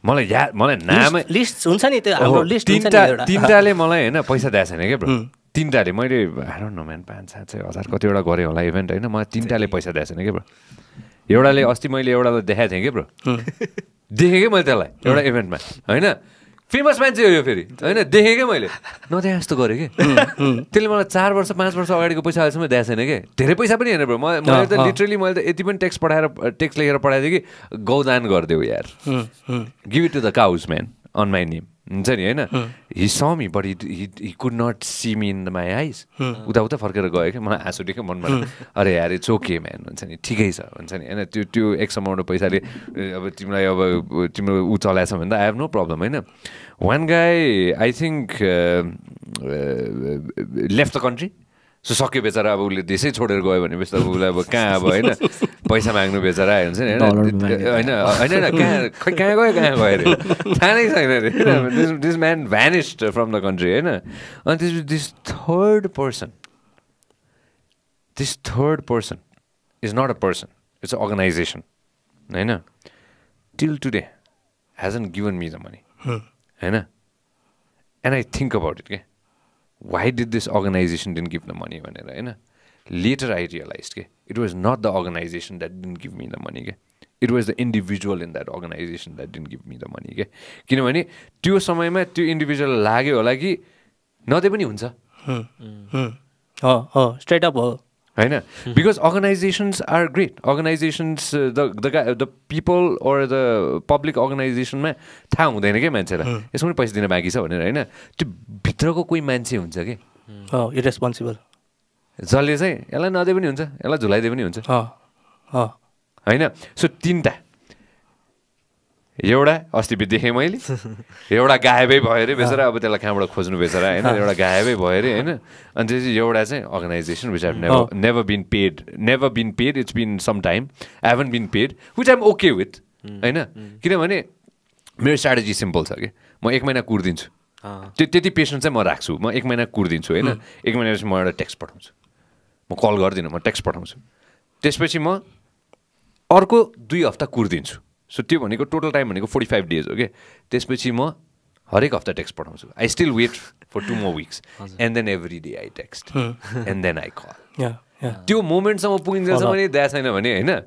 मलाई या मलाई नामै लिस्ट हुन्छ नि त्यो हाम्रो लिस्ट एउटा तिनटाले मलाई होइन पैसा दिएको छैन क्या ब्रो तिनटाले मैले हार न म्यान पाँच सात सय हजार कतिवटा गरेँ होला इभेन्ट होइन मलाई तिनटाले पैसा दिएको छैन क्या ब्रो एउटाले अस्ति मैले एउटालाई देखाएको थिएँ कि ब्रो देखेँ कि मैले त्यसलाई एउटा इभेन्टमा होइन फेमस मान्छे हो यो फेरि। होइन? देखेँ क्या मैले नदेखा जस्तो गरेँ कि? त्यसले मलाई चार वर्ष पाँच वर्ष अगाडिको पैसा अहिलेसम्म दिएको छैन कि? धेरै पैसा पनि ब्रो। म मैले त लिटरली मैले त यति पनि टेक्स्ट पठाएर टेक्स्ट लेखेर पठाइदिएँ कि गौदान गरिदेऊ यार। Give it to the cause man on my name हुन्छ नि होइन? He saw me but he could not see me in the my eyes उता उता फर्केर गयो कि मलाई आँसु क्या मनमा अरे यार इट्स ओके म्यान हुन्छ नि। ठिकै छ हुन्छ नि होइन? त्यो त्यो एक्स अमाउन्ट पैसाले अब तिमीलाई अब तिम्रो ऊ चलाएछ भने त आई हेभ नो प्रब्लम होइन? One guy I think left the country so सक्यो बेचारा अब उसले देशै छोडेर गयो भने पछि त अब उसलाई अब कहाँ अब होइन पैसा माग्नु बेचारा हुन्छ नि होइन। होइन होइन होइन कहाँ खै कहाँ गयो कहाँ गयो अरे? थाहा नै छैन अरे। This man vanished from the country होइन? अनि this this third person this third person is not a person it's a organisation होइन? Till today hasn't given me the money होइन? And I think about it के why did this organisation didn't give the money भनेर होइन later I realise के it was not the organisation that didn't give me the money के it was the individual in that organisation that didn't give me the money के किनभने त्यो समयमा त्यो individual लाग्यो होला कि? नदिए पनि हुन्छ। स्ट्रेट अप हो। होइन because organisations are great organisations the the the people or the public अर्गनाइजेसनमा थाहा हुँदैन क्या मान्छेलाई। यसमा पनि पैसा दिन बाँकी छ भनेर होइन? त्यो भित्रको कोही मान्छे हुन्छ कि? इरेस्पोन्सिबल जसले चाहिँ यसलाई नदिए पनि हुन्छ यसलाई झुलाइदिए पनि हुन्छ। हो हो होइन? सो तिनवटा एउटा अस्ति देखेँ मैले। एउटा गायबै भयो अरे बेचरा अब त्यसलाई कहाँबाट खोज्नु बेचरा होइन? एउटा गायबै भयो अरे होइन? अनि त्यसपछि एउटा चाहिँ organisation which have never never been paid never been paid it's been some time I haven't been paid which I'm okay with होइन? किनभने मेरो स्ट्राटेजी सिम्पल छ कि म एक महिना कुर्दिन्छु। त्यो त्यति पेसेन्ट चाहिँ म राख्छु। म एक महिना कुर्दिन्छु होइन? एक महिनापछि म एउटा टेक्स्ट पठाउँछु। म कल गर्दिनँ म टेक्स्ट पठाउँछु। त्यसपछि म अर्को दुई हप्ता कुर्दिन्छु। सो त्यो भनेको टोटल टाइम भनेको फोर्टी फाइभ डेज हो कि त्यसपछि म हरेक हप्ता टेक्स्ट पठाउँछु। I still wait for two more weeks and then every day I text and then I call त्यो मोमेन्टसम्म पुगिन्जेलसम्म पनि दिएको छैन भने होइन।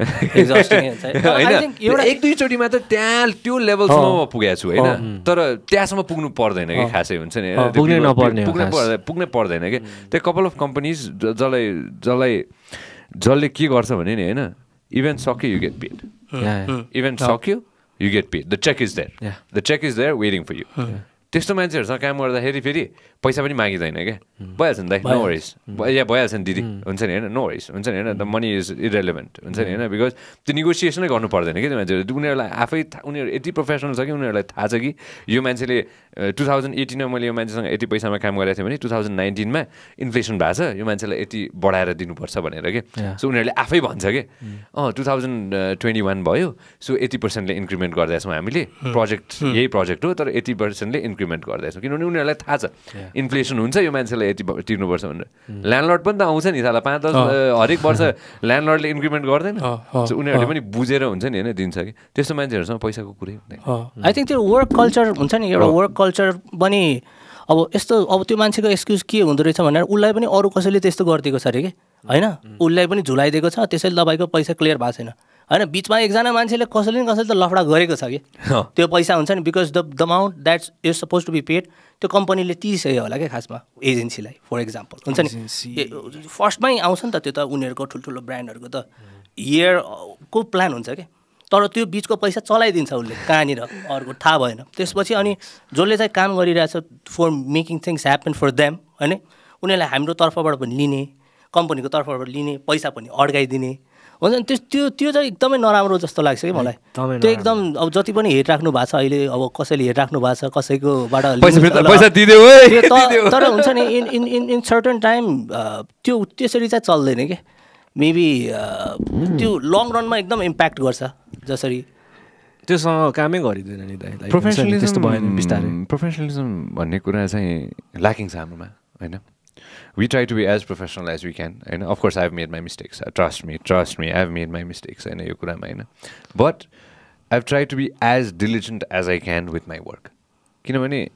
होइन। एक दुईचोटिमा त त्यहाँ त्यो लेभलसम्म म पुगेको छु होइन। तर त्यहाँसम्म पुग्नु पर्दैन कि खासै हुन्छ नि। पुग्नै। पर्दैन पुग्नै पर्दैन कि। त्यो कपाल अफ कम्पनीज जसलाई जसलाई जसले के गर्छ भने नि होइन Even soccer, you get paid. Uh, yeah, yeah. Uh. Even no. soccer, you get paid. The check is there. Yeah. The check is there waiting for you. Yeah. त्यस्तो मान्छेहरूसँग काम गर्दाखेरि फेरि पैसा पनि मागिँदैन क्या। भइहाल्छ नि दाइ नो वरिस या भइहाल्छ नि दिदी। हुन्छ नि होइन नो वरिस हुन्छ नि होइन द मनी इज इरेलिभेन्ट हुन्छ नि होइन बिकज त्यो निगोसिएसनै गर्नु पर्दैन कि त्यो मान्छेहरू उनीहरूलाई आफै उनीहरू यति प्रोफेसनल छ कि उनीहरूलाई थाहा छ कि यो मान्छेले टु थाउजन्ड एटिनमा मैले यो मान्छेसँग यति पैसामा काम गरेको थिएँ भने टु थाउजन्ड नाइन्टिनमा इन्फ्लेसन भएको छ यो मान्छेलाई यति बढाएर दिनुपर्छ भनेर कि. सो उनीहरूले आफै भन्छ कि अँ टु थाउजन्ड ट्वेन्टी वान भयो। सो एट्टी पर्सेन्टले इन्क्रिमेन्ट गर्दैछौँ हामीले। प्रोजेक्ट यही प्रोजेक्ट हो तर एट्टी पर्सेन्टले इन्क्रिमेन्ट गर्दैछौँ किनभने उनीहरूलाई थाहा छ इन्फ्लेसन हुन्छ यो मान्छेलाई यति तिर्नुपर्छ भनेर। ल्यान्डलर्ड पनि त आउँछ नि साला पाँच दस हरेक वर्ष ल्यान्डलर्डले इन्क्रिमेन्ट गर्दैन। उनीहरूले पनि बुझेर हुन्छ नि होइन दिन्छ कि। त्यस्तो मान्छेहरूसँग पैसाको कुरै हुँदैन। आई थिङ्क त्यो वर्क कल्चर हुन्छ नि एउटा वर्क कल्चर पनि अब यस्तो अब त्यो मान्छेको एक्सक्युज के हुँदो रहेछ भनेर उसलाई पनि अरू कसैले त्यस्तो गरिदिएको छ अरे कि? होइन? उसलाई पनि झुलाइदिएको छ त्यसैले तपाईँको पैसा क्लियर भएको छैन। होइन बिचमा एकजना मान्छेले कसैले न कसैले त लफडा गरेको छ कि। त्यो पैसा हुन्छ नि because the the amount that's is suppose to be paid त्यो कम्पनीले तिरिसक्यो होला क्या खासमा एजेन्सीलाई फर इक्जाम्पल हुन्छ. नि? फर्स्टमै आउँछ नि त त्यो त उनीहरूको ठुल्ठुलो ब्रान्डहरूको त। इयरको प्लान हुन्छ क्या? तर त्यो बिचको पैसा चलाइदिन्छ उसले कहाँनिर अर्को थाहा भएन। त्यसपछि अनि जसले चाहिँ काम गरिरहेछ for making things happen for them होइन? उनीहरूलाई हाम्रो तर्फबाट पनि लिने कम्पनीको तर्फबाट लिने पैसा पनि अड्काइदिने। हुन्छ नि त्यो त्यो त्यो चाहिँ एकदमै नराम्रो जस्तो लाग्छ कि मलाई। त्यो एकदम अब जति पनि हेट राख्नु भएको छ अहिले अब कसैले हेट राख्नु भएको छ कसैकोबाट। तर हुन्छ नि in in in in certain time त्यो त्यसरी चाहिँ चल्दैन क्या मेबी त्यो लङ रनमा एकदम इम्प्याक्ट गर्छ जसरी। त्योसँग कामै गरिँदैन नि नि, त्यस्तो भयो भने बिस्तारै प्रोफेसनलिजम प्रोफेसनलिजम भन्ने कुरा चाहिँ ल्याकिङ छ हाम्रोमा होइन? We try to be as professional as we can होइन of course I have made my mistakes trust me trust me I have made my mistakes होइन यो कुरामा होइन but I have try to be as diligent as I can with my work किनभने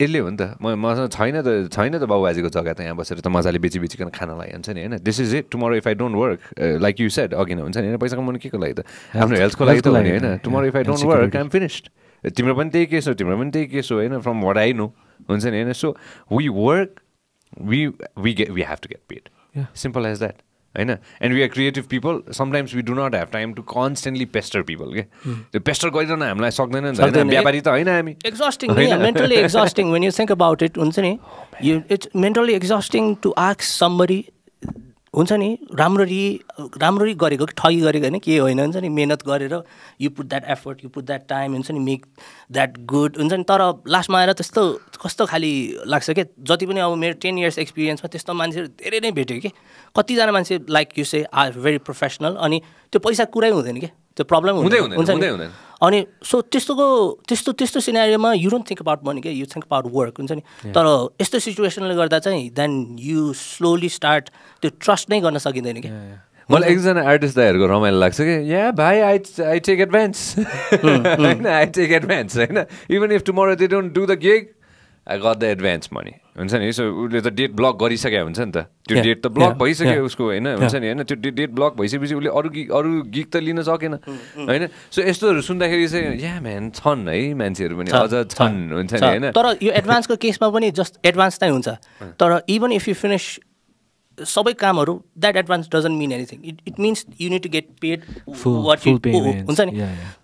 यसले हो नि त म मसँग छैन त छैन त बाबुआजीको जग्गा त यहाँ बसेर त मजाले बेची बेचिकन खानलाई हुन्छ नि होइन? This is it tomorrow if I don't work like you said अघि नै हुन्छ नि होइन? पैसा कमाउनु के को लागि त? आफ्नो हेल्थको लागि त healthको हो नि होइन? Tomorrow if I don't work I'm finished तिम्रो पनि त्यही केस हो तिम्रो पनि त्यही केस हो होइन? फ्रम वाट आई नो हुन्छ नि होइन? So we work we we get we have to get paid Yeah. Simple as that होइन and we are creative people sometimes we do not have time to constantly pester people के त्यो pester गरिरहन हामीलाई सक्दैन नि त होइन। व्यापारी त होइन हामी exhausting? Mentally exhausting when you think about it हुन्छ नि you it's mentally exhausting to आक्स somebody हुन्छ नि राम्ररी राम्ररी गरेको कि ठगी गरेको होइन के होइन हुन्छ नि मिहिनेत गरेर you put that effort you put that time हुन्छ नि मेक द्याट गुड हुन्छ नि तर लास्टमा आएर त्यस्तो कस्तो खालि लाग्छ क्या जति पनि अब मेरो टेन इयर्स एक्सपिरियन्समा त्यस्तो मान्छेहरू धेरै नै भेट्यो कि। कतिजना मान्छे like you say are very professional अनि त्यो पैसा कुरै हुँदैन कि? त्यो प्रब्लम हुँदै हुँदैन। अनि सो त्यस्तोको त्यस्तो त्यस्तो सिनेरियोमा you don't think about money क्या यु थिङ्क अबाउट वर्क हुन्छ नि? तर यस्तो सिचुएसनले गर्दा चाहिँ देन यु स्लोली स्टार्ट त्यो ट्रस्ट नै गर्न सकिँदैन क्या मलाई एकजना आर्टिस्ट दाइहरूको रमाइलो लाग्छ कि या भाइ आई आई टेक एडभान्स होइन आई टेक एडभान्स होइन? Even if tomorrow they don't do the gig I got the advance money हुन्छ नि? सो उसले त डेट ब्लक गरिसकेको हुन्छ नि त। त्यो डेट त ब्लक भइसक्यो. उसको होइन? हुन्छ नि? होइन? त्यो डेट ब्लक भइसकेपछि उसले अरू गिग अरू गिग त लिन सकेन होइन? सो यस्तोहरू सुन्दाखेरि चाहिँ या म्यान छन् है मान्छेहरू पनि अझ छन् हुन्छ नि। होइन? तर यो एडभान्सको केसमा पनि जस्ट एडभान्स नै हुन्छ। तर इभन इफ यु फिनिस सबै कामहरू that advance doesn't mean anything it it means you need to get paid what you. हुन्छ नि.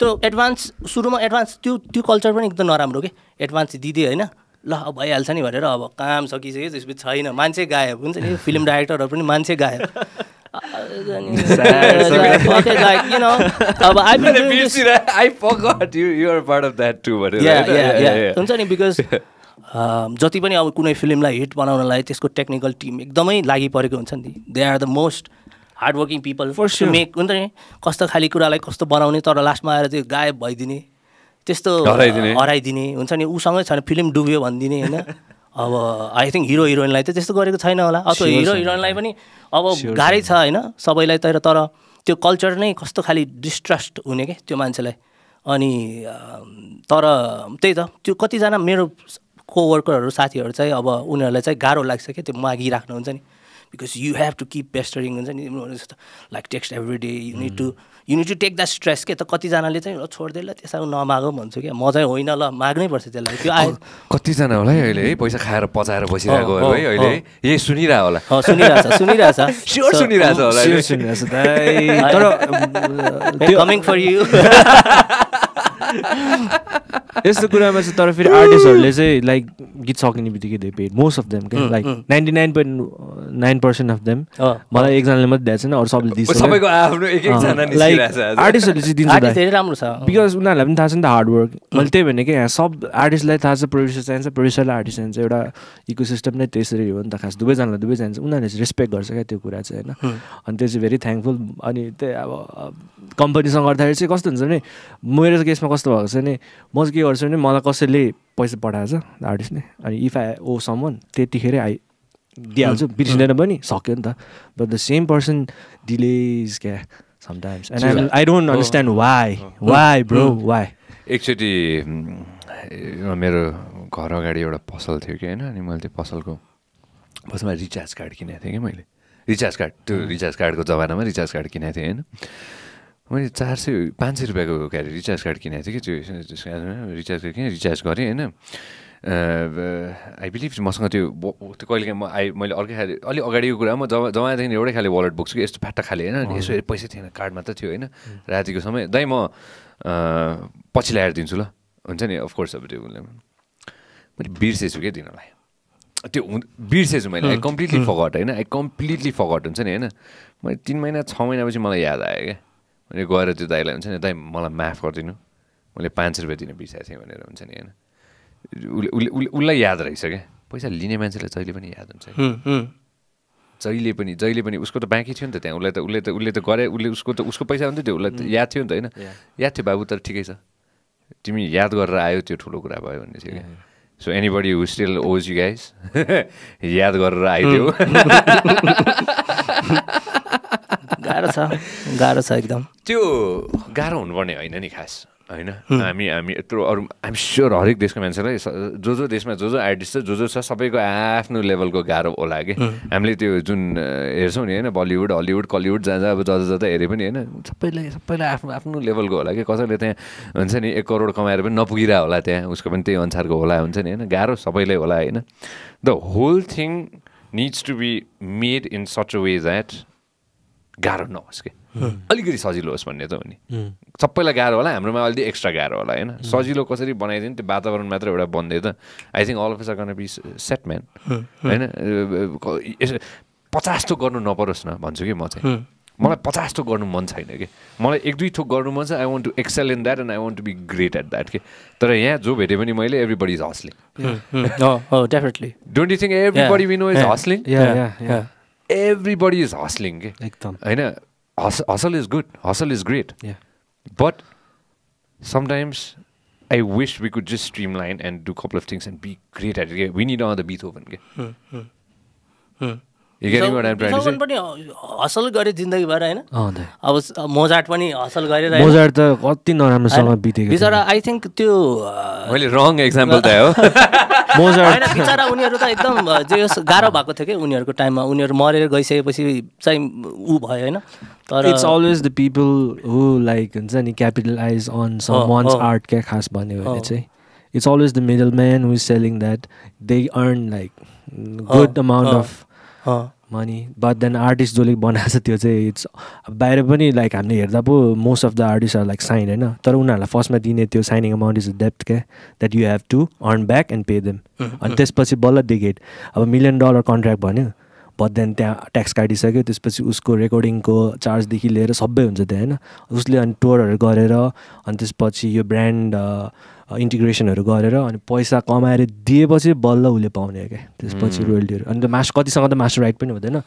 त्यो एडभान्स सुरुमा एडभान्स त्यो त्यो कल्चर पनि एकदम नराम्रो के? एडभान्स दिँदै होइन? ल भइहाल्छ नि भनेर अब काम सकिसक्यो त्यसपछि छैन। मान्छे गायब। हुन्छ नि फिल्म डाइरेक्टरहरू पनि मान्छे गायब. हुन्छ नि बिकज जति पनि अब कुनै फिल्मलाई हिट बनाउनलाई त्यसको टेक्निकल टिम एकदमै लागि परेको हुन्छ नि। They are the most hard working people sure. Make हुन्छ नि कस्तो खालि कुरालाई कस्तो बनाउने तर लास्टमा आएर त्यो गायब भइदिने। त्यस्तो हराइदिने। हुन्छ नि उसँगै छैन फिल्म डुब्यो भनिदिने होइन। अब आई थिङ्क हिरो हिरोइनलाई त त्यस्तो गरेको छैन होला। Sure hero. हिरोइनलाई पनि अब गाह्रै छ होइन सबैलाई तर तर त्यो कल्चर नै कस्तो खालि डिस्ट्रस्ट हुने क्या त्यो मान्छेलाई। अनि तर त्यही त त्यो कतिजना मेरो कोवर्करहरू साथीहरू चाहिँ अब उनीहरूलाई चाहिँ गाह्रो लाग्छ क्या त्यो मागिराख्नु हुन्छ नि। Because you have to keep pestering हुन्छ नि like text every day you need to you need to take that stress के त कतिजनाले चाहिँ ल छोडिदिए ल त्यसो नमागौँ भन्छु क्या। म चाहिँ होइन ल माग्नै पर्छ त्यसलाई। त्यो आयो कतिजना होला है अहिले है पैसा खाएर पचाएर बसिरहेको है अहिले। यही सुनिरह होला। सुनिरहेछ सुनिरहेछ। स्योर सुनिरहेछ होला छ दाइ। तर कमिङ फर यु यस्तो कुरामा चाहिँ तर फेरि आर्टिस्टहरूले चाहिँ लाइक गीत सकिने बित्तिकै they paid most of them क्या like ninety nine point nine percent of them. मलाई एकजनाले मात्रै दिएको छैन अरू सबले दिन्छ सबैको आफ्नो एक एकजना लाइक। आर्टिस्टहरूले चाहिँ दिन्छ राम्रो छ। बिकज उनीहरूलाई पनि थाहा छ नि त हार्ड वर्क मैले त्यही भने कि यहाँ सब आर्टिस्टलाई थाहा छ प्रड्युसर चाहिन्छ प्रड्युसरलाई आर्टिस्ट चाहिन्छ। एउटा इको सिस्टम नै त्यसरी हो नि त खास। दुवैजनालाई दुवै चाहिन्छ। उनीहरूले चाहिँ रेस्पेक्ट गर्छ क्या त्यो कुरा चाहिँ होइन? अनि त्यो चाहिँ भेरी थ्याङ्कफुल अनि त्यही अब कम्पनीसँग गर्दाखेरि चाहिँ कस्तो हुन्छ भने मेरो केसमा कस्तो भएको छ भने म चाहिँ के गर्छु भने मलाई कसैले पैसा पठाएछ आर्टिस्टले अनि इफ आई ओ समन त्यतिखेरै आई दिइहाल्छु बिर्सिँदैन पनि सक्यो नि त। But the same person delays क्या sometimes and I don't understand why why bro why एकचोटि मेरो घर अगाडि एउटा पसल थियो कि होइन अनि मैले त्यो पसलको पसलमा रिचार्ज कार्ड किनेको थिएँ कि मैले। रिचार्ज कार्ड त्यो रिचार्ज कार्डको जमानामा रिचार्ज कार्ड किनेको थिएँ होइन। मैले चार सय पाँच सय रुपियाँको के अरे रिचार्ज कार्ड किनेको थिएँ कि त्यो रिचार्ज कार्ड किनेँ रिचार्ज गरेँ होइन? आई बिलिभ मसँग त्यो त्यो कहिले म आइ मैले अर्कै खाले अलिक अगाडिको कुरा म जब जमादेखि एउटै खाले वालेट बोक्छु कि यस्तो फाटा खाले होइन? यसो पैसा थिएन कार्ड मात्र थियो होइन? रातिको समय दाइ म पछि ल्याएर दिन्छु ल। हुन्छ नि? अफकोर्स अब त्यो मैले बिर्सेछु क्या दिनलाई। त्यो हुँ बिर्सेछु मैले आई कम्प्लिटली फगट होइन? आई कम्प्लिटली फगट हुन्छ नि होइन? मैले तिन महिना छ महिनापछि मलाई याद आयो क्या। मैले गएर त्यो दाइलाई हुन्छ नि दाइ मलाई माफ गरिदिनु मैले पाँच रुपियाँ दिन बिर्साएको थिएँ भनेर हुन्छ नि होइन उसले उसले उसले उसलाई याद रहेछ क्या पैसा लिने मान्छेलाई जहिले पनि याद हुन्छ। जहिले पनि जहिले पनि उसको त बाँकी थियो नि त त्यहाँ उसलाई त उसले त उसले त गरे उसले उसको त उसको पैसा हुन्थ्यो त्यो उसलाई त याद थियो नि त होइन याद थियो बाबु तर ठिकै छ तिमी याद गरेर आयो त्यो ठुलो कुरा भयो भन्ने थियो क्या so anybody who still owes you guys याद गरेर आइदियो गाह्रो छ गाह्रो छ एकदम। त्यो गाह्रो हुनुपर्ने होइन नि खास होइन? हामी हामी यत्रो अरू आइम स्योर हरेक देशको मान्छेलाई जो जो देशमा जो जो आर्टिस्ट छ जो जो छ सबैको आफ्नो लेभलको गाह्रो होला कि। हामीले त्यो जुन हेर्छौँ नि होइन बलिउड हलिउड कलिउड जहाँ जहाँ अब जता जता हेरे पनि होइन सबैलाई सबैलाई आफ्नो आफ्नो लेभलको होला कि। कसैले त्यहाँ हुन्छ नि एक करोड कमाएर पनि नपुगिरह होला त्यहाँ उसको पनि त्यही अनुसारको होला हुन्छ नि होइन गाह्रो सबैलाई होला होइन। The whole thing needs to be made in such a way that गाह्रो नहोस् कि। अलिकति सजिलो होस् भन्ने त हो नि। सबैलाई गाह्रो होला हाम्रोमा अलिकति एक्स्ट्रा गाह्रो होला होइन? सजिलो कसरी बनाइदियो नि त्यो वातावरण मात्र एउटा बनिदियो त। I think all of us are beset man होइन? पचास थोक गर्नु नपरोस् न भन्छु कि म चाहिँ। मलाई पचास थोक गर्नु मन छैन कि। मलाई एक दुई थोक गर्नु मन छ I want to excel in that and I want to be great at that कि। तर यहाँ जो भेटे पनि मैले everybody is hustling definitely don't you think everybody we know is hustling yeah yeah yeah everybody is hustling कि एकदम होइन हस hustle is good hustle is great yeah But sometimes I wish we could just streamline and do a couple of things and be great at it. We need another Beethoven. Okay? You getting what I'm trying to say? पनि hustle गरे जिन्दगी भएर होइन? अँ दाइ अब स- मोजाट पनि हसल गरेर होइन? मोजार्ट त कति नराम्रोसँग बितेको थियो। बिचरा आई थिङ्क त्यो अ, मैले रङ एक्जाम्पल त हो। मोजार्ट। होइन बिचरा उनीहरू त एकदम अ, जे होस् गाह्रो भएको थियो कि उनीहरूको टाइममा? उनीहरू मरेर गइसकेपछि चाहिँ ऊ भयो होइन? तर it's always the people who like हुन्छ नि capitalise on someone's. Art क्या खास भन्यो भने अँ। चाहिँ it's always the middle man who is selling that they earn like good amount of uh, money but then artist जसले बनाएको छ त्यो चाहिँ इट्स बाहिर पनि लाइक हामीले हेर्दा पो most of the artist are like sign होइन? तर उनीहरूलाई फर्स्टमा दिने त्यो साइनिङ अमाउन्ट इज डेप्थ क्या that you have to earn back and pay them अनि त्यसपछि बल्ल दे गेट अब मिलियन डलर कन्ट्र्याक्ट भन्यो। बट देन त्यहाँ ट्याक्स काटिसक्यो त्यसपछि उसको रेकर्डिङको चार्जदेखि लिएर सबै हुन्छ त्यहाँ होइन? उसले अनि टुरहरू गरेर अनि त्यसपछि यो ब्रान्ड इन्टिग्रेसनहरू गरेर अनि पैसा कमाएर दिएपछि बल्ल उसले पाउने क्या। त्यसपछि रोयल्टीहरू अनि त्यो मास कतिसँग त मास्टर राइट पनि हुँदैन।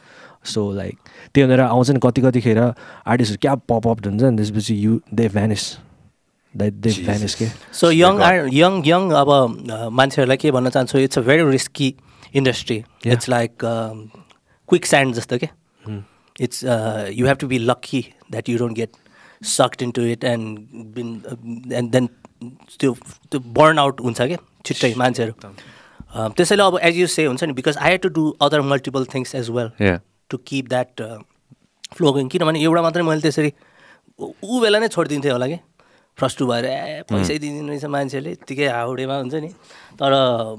सो लाइक त्यही भनेर आउँछ नि कति कतिखेर आर्टिस्टहरू क्या पपअप हुन्छ नि त्यसपछि यु दे भ्यानिस भ्यानिस के so young are young young अब अ, मान्छेहरूलाई के भन्न चाहन्छु it's a very risky industry it's like quicksand जस्तो के it's you have to be lucky that you don't get sucked into it and been and then त्यो त्यो बर्न आउट हुन्छ क्या छिट्टै मान्छेहरू। त्यसैले अब एज यु से हुन्छ नि because I have to do other multiple things as well. To keep that flow going किनभने एउटा मात्रै मैले त्यसरी ऊ बेला नै छोडिदिन्थेँ होला कि। फ्रस्टु भएर ए पैसै दिँदैन रहेछ मान्छेले यत्तिकै हाउडेमा हुन्छ नि। तर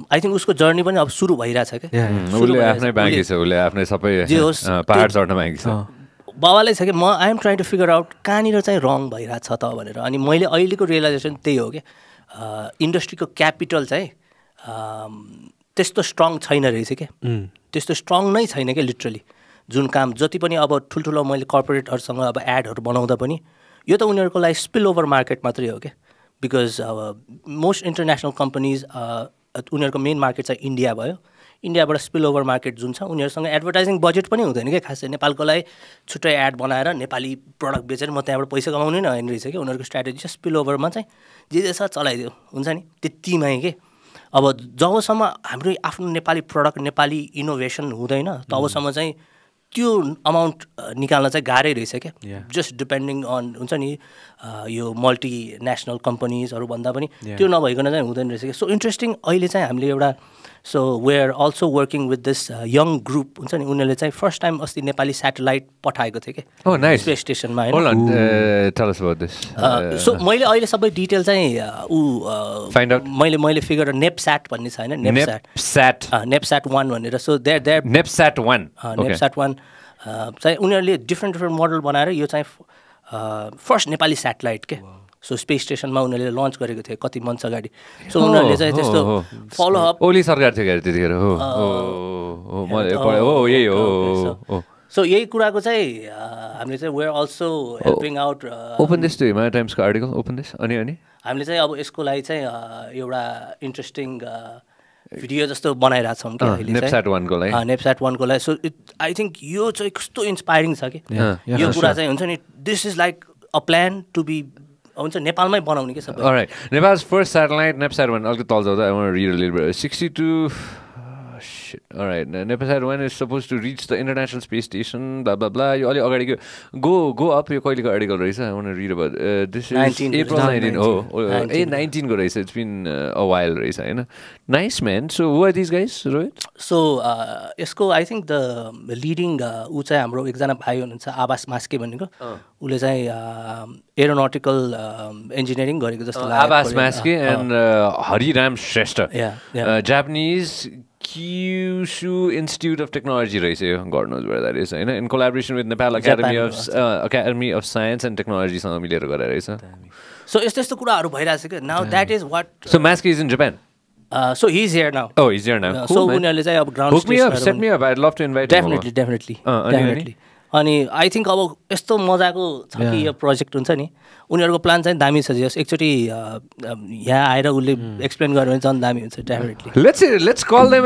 आई थिङ्क उसको जर्नी पनि अब सुरु भइरहेछ क्या। जे होस्, बाँकी छ छ कि म I'm trying to figure out कहाँनिर चाहिँ रङ भइरहेछ त भनेर। अनि मैले अहिलेको रियलाइजेसन त्यही हो कि इन्डस्ट्रीको क्यापिटल चाहिँ त्यस्तो स्ट्रङ छैन रहेछ क्या त्यस्तो स्ट्रङ नै छैन क्या लिटरली जुन काम जति पनि अब ठुल्ठुलो मैले कर्पोरेटहरूसँग अब एडहरू बनाउँदा पनि यो त उनीहरूको लागि स्पिल ओभर मार्केट मात्रै हो क्या बिकज अब मोस्ट इन्टरनेसनल कम्पनीज उनीहरूको मेन मार्केट चाहिँ इन्डिया भयो। इन्डियाबाट स्पिल ओभर मार्केट जुन छ उनीहरूसँग एडभर्टाइजिङ बजेट पनि हुँदैन क्या खासै। नेपालको लागि छुट्टै एड बनाएर नेपाली प्रडक्ट बेचेर म त्यहाँबाट पैसा कमाउने नै होइन रहेछ कि। उनीहरूको स्ट्राटेजी चाहिँ स्पिल ओभरमा चाहिँ जे जे छ चलाइदियो। हुन्छ नि? त्यतिमै के। अब जबसम्म हाम्रो आफ्नो नेपाली प्रडक्ट नेपाली इनोभेसन हुँदैन तबसम्म चाहिँ त्यो अमाउन्ट निकाल्न चाहिँ गाह्रै रहेछ. क्या जस्ट डिपेन्डिङ अन हुन्छ नि यो मल्टिनेसनल कम्पनीजहरू भन्दा पनि. त्यो नभइकन चाहिँ हुँदैन रहेछ क्या सो इन्ट्रेस्टिङ अहिले चाहिँ हामीले एउटा so we are also working with this young group हुन्छ नि उनीहरूले चाहिँ फर्स्ट टाइम अस्ति नेपाली सेटेलाइट पठाएको थियो कि. स्पेस स्टेसनमा होइन on, uh. अ, सो मैले अहिले सबै डिटेल चाहिँ ऊ. मैले मैले फिगर नेपस्याट भन्ने छ होइन नेपस्याट. नेपस्याट वान भनेर so there there 1. Okay. NepSat one चाहिँ उनीहरूले डिफ्रेन्ट डिफ्रेन्ट मोडल बनाएर यो चाहिँ फर्स्ट नेपाली सेटेलाइट के सो स्पेस स्टेसनमा उनीहरूले लन्च गरेको थियो कति मन्थ्स अगाडि। सो उनीहरूले चाहिँ त्यस्तो फलोअप ओली सरकार थियो त्यतिखेर? हो यही हो, सो यही कुराको चाहिँ हामीले चाहिँ we're also helping out open this to Himalaya टाइम्सको article open this अनि अनि? हामीले चाहिँ अब यसको लागि चाहिँ एउटा इन्ट्रेस्टिङ भिडियो जस्तो बनाइरहेको छौँ कि अँ, अहिले नेपस्याट वानको लागि। सो इट आई थिङ्क यो चाहिँ कस्तो इन्सपायरिङ छ कि? यो कुरा. चाहिँ हुन्छ नि this is like a plan to be हुन्छ नेपालमै बनाउने के सबै? नेपाल फर्स्ट सेटेलाइट नेपसाइट सेटर भन्ने अलिक तल जाउँदा sixty two to read a little bit. 62... oh, shit. All right. Ne- Nepsat 1 is supposed to reach the International Space Station, blah, blah, blah. यो अलिक अगाडिको go go up यो कहिलेको आर्टिकल रहेछ I want to read about uh, this is 19 April को 19 रहेछ। हो ए 19 को। 19 को रहेछ it's been uh, a while रहेछ होइन nice man so who are these guys Rohit so यसको आई थिङ्क द लिडिङ ऊ चाहिँ हाम्रो एकजना भाइ हुनुहुन्छ आवास मास्के भनेको उसले चाहिँ एरोनोटिकल इन्जिनियरिङ गरेको जस्तो लाग्यो Abbas कोरियन- Maske अँ, अँ। and uh. Uh, Kyushu Institute of Technology रहेछ यो God knows where that is होइन in collaboration with Nepal Academy Japan of uh, Academy of Science and Technology सँग मिलेर गरेर रहेछ सो यस्तो यस्तो कुराहरू भइरहेको छ क्या now that is what So Maske is in Japan. So he is here now Oh, he's here now. So. उनीहरूले चाहिँ अब ground Hook me up, set me up. I'd love to invite him over. Definitely definitely? Definitely अनि I think अब यस्तो मजाको छ कि यो प्रोजेक्ट हुन्छ नि उनीहरूको प्लान चाहिँ दामी छ जस एकचोटि यहाँ आएर उसले एक्सप्लेन गर्यो भने झन् दामी हुन्छ definitely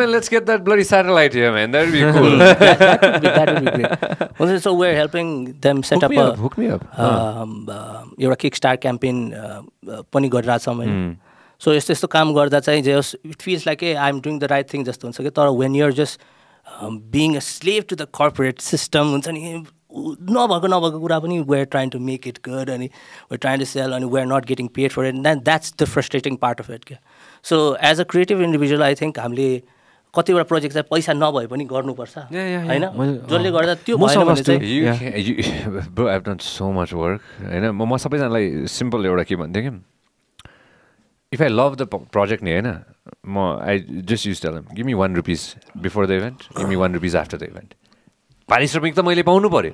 and let's get that bloody satellite here, man. That would be cool. हुन्छ so were helping them me up. एउटा किक स्टार क्याम्पेन पनि गरिरहेछौँ होइन सो यस्तो यस्तो काम गर्दा चाहिँ जे होस् it feels like a I am doing the right thing जस्तो हुन्छ कि। तर when you're just being a slave to the corporate system हुन्छ नि नभएको नभएको कुरा पनि we're trying to make it good अनि वेआर ट्राइङ टु सेल अनि we're not getting paid for it that that's the frustrating part of it क्या so as a creative individual I think हामीले कतिवटा प्रोजेक्ट चाहिँ पैसा नभए पनि गर्नुपर्छ. होइन? जसले गर्दा त्यो so much work. होइन? म म सबैजनालाई सिम्पल एउटा के भन्थेँ कि? If I love the project नि होइन म I just use tell give me one rupees before the event give me one rupees after the event पारिश्रमिक त मैले पाउनु पऱ्यो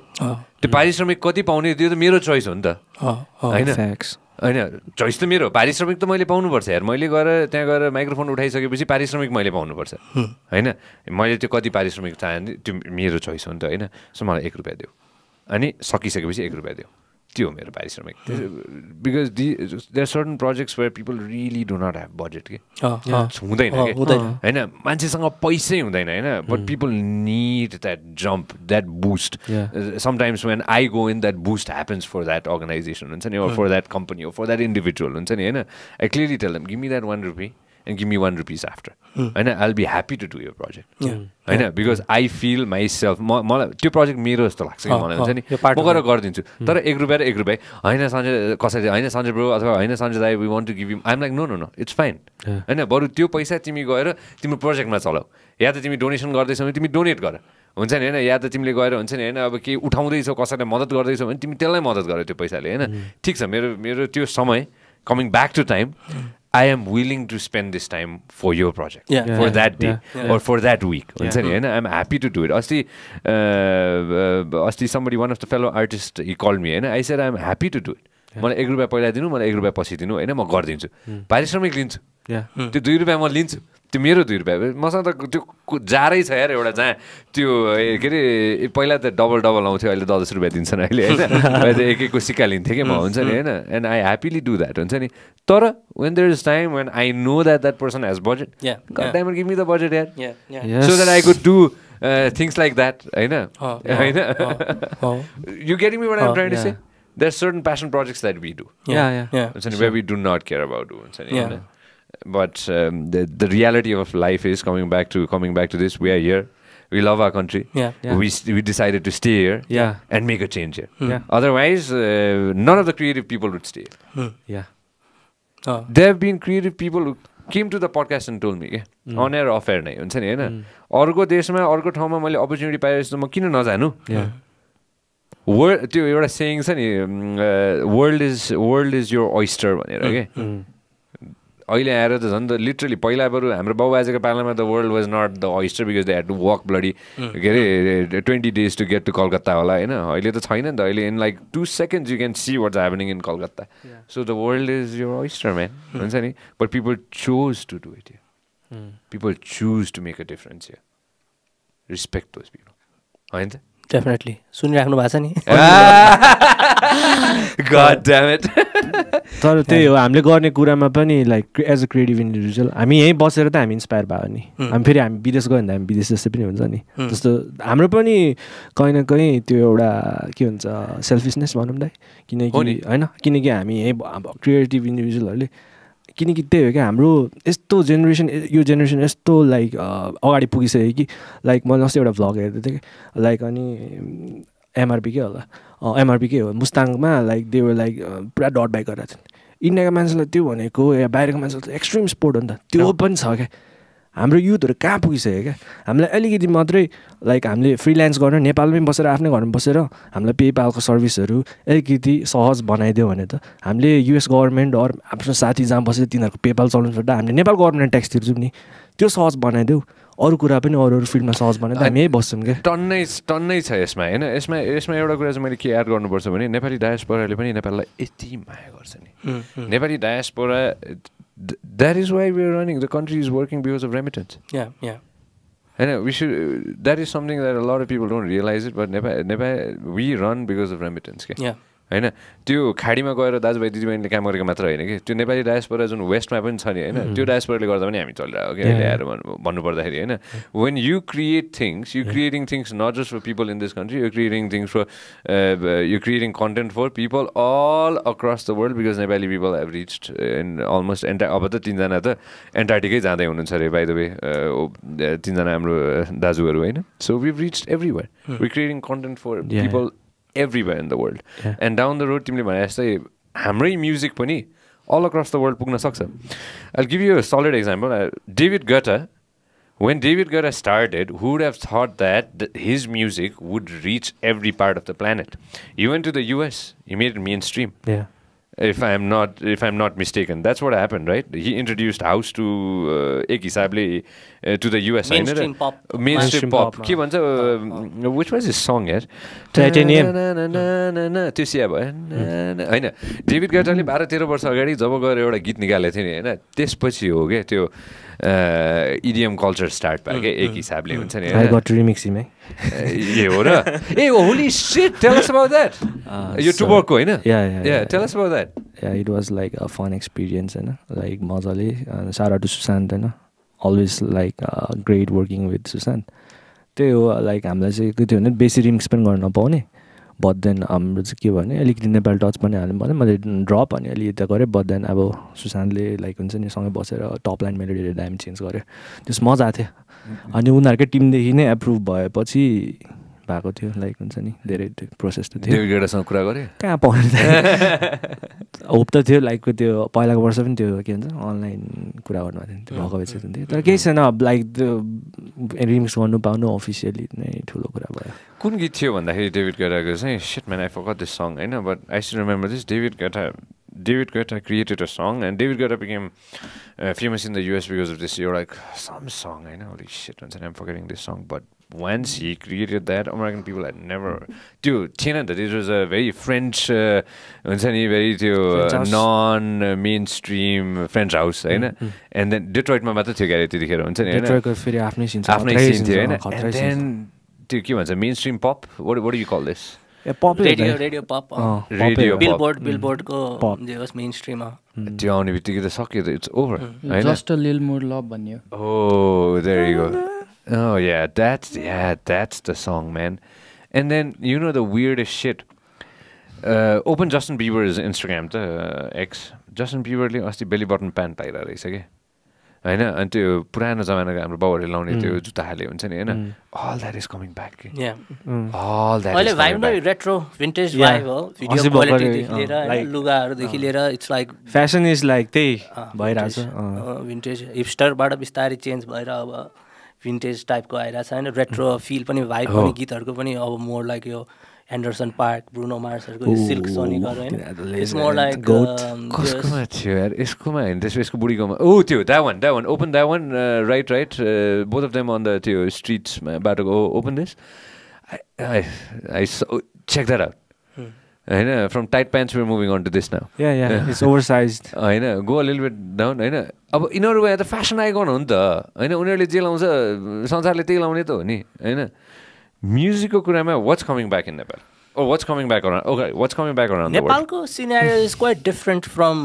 त्यो पारिश्रमिक कति पाउने त्यो त मेरो चोइस हो नि त। होइन. होइन चोइस त मेरो। पारिश्रमिक त मैले पाउनुपर्छ यार मैले गएर त्यहाँ गएर माइक्रोफोन उठाइसकेपछि पारिश्रमिक मैले पाउनुपर्छ होइन मैले त्यो कति पारिश्रमिक चाहे त्यो मेरो चोइस हो नि त होइन सो मलाई एक रुपियाँ देऊ अनि सकिसकेपछि एक रुपियाँ देऊ त्यो हो मेरो पारिश्रमिक because the there certain projects where people really do not have budget कि। हुँदैन। होइन मान्छेसँग पैसै हुँदैन होइन but people need that jump that boost. Sometimes when I go in that boost happens for that organisation हुन्छ नि for that company for that individual हुन्छ नि होइन I clearly tell them give me that one rupee and give me one rupees after होइन I will be happy to do your project होइन because I feel myself म मलाई त्यो project मेरो जस्तो लाग्छ कि अँ, मलाई हुन्छ नि। यो part म गएर it. गरिदिन्छु। तर एक रुपियाँ र एक रुपियाँ होइन सञ्जय कसैले होइन सञ्जय ब्रो अथवा होइन सञ्जय दाई we want to give you I'm like no no no it's fine होइन बरु त्यो पैसा तिमी गएर तिम्रो प्रोजेक्टमा चलाऊ। या त तिमी डोनेसन गर्दैछौ भने तिमी डोनेट गर। हुन्छ नि होइन या त तिमीले गएर हुन्छ नि होइन अब केही उठाउँदैछौ कसैलाई मद्दत गर्दैछौ भने तिमी त्यसलाई मद्दत गर त्यो पैसाले होइन। ठिक छ मेरो मेरो त्यो समय coming back to time I am willing to spend this time for your project. For that day or for that week. हुन्छ नि होइन I'm happy to do it अस्ति अस्ति somebody one of the fellow artist he call me होइन I said I'm happy to do it मलाई एक रुपियाँ पहिला दिनु मलाई एक रुपियाँ पछि दिनु होइन म गरिदिन्छु. पारिश्रमिक लिन्छु. त्यो दुई रुपियाँ म लिन्छु। त्यो मेरो दुई रुपियाँ मसँग त त्यो जारै छ यार एउटा जहाँ त्यो के अरे पहिला त डबल डबल आउँथ्यो अहिले दस दस रुपियाँ दिन्छन् अहिले होइन अहिले त एक एकको सिक्का लिन्थेँ कि म हुन्छ नि होइन and I happily do that हुन्छ नि तर when there is time when I know that that person has budget. Time give me the budget यार Yeah, yeah. Yes. so that I could do uh, things like that. I know. Oh, I know. oh, oh. you getting me what I'm Oh, trying to yeah. say? There's certain passion projects that we do. Yeah, yeah. Yeah. It's where we do not care about do. It's Yeah. But um, the the reality of life is coming back to coming back to this. We are here. We love our country Yeah. Yeah. We we decided to stay here Yeah. And make a change here Yeah. Otherwise none of the creative people would stay Yeah. Um, they have been creative people came to the podcast and told me क्या on air of air नै हुन्छ नि होइन अर्को देशमा अर्को ठाउँमा मैले अपर्च्युनिटी पाएपछि त म किन नजानु Yeah. वर्ल्ड त्यो एउटा सेङ छ नि world is world is your oyster भनेर के Mm. अहिले आएर त झन् त लिटरली पहिला बरु हाम्रो बाउ बाजेको पालामा the world was not the oyster because they had to walk bloody के अरे twenty days to get to Calcutta होला होइन? अहिले त छैन नि त अहिले in like two seconds you can see what's happening in Calcutta so the world is your oyster man हुन्छ नि? But people choose to do it. People choose to make a difference respect those people होइन त definitely सुनिराख्नु भएको छ नि? God damn it. तर त्यही हो हामीले गर्ने कुरामा पनि like as a creative individual हामी यहीँ बसेर त हामी इन्सपायर भयो नि। हामी फेरि हामी विदेश गयो भने त हामी विदेश जस्तै पनि हुन्छ नि। जस्तो हाम्रो पनि कहीँ न कहीँ त्यो एउटा के भन्छ सेल्फिसनेस भनौँ त किनकि हो नि। होइन किनकि हामी यहीँ क्रिएटिभ इन्डिभिजुअलहरूले किनकि त्यही हो क्या हाम्रो यस्तो जेनेरेसन यो जेनेरेसन यस्तो लाइक अगाडि पुगिसक्यो कि लाइक मैले अस्ति एउटा भ्लग हेर्दै थिएँ कि लाइक अनि एमआरपीकै होला? एमआरपीकै हो? मुस्ताङमा लाइक दे वर लाइक पुरा डट बाइक गरेर इन्डियाको मान्छेलाई त्यो भनेको या बाहिरको मान्छेलाई त एक्सट्रिम स्पोर्ट हो नि त। त्यो पनि छ क्या। हाम्रो युथहरू कहाँ पुगिसक्यो क्या? हामीलाई अलिकति मात्रै लाइक हामीले फ्रिल्यान्स गरेर नेपालमै बसेर आफ्नै घरमा बसेर हामीलाई पेपालको सर्भिसहरू अलिकति सहज बनाइदियो भने त हामीले युएस गभर्मेन्ट अर आफ्नो साथी जहाँ बसेर तिनीहरूको पेपाल चलाउनु छोड्दा हामीले नेपाल गभर्मेन्ट ट्याक्स तिर्छौँ नि। त्यो सहज बनाइदेऊ अरू कुरा पनि अरू अरू फिल्डमा सहज बनाइदियो हामी यहीँ बस्छौँ क्या। टन्नै टन्नै छ यसमा होइन? यसमा यसमा एउटा कुरा चाहिँ मैले के एड गर्नुपर्छ भने नेपाली डायस्पोराले पनि नेपाललाई यति माया गर्छ नि। Nepali diaspora Th- that is why we are running. The country is working because of remittance. Yeah, yeah. And uh, we should. Uh, that is something that a lot of people don't realize it. But Nepal, Nepal we run because of remittance. Okay? Yeah. होइन? त्यो खाडीमा गएर दाजुभाइ दिदीबहिनीले काम गरेको मात्र होइन कि? त्यो नेपाली डायस्पोरा जुन वेस्टमा पनि छ नि होइन? त्यो डायस्पोराले गर्दा पनि हामी चलिरहेको कि? अहिले आएर भन्नु भन्नुपर्दाखेरि होइन? When you create things you creating things not just for people in this country you creating things for you creating content for people all across the world because Nepali people have reached in almost एन्टा अब त तिनजना त एन्टार्टिकै जाँदै हुनुहुन्छ अरे by the way तिनजना हाम्रो दाजुहरू होइन? So we reached everywhere we creating content for. People everywhere in the world. Yeah. And down the road, तिमीले भने जस्तै हाम्रै म्युजिक पनि अल अक्रस द वर्ल्ड पुग्न सक्छ I give you solid example David Guetta when David Guetta started, who would have thought that th- his music would reach every part of the planet? He went to the US. He made it mainstream. Yeah. If I'm not, if I'm not mistaken, that's what happened, right? He introduced house to uh, एक हिसाबले uh, to the US. होइन र? Mainstream pop. के भन्छ uh, which was his song यार Titanium. त्यो सिया भयो होइन डेभिड गेटाले बाह्र तेह्र वर्ष अगाडि जब गएर एउटा गीत निकालेको थियो नि होइन त्यसपछि हो क्या त्यो इडिएम कल्चर स्टार्ट भयो क्या एक हिसाबले हुन्छ नि ए हो र ए holy shit tell us about that यो टुबर्कको होइन Yeah, yeah, yeah, tell us about that yeah, it was like a fun experience होइन लाइक मजाले सारा टु सुशान्त होइन always like great working with Sushant त्यही हो लाइक हामीलाई चाहिँ के थियो भने बेसी रिम्स पनि गर्न नपाउने बट देन हाम्रो चाहिँ के भने अलिकति नेपाल टच पनि हाल्नु भने मैले ड्रप अनि अलिकति त गरेँ बट देन अब सुशान्तले लाइक हुन्छ नि सँगै बसेर टप लाइन मेलोडीहरू दामी चेन्ज गरेँ त्यस मजा थियो। अनि उनीहरूकै टिमदेखि नै एप्रुभ भएपछि भएको थियो लाइक हुन्छ नि धेरै प्रोसेस त थियो। कुरा गरेँ? कहाँ पाउने होप त थियो लाइकको त्यो पहिलाको वर्ष पनि त्यो के भन्छ अनलाइन कुरा गर्नुभएको थियो भएको बेच थियो। तर केही छैन अब लाइक त्यो रिमिक्स गर्नु पाउनु अफिसियली नै ठुलो कुरा भयो। कुन गीत थियो भन्दाखेरि डेभिड गेटाको चाहिँ shit man I this song होइन but I still remember this David Guetta David Guetta created a song and David Guetta became famous in the US because of this यो लाइक सम सङ होइन Holi seat हुन्छ नि I'm forgetting this song but once he created that American people had never त्यो थिएन नि त this was a very French हुन्छ नि भेरी त्यो French house. Non mainstream French house होइन एन्ड देन डेट्रोइटमा मात्र थियो क्यारे त्यतिखेर हुन्छ नि होइन डेट्रोइटको फेरि आफ्नै सिन छ आफ्नै खतरै सिन scene थियो छ, होइन खतरै And scene छ। then त्यो के भन्छ mainstream pop what you call this ए पपै हो रेडियो त। रेडियो पप अँ, पपै Radio हो। pop. Billboard बिलबोर्डको Pop. जे होस् मेन स्ट्रिममा त्यो आउने बित्तिकै त सक्यो त इट्स ओभर होइन just a lil more love भन्ने हो Oh, there you go. Oh yeah, that's yeah, that's the song, man. And then you know the weirdest shit. Uh, open Justin Bieber's Instagram, the uh, X. Justin Bieberले अस्ति belly button pant पाइरहेको रहेछ कि होइन? अनि त्यो पुरानो जमानाको हाम्रो बाउहरूले लाउने त्यो जुत्ताहरूले हुन्छ नि होइन? All that is coming back. All that अहिले इज भाइब नै रेट्रो भिन्टेज. भाइब हो। भिडियो क्वालिटीदेखि लिएर लुगाहरूदेखि लिएर it's like fashion is like त्यही भइरहेछ भिन्टेज हिपस्टरबाट बिस्तारै चेन्ज भएर अब भिन्टेज टाइपको आइरहेछ होइन? रेट्रो फिल पनि भाइब। पनि गीतहरूको पनि अब मोर लाइक यो एन्डरसन पार्क ब्रुनो मार्सहरूको सिल्क होइन? थियो यार यसकोमा होइन त्यसो यसको बुढीकोमा ओ त्यो that one that one open that one right right both of them on the त्यो स्ट्रिट्समा बाटोको open this I check that out होइन from tight pants we're moving on to this now होइन गो लिल बिट डाउन होइन अब यिनीहरू गए त फेसन आइकन हो नि त. होइन उनीहरूले जे लाउँछ संसारले त्यही लाउने त हो नि होइन म्युजिकको कुरामा what's coming back in Nepal what's coming back around okay what's coming back around नेपालको scenario is quite different from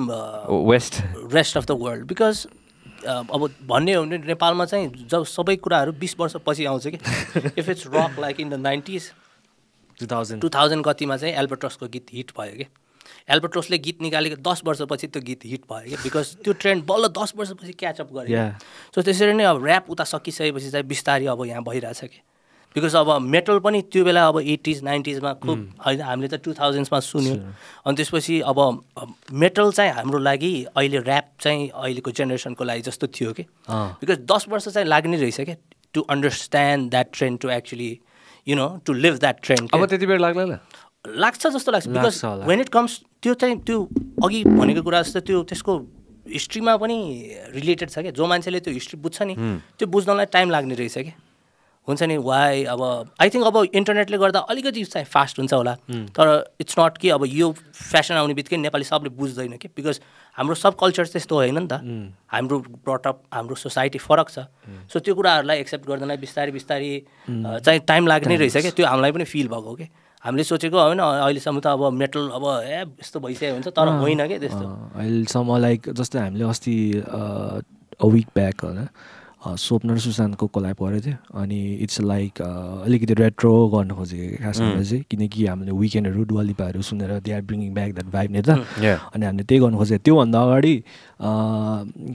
west rest of the world because अब भन्ने हो भने नेपालमा चाहिँ जब सबै कुराहरू बिस वर्षपछि आउँछ कि। If it's rock like in the nineties two thousand two thousand कतिमा चाहिँ एल्बर्टसको गीत हिट भयो कि। एल्बर्टसले गीत निकालेको दस वर्षपछि त्यो गीत हिट भयो कि बिकज त्यो ट्रेन्ड बल्ल दस वर्षपछि क्याचअप गर्यो. सो त्यसरी नै अब ऱ्याप उता सकिसकेपछि चाहिँ बिस्तारै अब यहाँ भइरहेछ कि। बिकज अब मेटल पनि त्यो बेला अब एटिज नाइन्टिजमा खुब होइन हामीले त टु थाउजन्ड्समा सुन्यो। अनि त्यसपछि अब मेटल चाहिँ हाम्रो लागि अहिले ऱ्याप चाहिँ अहिलेको जेनेरेसनको लागि जस्तो थियो कि। बिकज दस वर्ष चाहिँ लाग्ने रहेछ क्या to understand that trend to actually you know to live that trend अब त्यति बेला लाग्ला लाग्छ जस्तो लाग्छ। बिकज। वेन इट कम्स त्यो चाहिँ त्यो अघि भनेको कुरा जस्तो त्यो त्यसको हिस्ट्रीमा पनि रिलेटेड छ क्या। जो मान्छेले त्यो हिस्ट्री बुझ्छ नि त्यो बुझ्नलाई टाइम लाग्ने रहेछ क्या। हुन्छ नि वाइ अब आई थिङ्क अब इन्टरनेटले गर्दा अलिकति चाहिँ फास्ट हुन्छ होला। तर इट्स नट कि अब यो फेसन आउने बित्तिकै नेपाली सबले बुझ्दैन कि बिकज हाम्रो सब कल्चर त्यस्तो होइन नि त। हाम्रो ब्रटअप हाम्रो सोसाइटी फरक छ। सो त्यो कुराहरूलाई एक्सेप्ट गर्नलाई बिस्तारै बिस्तारै चाहिँ टाइम लाग्ने रहेछ क्या। त्यो हामीलाई पनि फिल भएको कि। हामीले सोचेको होइन अहिलेसम्म त अब मेटल अब ए यस्तो भइसक्यो हुन्छ तर होइन क्या त्यस्तो। अहिलेसम्म लाइक जस्तै हामीले अस्ति अ विक ब्याक होइन स्वप्न र सुशान्तको कोलाब गरेको थियो। अनि इट्स लाइक अलिकति रेट्रो गर्न खोजेको खास गरेर चाहिँ किनकि हामीले विकेन्डहरू डुवालिपाहरू सुनेर they are bringing back that vibe नि त. अनि हामीले त्यही गर्नु खोजेको। त्योभन्दा अगाडि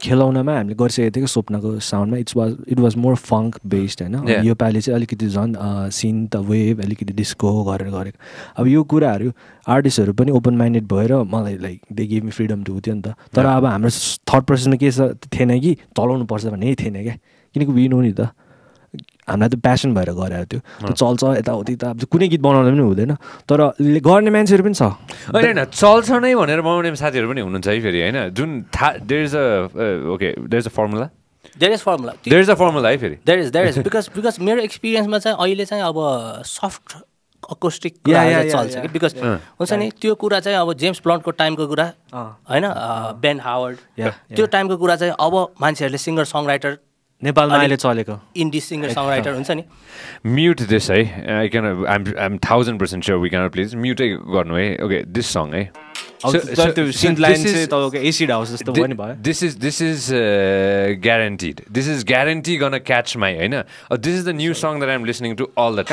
खेलाउनमा हामीले गरिसकेको थियो कि स्वप्नको साउन्डमा it's was it was more funk based होइन. योपालि चाहिँ अलिकति झन् सिन द वेभ अलिकति डिस्को गरेर गरेको। अब यो कुराहरू आर्टिस्टहरू पनि ओपन माइन्डेड भएर मलाई like they give me freedom to थियो नि त तर अब हाम्रो थर्ड पर्सनमा के छ थिएन कि चलाउनु पर्छ भन्ने थिएन क्या। किनकि विनो नि त हामीलाई त प्यासन भएर गरायो त्यो। चल्छ यताउति त अब कुनै गीत बनाउँदा पनि हुँदैन। तर गर्ने मान्छेहरू पनि छ। होइन होइन चल्छ नै भनेर बनाउने साथीहरू पनि हुनुहुन्छ है फेरि होइन? जुन था there is a okay there is a formula there is formula there is a formula है फेरि। There is there is because because मेरो एक्सपिरियन्समा चाहिँ अहिले चाहिँ अब सफ्ट अकोस्टिक चल्छ कि. बिकज हुन्छ नि त्यो कुरा चाहिँ अब जेम्स ब्लन्टको टाइमको कुरा। होइन? बेन हावर्ड त्यो टाइमको कुरा चाहिँ अब मान्छेहरूले सिङ्गर सङ राइटर नेपालमा अहिले चलेको। इन्डी सिङ्गर सङ राइटर हुन्छ नि। म्युट दिस है I can I'm I'm thousand percent sure we can please म्युटै गर्नु है ओके दिस सङ है टिड this is guaranteed this is guarantee gonna catch my होइन दिस इज द दुई सङ्ग listening to all the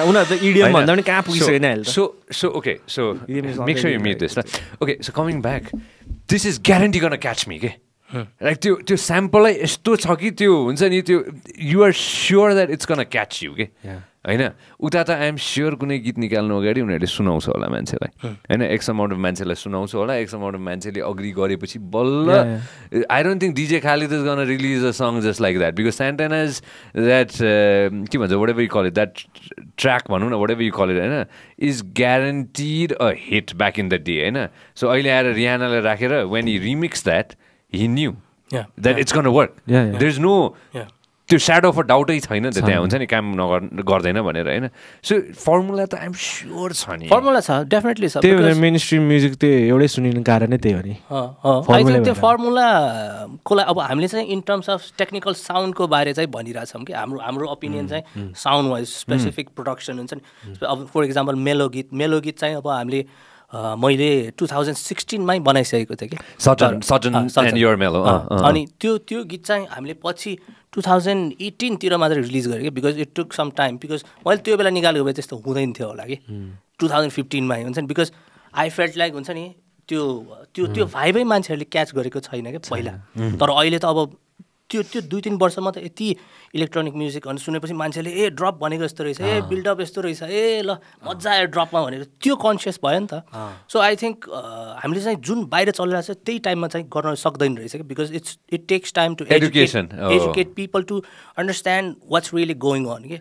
पुगिसके so so okay socks okay so coming back this is guarantee gonna catch me के like त्यो त्यो स्याम्पलै यस्तो छ कि त्यो हुन्छ नि त्यो you are sure that it's gonna catch you के होइन? उता त आइएम स्योर कुनै गीत निकाल्नु अगाडि उनीहरूले सुनाउँछ होला मान्छेलाई। होइन? एक्स अमाउन्ट अफ मान्छेलाई सुनाउँछ होला। एक्स अमाउन्ट अफ मान्छेले अग्री गरेपछि बल्ल आई डोन्ट थिङ्क डिजे खाली is gonna release a song just like that because सेन्टेन is that के भन्छ whatever you call it that track भनौँ न whatever you call it होइन? Is guaranteed a hit back in the day होइन? So अहिले आएर रिहानालाई राखेर वेन यी remix that he knew that it's gonna work. There is no. त्यो स्याडो अफ अ डाउटै छैन नि त त्यहाँ हुन्छ नि काम नगर गर्दैन भनेर होइन? सो फर्मुला त आइएम स्योर छ नि। फर्मुला छ डेफिनेटली छ त्यही भएर मेन स्ट्रिम म्युजिक त्यो एउटै सुनिने कारणै त्यही हो नि। त्यो। फर्मुलाको लागि अब हामीले चाहिँ इन टर्म्स अफ टेक्निकल साउन्डको बारे चाहिँ भनिरहेछौँ कि हाम्रो हाम्रो ओपिनियन चाहिँ साउन्ड वाइज स्पेसिफिक प्रोडक्सन हुन्छ नि। अब फर इक्जाम्पल मेलो गीत मेलो गीत चाहिँ अब हामीले मैले टु थाउजन्ड सिक्सटिनमै बनाइसकेको थिएँ कि। अनि त्यो त्यो गीत चाहिँ हामीले पछि टु थाउजन्ड एटिनतिर मात्रै रिलिज गरेँ कि because it took some time because मैले त्यो बेला निकालेको भए त्यस्तो हुँदैन थियो होला कि। टु थाउजन्ड फिफ्टिनमा हुन्छ नि बिकज आई फेल्ट लाइक हुन्छ नि त्यो त्यो त्यो भाइबै मान्छेहरूले क्याच गरेको छैन क्या पहिला। तर अहिले त अब त्यो त्यो दुई तिन वर्षमा त यति इलेक्ट्रोनिक म्युजिकहरू सुनेपछि मान्छेले ए ड्रप भनेको यस्तो रहेछ ए बिल्डअप यस्तो रहेछ ए ल मजा आयो ड्रपमा भनेर त्यो कन्सियस भयो नि त। सो आई थिङ्क हामीले चाहिँ जुन बाहिर चलिरहेको छ त्यही टाइममा चाहिँ गर्न सक्दैन रहेछ कि because it's it takes time to oh. Educate people to understand what's really going on के.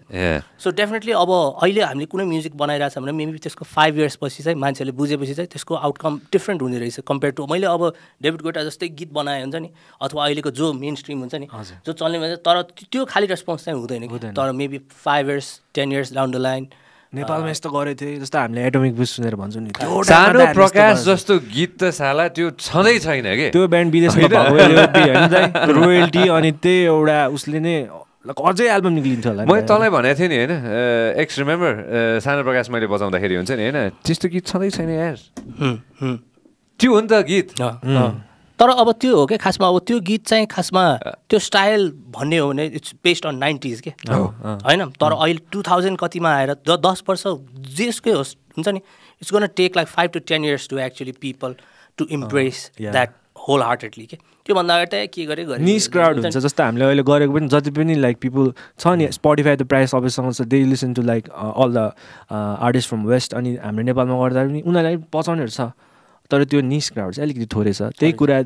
सो डेफिनेटली अब अहिले हामीले कुनै म्युजिक बनाइरहेको छ भने मेबी त्यसको फाइभ इयर्स पछि चाहिँ मान्छेले बुझेपछि चाहिँ त्यसको आउटकम डिफ्रेन्ट हुने रहेछ कम्पेयर टु मैले अब डेभिड गोटा जस्तै गीत बनाए हुन्छ नि अथवा अहिलेको जो मेन स्ट्रिम हुन्छ नि। जो चल्ने भन्छ तर त्यो खालि रेस्पोन्स चाहिँ हुँदैन कि। तर maybe five years ten years down the line नेपालमा यस्तो गरेको थियो जस्तो हामीले एटोमिक बुस सुनेर भन्छौँ नि। त्यो सानो प्रकाश जस्तो गीत त साला त्यो छँदै छैन कि। त्यो ब्यान्ड विदेशमा रोयल्टी अनि त्यही एउटा उसले नै अझै एल्बम निक्लिन्छ होला नि मैले तँलाई भनेको थिएँ नि होइन? एक्स रिमेम्बर सानो प्रकाश मैले बजाउँदाखेरि हुन्छ नि होइन? त्यस्तो गीत छँदै छैन यार। त्यो हो नि त गीत। तर अब त्यो हो क्या खासमा अब त्यो गीत चाहिँ खासमा त्यो स्टाइल भन्ने हो भने इट्स बेस्ड अन नाइन्टिज के? होइन? तर अहिले टु थाउजन्ड कतिमा आएर द दस वर्ष जेसकै होस् हुन्छ नि? It's gonna take like five to ten years to actually people to impress. That wholeheartedly के? त्योभन्दा अगाडि त के गरे गरे? निस क्राउड हुन्छ जस्तो हामीले अहिले गरेको पनि जति पनि लाइक पिपुल छ नि स्पोटिफाई त प्रायः सबैसँग छ। They listen to like all the artist from west अनि हाम्रो नेपालमा गर्दा पनि उनीहरूलाई पचाउनेहरू छ। तर त्यो निस क्राउड चाहिँ अलिकति थोरै छ। त्यही कुरा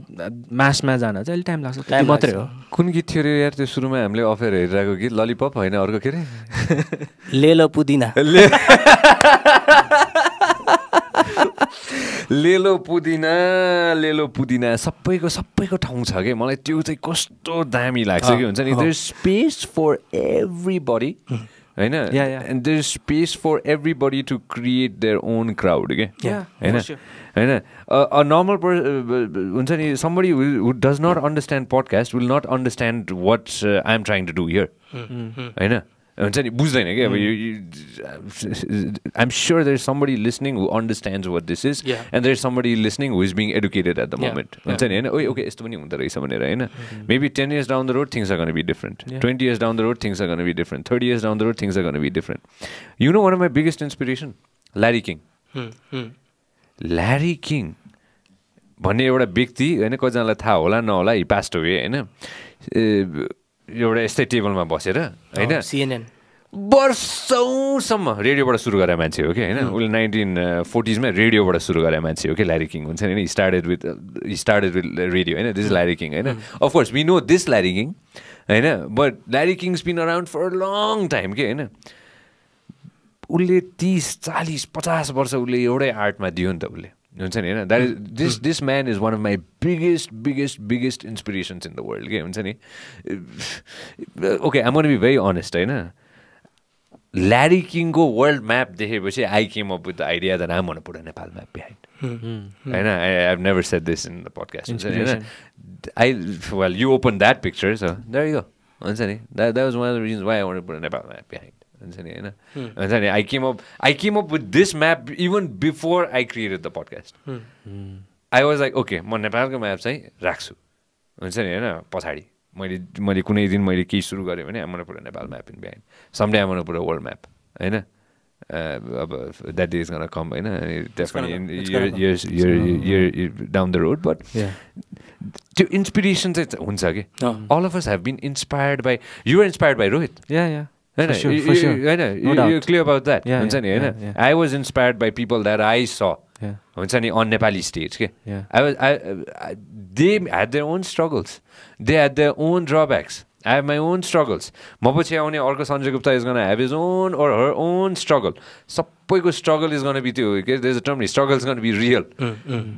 मासमा जान चाहिँ अलिक टाइम लाग्छ। Time मात्रै हो। कुन गीत थियो अरे यार त्यो सुरुमा? हामीले अफेयर हेरिरहेको गीत ललिपप होइन अर्को के अरे लेलो पुदिना। लेलो पुदिना लेलो पुदिना। सबैको सबैको ठाउँ छ कि? मलाई त्यो चाहिँ कस्तो दामी लाग्छ कि हुन्छ नि? There space for everybody होइन. And there space for everybody to create their own crowd के? होइन. होइन अ नर्मल पर हुन्छ नि somebody who does not understand podcast will not understand what I am trying to do here होइन हुन्छ नि बुझ्दैन कि अब I am sure there somebody listening who understands what this is Yeah. And there somebody listening who is being educated at the Yeah, moment हुन्छ नि होइन ओइ ओके यस्तो पनि हुँदो रहेछ भनेर होइन maybe ten years down the road things are gonna be different twenty years down the road things are gonna be different thirty years down the road things are gonna be different you know one of my biggest inspiration Larry King Larry King भन्ने एउटा व्यक्ति होइन कतिजनालाई थाहा होला नहोला he past way होइन? एउटा यस्तै टेबलमा बसेर होइन? सिएनएन वर्षौँसम्म रेडियोबाट सुरु गरेर मान्छे हो कि होइन? उसले नाइन्टिन फोर्टिजमा रेडियोबाट सुरु गरेर मान्छे हो कि ल्यारी किङ हुन्छ नि started with started with radio होइन? दिस ल्यारी किङ होइन? Of course we know this Larry King होइन? But Larry King's been around for long time के होइन? उसले तिस चालिस पचास वर्ष उसले एउटै आर्टमा दियो नि त उसले। हुन्छ नि होइन? That is this this man is one of my biggest biggest biggest inspirations in the world के हुन्छ नि? Okay I'm be very honest होइन? ल्यारी किङको वर्ल्ड म्याप देखेपछि I came up with the idea that I'm put Nepal map behind होइन? I have never set this in the podcast हुन्छ नि? होइन I well you open that picture so that you हुन्छ नि that that was one of the reasons why I put Nepal map behind हुन्छ नि होइन हुन्छ नि I came up I came up with this map even before I created the podcast I was like okay म नेपालको map चाहिँ राख्छु हुन्छ नि होइन पछाडि मैले मैले कुनै दिन मैले केही सुरु गरेँ भने आमा पुरा Nepal map in behind someday आमा पुरा वर्ल्ड म्याप होइन अब that day is gonna come होइन डाउन द रोड बट त्यो इन्सपिरेसन चाहिँ हुन्छ कि all of us have been inspired by you're inspired by Rohit या या होइन अब हुन्छ नि होइन I was inspired by people that I seen Nepali state के I was I they had their own struggles they have the own drawbacks I have my own struggles. म पछि आउने अर्को Sanjay Gupta is gonna have his own or her own struggle. सबैको struggle is gonna be त्यो के there's a term struggle is gonna be real.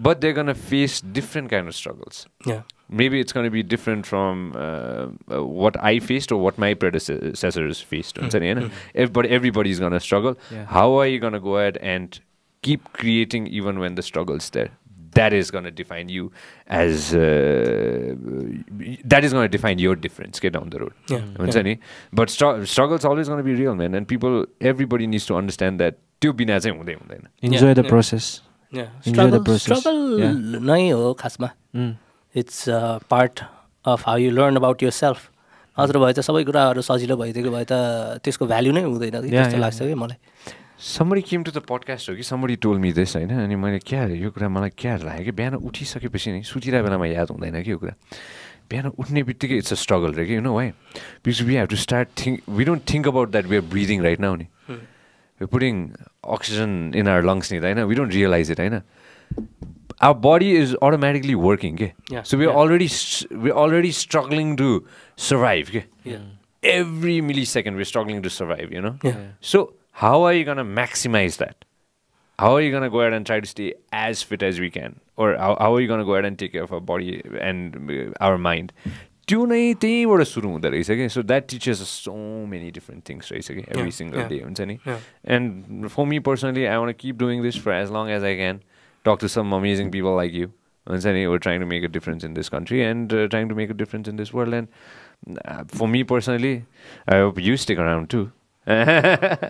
But they're gonna face different kind of struggles. Maybe it's going to be different from uh, uh, what I faced or what my predecessors faced. हुन्छ नि होइन Everybody, everybody's going to struggle. Yeah. How are you going to go ahead and keep creating even when the struggle's there? That is going to define you as uh, that is going to define your difference. Get down the road. Yeah, हुन्छ नि struggle's always going to be real, man. And people, everybody needs to understand that. त्यो बिना चाहिँ हुँदै हुँदैन enjoy the yeah. Process Enjoy the struggle नै हो खासमा it's part of how you learn about yourself नत्र भए त सबै कुराहरू सजिलो भइदिएको भए त त्यसको भ्याल्यु नै हुँदैन कि Yeah, जस्तो yeah, लाग्छ कि मलाई somebody came to the podcast हो कि समबडी टोल मी दिस होइन? अनि मैले क्या यो कुरा मलाई क्या लाग्यो? कि बिहान उठिसकेपछि नै सुतिरहेको बेलामा याद हुँदैन कि यो कुरा? बिहान उठ्ने बित्तिकै इट्स अ स्ट्रगल रे कि you know why because we have to start think we don't think about that we are breathing right now नि we putting oxygen in our lungs नि त होइन वी डोन्ट रियलाइज इट होइन our body is automatically working okay? Yeah, so we're yeah. already s- we're already struggling to survive okay? Yeah. every millisecond we're struggling to survive you know Yeah. so how are you going to maximize that how are you going to go ahead and try to stay as fit as we can or how, how are you going to go ahead and take care of our body and uh, our mind त्यो नै त्यहीँबाट सुरु हुँदो रहेछ कि so that teachers so many different things रहेछ कि every Yeah, single yeah, day हुन्छ नि yeah. And for me personally, I want to keep doing this for as long as I can. Talk to some amazing people like you. And say, we're trying to make a difference in this country and uh, trying to make a difference in this world. And uh, for me personally, I hope you stick around too.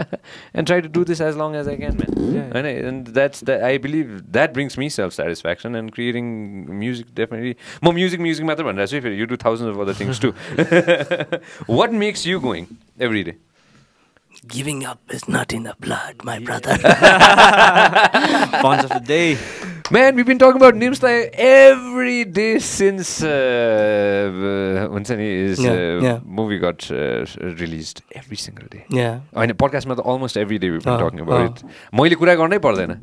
and try to do this as long as I can, man. Yeah. And, I, and that's that. I believe that brings me self satisfaction and creating music definitely. More music, music matter. That's if you do thousands of other things too. what makes you going every day? Giving up is not in the blood, my brother. Punch of the day. Man, we've been talking about Nimstai every day since uh, uh, हुन्छ नि his Yeah, uh, yeah. movie got uh, released. Every single day. yeah. होइन पडकास्टमा त almost every day we've been अँ, talking about अँ. it. मैले कुरा गर्नै पर्दैन.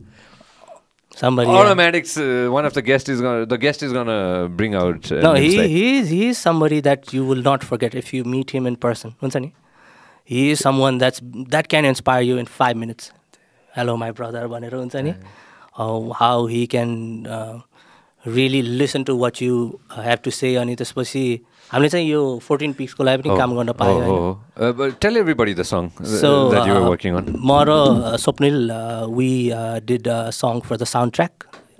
Somebody. yeah. Automatics, uh, one of the guest is gonna, the guest is gonna bring out. Uh, No, he, Nimstai. he is he is somebody that you will not forget if you meet him in person. हुन्छ नि He is someone that's that can inspire you in five minutes. Hello, my brother. भनेर हुन्छ नि how, how he can uh, really listen to what you uh, have to say अनि त्यसपछि हामीले चाहिँ यो फोर्टिन पिक्सको लागि पनि Oh, काम गर्न oh, पायो होइन oh, oh. Uh, but tell everybody the song uh, So that you were uh, working on. म र uh, Swapnil uh, we uh, did a song for the soundtrack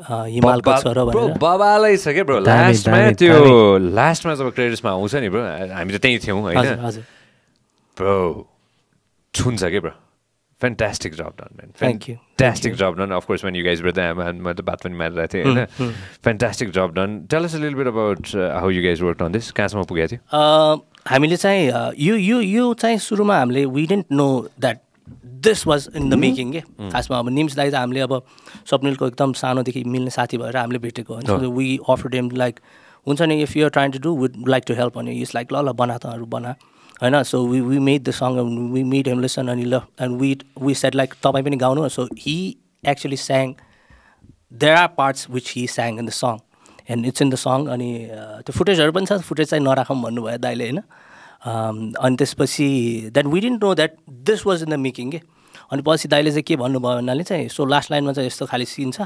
uh, हिमालको छोरो भनेर बाबालाई छ क्या ब्रो लास्टमा त्यो लास्टमा जब क्रेडिट्समा आउँछ नि ब्रो हामी त त्यहीँ थियौँ हजुर होइन ब्रो छुन्छ क्या bro fantastic job done man Thank you. Fantastic job done of course when you guys brother म त बात पनि मारिरहेको थिएँ होइन fantastic job done tell us लिल bit about how you guys work on this कहाँसम्म पुगेको थियो हामीले चाहिँ यो यो यो चाहिँ सुरुमा हामीले we didn't know that this was in the making के खासमा अब निम्सलाई त हामीले अब स्वप्निलको एकदम सानोदेखि मिल्ने साथी भएर हामीले भेटेको Oh. We offer them like हुन्छ नि if you're trying to do would like to help अनि इट्स लाइक ल ल बना त अरू बना होइन so we we made the song we made him listen अनि ल and we we set like तपाईँ पनि गाउनु so he actually sang there are parts which he sang in the song and it's in the song अनि त्यो फुटेजहरू पनि छ footage चाहिँ नराखौँ भन्नुभयो दाइले होइन? Um, अनि त्यसपछि then we didn't know that this was in the making के? अनि पछि दाइले चाहिँ के भन्नुभयो भन्नाले चाहिँ सो लास्ट लाइनमा चाहिँ यस्तो खालि सिन छ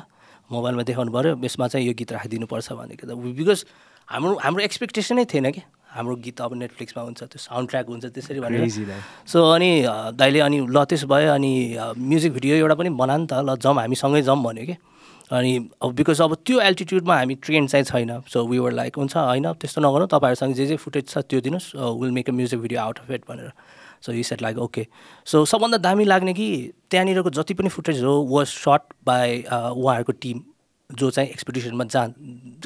मोबाइलमा देखाउनु पऱ्यो यसमा चाहिँ यो गीत राखिदिनुपर्छ भनेको त बिकज हाम्रो हाम्रो एक्सपेक्टेसनै थिएन कि? हाम्रो गीत अब नेटफ्लिक्समा हुन्छ त्यो साउन्ड ट्र्याक हुन्छ त्यसरी भनेर। सो अनि दाइले अनि ल त्यसो भयो अनि म्युजिक भिडियो एउटा पनि बना नि त ल जाउँ हामी सँगै जाउँ भन्यो कि। अनि अब बिकज अब त्यो एल्टिट्युडमा हामी ट्रेन चाहिँ छैन। सो वी वर लाइक हुन्छ होइन त्यस्तो नगर्नु तपाईँहरूसँग जे जे फुटेज छ त्यो दिनुहोस् will make a music video out of it भनेर। सो यी सेट लाइक ओके सो सबभन्दा दामी लाग्ने कि त्यहाँनिरको जति पनि फुटेज हो वाज सर्ट बाई उहाँहरूको टिम जो चाहिँ एक्सपिडिसनमा जा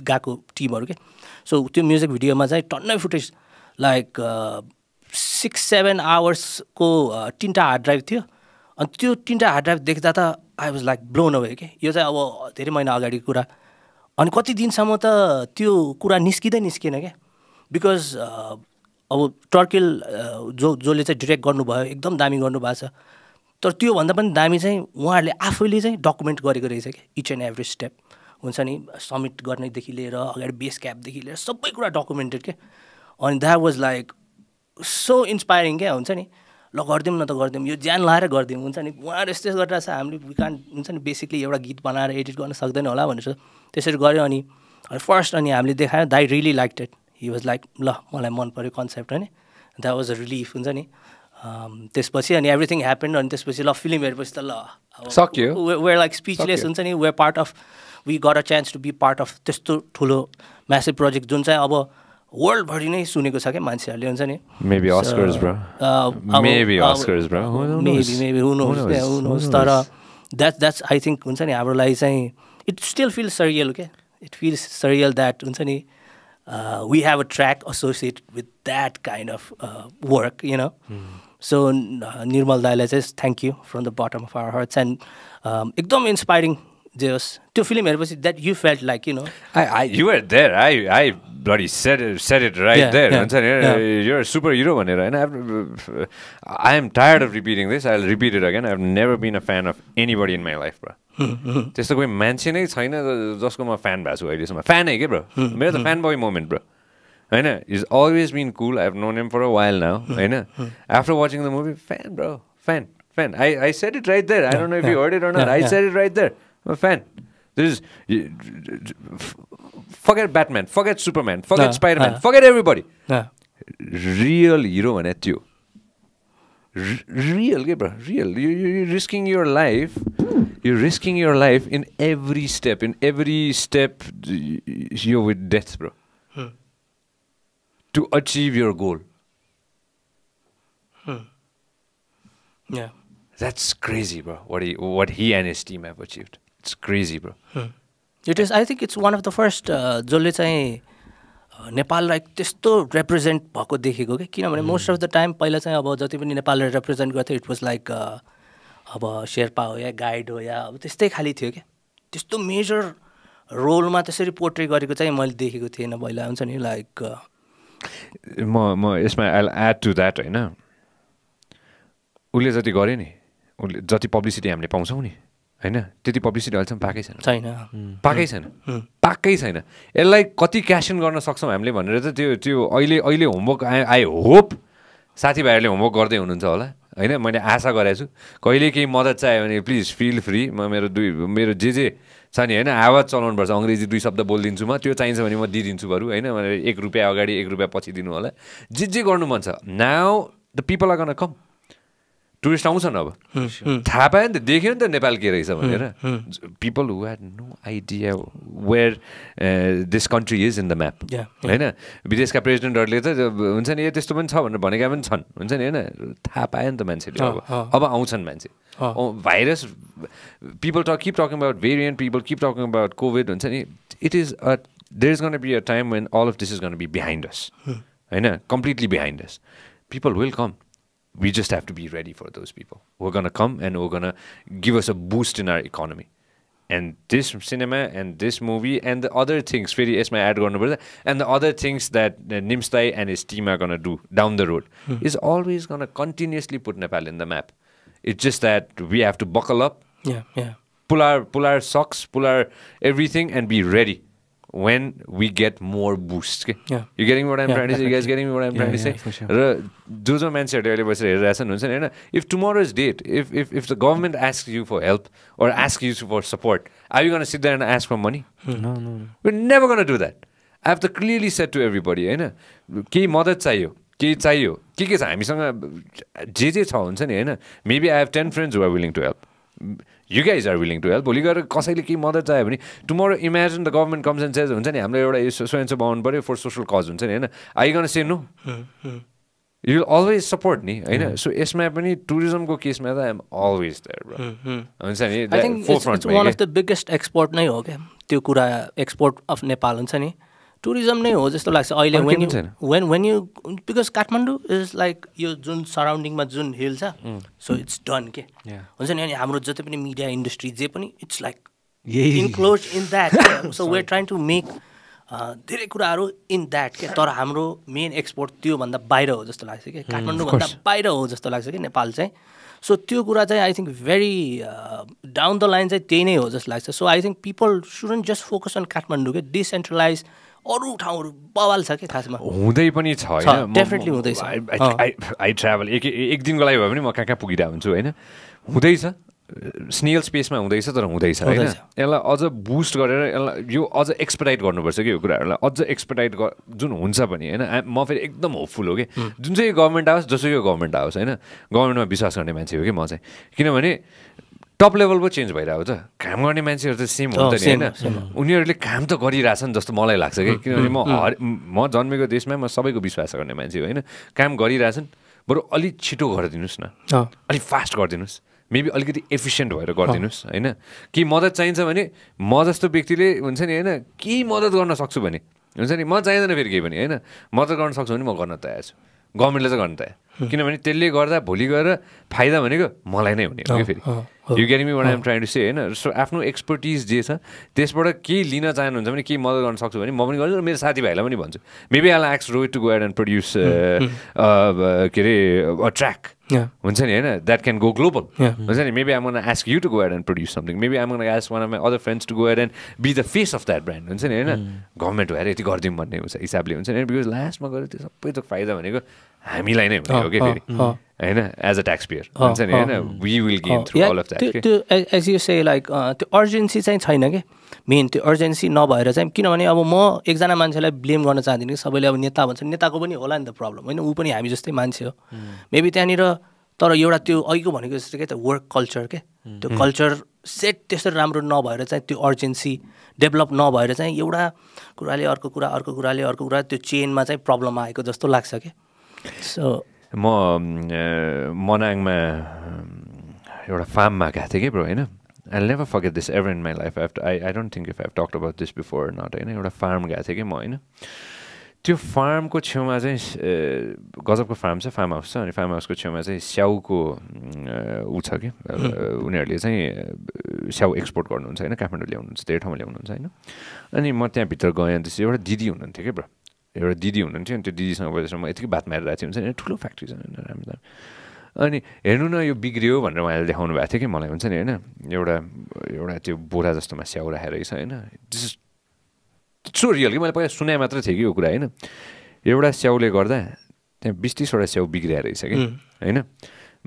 गएको टिमहरू के। सो त्यो म्युजिक भिडियोमा चाहिँ टन्नै फुटेज लाइक सिक्स सेभेन आवर्सको तिनवटा हार्ड ड्राइभ थियो। अनि त्यो तिनवटा हार्ड ड्राइभ देख्दा त I was like blown away के यो चाहिँ अब धेरै महिना अगाडिको कुरा। अनि कति दिनसम्म त त्यो कुरा निस्किँदै निस्किएन क्या बिकज अब टर्किल अ, जो जसले चाहिँ डिरेक्ट गर्नुभयो एकदम दामी गर्नुभएको छ। तर त्योभन्दा पनि दामी चाहिँ उहाँहरूले आफैले चाहिँ डकुमेन्ट गरेको रहेछ क्या इच एन्ड एभ्री स्टेप हुन्छ नि सब्मिट गर्नेदेखि लिएर अगाडि बेस क्यापदेखि लिएर सबै कुरा डकुमेन्टेड के? अनि that was like so inspiring क्या हुन्छ नि ल गरिदिउँ न त गरिदिउँ। यो ज्यान लाएर गरिदिउँ। हुन्छ नि उहाँहरू यस्तो गरिरहेको छ। हामीले वी कान हुन्छ नि बेसिकली एउटा गीत बनाएर एडिट गर्न सक्दैन होला भनेर त्यसरी गऱ्यो अनि अनि फर्स्ट अनि हामीले देखायो दाइ really like it he was like ल मलाई मन पऱ्यो कन्सेप्ट होइन। द्याट वाज अ रिलिफ हुन्छ नि। अम, त्यसपछि अनि एभ्रिथिङ ह्यापन अनि त्यसपछि ल फिल्म हेरेपछि त ल। सक्यो। We're like speechless. हुन्छ नि। We're part of we got a chance to be part of त्यस्तो ठुलो म्यासिभ प्रोजेक्ट जुन चाहिँ अब वर्ल्डभरि नै सुनेको छ क्या मान्छेहरूले हुन्छ नि? तर द्याट द्याट्स आई थिङ्क हुन्छ नि हाम्रो लागि चाहिँ इट स्टिल फिल सरियल क्या इट फिल्स सरियल द्याट हुन्छ नि we have a track associate with that kind of work you know so Nirmal दाईलाई चाहिँ thank you from the bottom of our hearts and एकदम inspiring जे होस् त्यो film हेरेपछि that you felt like you know I, I, you were there. I, I bloody said it, said it right Yeah, there. yeah, हुन्छ नि, yeah. You're a superhero भनेर होइन I've- I am tired of repeating this. I'll repeat it again. I've never been a fan of anybody in my life, bro. त्यस्तो कोही मान्छे नै छैन ज- जसको म फ्यान भएको छु अहिलेसम्म फ्यानै के ब्रो मेरो त फ्यान बोय मोमेन्ट ब्रो होइन is always been cool I have known him for a while now होइन after watching the movie fan bro fan fan I I said it right there I don't know if you heard it or not. Yeah, I yeah. Said it right there म fan This is forget Batman, forget Superman, forget Uh, Spider-Man, uh. forget everybody. Yeah. Real hero भने त्यो real के bro real you risking your life you risking your life in every step in every step यो with death bro to achieve your goal Yeah. That's crazy bro what he what he and his team have achieved it's crazy bro it is I think it's one of the first जसले चाहिँ uh, नेपाललाई त्यस्तो represent भएको देखेको कि किनभने most of the time पहिला चाहिँ अब जति पनि नेपाललाई रिप्रेजेन्ट गर्थ्यो इट वाज लाइक अब शेर्पा हो या गाइड हो या अब त्यस्तै खालि थियो क्या? त्यस्तो मेजर रोलमा त्यसरी पोर्ट्रे गरेको चाहिँ मैले देखेको थिएन पहिला हुन्छ नि? लाइक म म यसमा आई एड टु द्याट होइन? उसले जति गर्यो नि उसले जति पब्लिसिटी हामीले पाउँछौँ नि। होइन त्यति पब्लिसिटी अहिलेसम्म पाएकै छैन छैन पाएकै छैन पाएकै छैन यसलाई कति क्यास इन गर्न सक्छौँ हामीले भनेर चाहिँ त्यो त्यो अहिले अहिले होमवर्क आई आई होप साथीभाइहरूले होमवर्क गर्दै हुनुहुन्छ होला होइन मैले आशा गरेको छु कहिले केही मद्दत चाहियो भने प्लिज फिल फ्री म मेरो दुई मेरो जे जे छ नि होइन आवाज चलाउनुपर्छ अङ्ग्रेजी दुई शब्द बोलिदिन्छु म त्यो चाहिन्छ भने म दिइदिन्छु बरु होइन मैले एक रुपियाँ अगाडि एक रुपियाँ पछि दिनु होला जे जे गर्नु मन छ now the people are gonna come tourist आउँछन् अब थाहा पायो नि त देख्यो नि त नेपाल के रहेछ भनेर people who had no idea where this country is in the map होइन विदेशका प्रेसिडेन्टहरूले त हुन्छ नि ए त्यस्तो पनि छ भनेर भनेका पनि छन् हुन्छ नि होइन थाहा पायो नि त मान्छेले अब। अब आउँछन् मान्छे virus people talk keep talking about variant people keep talking about COVID हुन्छ नि it is a there is gonna be a time when all of this is gonna be behind us होइन completely behind us people will come we just have to be ready for those people We're going to come and we're going to give us a boost in our economy. And this cinema and this movie and the other things, really, Esma add and the other things that Nimstai and his team are going to do down the road mm -hmm. is always going to continuously put Nepal in the map. It's just that we have to buckle up. Yeah, yeah. Pull our, pull our socks, pull our everything, and be ready when we get more boost. के? Yeah. You getting what I'm Yeah, trying to say? You guys definitely. getting what I'm Yeah, trying to yeah, say? for sure. र जो जो मान्छेहरूले अहिले बसेर हेरिरहेछन् हुन्छ नि होइन if tomorrow is date if if if the government ask you for help or ask you for support, are you going to sit there and ask for money? No, no, no. We're never going to do that. I have to clearly said to everybody, होइन केही मद्दत चाहियो केही चाहियो के के छ हामीसँग जे जे छ हुन्छ नि होइन maybe I have ten friends who are willing to help you guys are willing to help भोलि गएर कसैले केही मद्दत चाहियो भने tomorrow imagine the government comes and says हुन्छ नि हाम्रो एउटा यो स्वयं सेवा पाउनु पऱ्यो फर सोसल कज हुन्छ नि होइन? I say no you always support नि होइन? सो यसमा पनि टुरिज्मको केसमा त आइएम अलवेज देयर ब्रो हुन्छ नि बिगेस्ट एक्सपोर्ट नै हो क्या त्यो कुरा एक्सपोर्ट अफ नेपाल हुन्छ नि? टुरिज्म नै हो जस्तो लाग्छ। अहिले when. When when you because Kathmandu is like यो जुन सराउन्डिङमा जुन हिल छ सो इट्स डन के. हुन्छ नि अनि हाम्रो जति पनि मिडिया इन्डस्ट्री जे पनि it's like enclose in that so we're trying to make धेरै कुराहरू इन द्याट के? तर हाम्रो मेन एक्सपोर्ट त्योभन्दा बाहिर हो जस्तो लाग्छ कि? काठमाडौँभन्दा बाहिर हो जस्तो लाग्छ कि? नेपाल चाहिँ। सो त्यो कुरा चाहिँ I think very down the line चाहिँ त्यही नै हो जस्तो लाग्छ। So I think people shouldn't just focus on Kathmandu के? डिसेन्ट्रलाइज अरू ठाउँहरू बवाल छ कि खासमा? हुँदै पनि छ definitely हुँदैछ। आई ट्राभल एक एक दिनको लागि भए पनि म कहाँ कहाँ पुगिरहेको हुन्छु होइन? हुँदैछ स्नेल स्पेसमा हुँदैछ तर हुँदैछ होइन। यसलाई अझ बुस्ट गरेर यसलाई यो अझ एक्सपर्टाइट गर्नुपर्छ कि यो कुराहरूलाई? अझ एक्सपर्टाइट जुन हुन्छ पनि होइन? म फेरि एकदम होपफुल हो कि? जुन चाहिँ यो गभर्मेन्ट आओस् जसुकै गभर्मेन्ट आओस् होइन? गभर्मेन्टमा विश्वास गर्ने मान्छे हो कि म चाहिँ? किनभने टप लेभल पो चेन्ज भइरहेको छ। काम गर्ने मान्छेहरू त सेम हो अँ, नि त नि होइन। उनीहरूले काम त गरिरहेछन् जस्तो मलाई लाग्छ कि किनभने म हर म जन्मेको देशमा म सबैको विश्वास गर्ने मान्छे हो होइन? काम गरिरहेछन् बरु अलिक छिटो गरिदिनुहोस् न। अलिक फास्ट गरिदिनुहोस्। मेबी अलिकति एफिसियन्ट भएर गरिदिनुहोस् होइन? केही मद्दत चाहिन्छ भने म जस्तो व्यक्तिले हुन्छ नि होइन केही मद्दत गर्न सक्छु भने हुन्छ नि? म चाहिँदैन फेरि केही पनि होइन? मद्दत गर्न सक्छु भने म गर्न तयार छु। गभर्मेन्टले चाहिँ गर्न तयार। किनभने त्यसले गर्दा भोलि गएर फाइदा भनेको मलाई नै हुने हो कि फेरि? You get me what I'm trying to say होइन? सो आफ्नो एक्सपर्टिज जे छ त्यसबाट केही लिन चाहनुहुन्छ भने केही मद्दत गर्न सक्छु भने म पनि गर्छु र मेरो साथीभाइलाई पनि भन्छु। मेबी आई एक्स रोड टु गो एन्ड प्रड्युस के अरे ट्र्याक Yeah. हुन्छ नि होइन? That can go global. हुन्छ नि maybe I'm ask you to go ahead and produce something maybe I'm ask one of my other friends to go ahead and be the face of that brand हुन्छ नि होइन? Government भएर यति गरिदिउँ भन्ने हुन्छ हिसाबले हुन्छ नि बिकज लास्टमा गएर त्यो सबै थोक फाइदा भनेको हामीलाई नै हुने हो कि फेरि? होइन? एज अ ट्याक्स पेयर हुन्छ नि होइन? We will gain through all of that त्यो एज यु से लाइक त्यो अर्जेन्सी चाहिँ छैन कि? मेन त्यो अर्जेन्सी नभएर चाहिँ किनभने अब म एकजना मान्छेलाई ब्लेम गर्न चाहदिनँ कि सबैले अब नेता भन्छ। नेताको पनि होला नि त प्रब्लम होइन? ऊ पनि हामी जस्तै मान्छे हो। मेबी त्यहाँनिर तर एउटा त्यो अघिको भनेको जस्तो के त वर्क कल्चर के? त्यो कल्चर सेट त्यसरी राम्रो नभएर चाहिँ त्यो अर्जेन्सी डेभलप नभएर चाहिँ एउटा कुराले अर्को कुरा अर्को कुराले अर्को कुरा त्यो चेनमा चाहिँ प्रब्लम आएको जस्तो लाग्छ कि? सो म मनाङमा एउटा फार्ममा गएको थिएँ कि ब्रो होइन? I never forget this ever in my life I I I don't think if I talk about this before not होइन? एउटा फार्म गएको थिएँ कि म होइन? त्यो फार्मको छेउमा चाहिँ गजबको फार्म छ फार्म हाउस छ अनि फार्म हाउसको छेउमा चाहिँ स्याउको ऊ छ कि? उनीहरूले चाहिँ स्याउ एक्सपोर्ट गर्नुहुन्छ होइन? काठमाडौँ ल्याउनुहुन्छ धेरै ठाउँमा ल्याउनुहुन्छ होइन? अनि म त्यहाँभित्र गएँ अनि त्यसपछि एउटा दिदी हुनुहुन्थ्यो कि ब्रो एउटा दिदी हुनुहुन्थ्यो अनि त्यो दिदीसँग बसेर म यतिकै बात मारिरहेको थिएँ। हुन्छ नि? ठुलो फ्याक्ट्री छ होइन राम्रो राम्रो अनि हेर्नु न यो बिग्रियो भनेर उहाँले देखाउनु भएको थियो कि? मलाई हुन्छ नि होइन? एउटा एउटा त्यो बोरा जस्तोमा स्याउ राखेर रहेछ होइन? दिस इज सो रियल कि? मैले पहिला सुने मात्रै थिएँ कि यो कुरा होइन? एउटा स्याउले गर्दा त्यहाँ बिस तिसवटा स्याउ बिग्रिया रहेछ कि? होइन?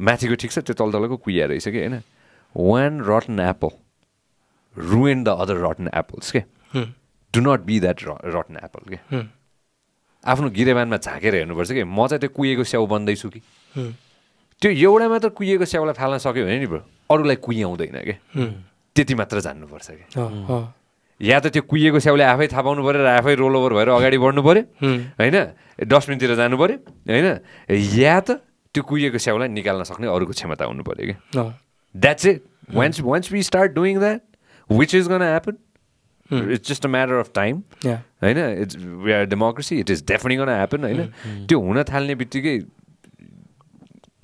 माथिको ठिक छ त्यो तल तलको कुहिया रहेछ कि? होइन? One rotten apple ruin the other rotten apples के? Do not be that rotten apple के? आफ्नो गिरेबानमा झाँकेर हेर्नुपर्छ कि। म चाहिँ त्यो कुहिएको स्याउ बन्दैछु कि। त्यो एउटा मात्र कुहिएको स्याउलाई फाल्न सक्यो भने नि ब्रो अरूलाई कुहिआउँदैन कि। त्यति मात्र जान्नुपर्छ कि। या त त्यो कुहिएको स्याउले आफै थाहा पाउनु पऱ्यो र आफै रोल ओभर भएर अगाडि बढ्नु पऱ्यो होइन? डस्टबिनतिर जानु पऱ्यो होइन? या त त्यो कुहिएको स्याउलाई निकाल्न सक्ने अरूको क्षमता हुनु पऱ्यो कि। That's it once once we start doing that which is gonna happen it's just a matter of time Yeah. होइन it's we are democracy it is definite gonna happen होइन त्यो हुन थाल्ने बित्तिकै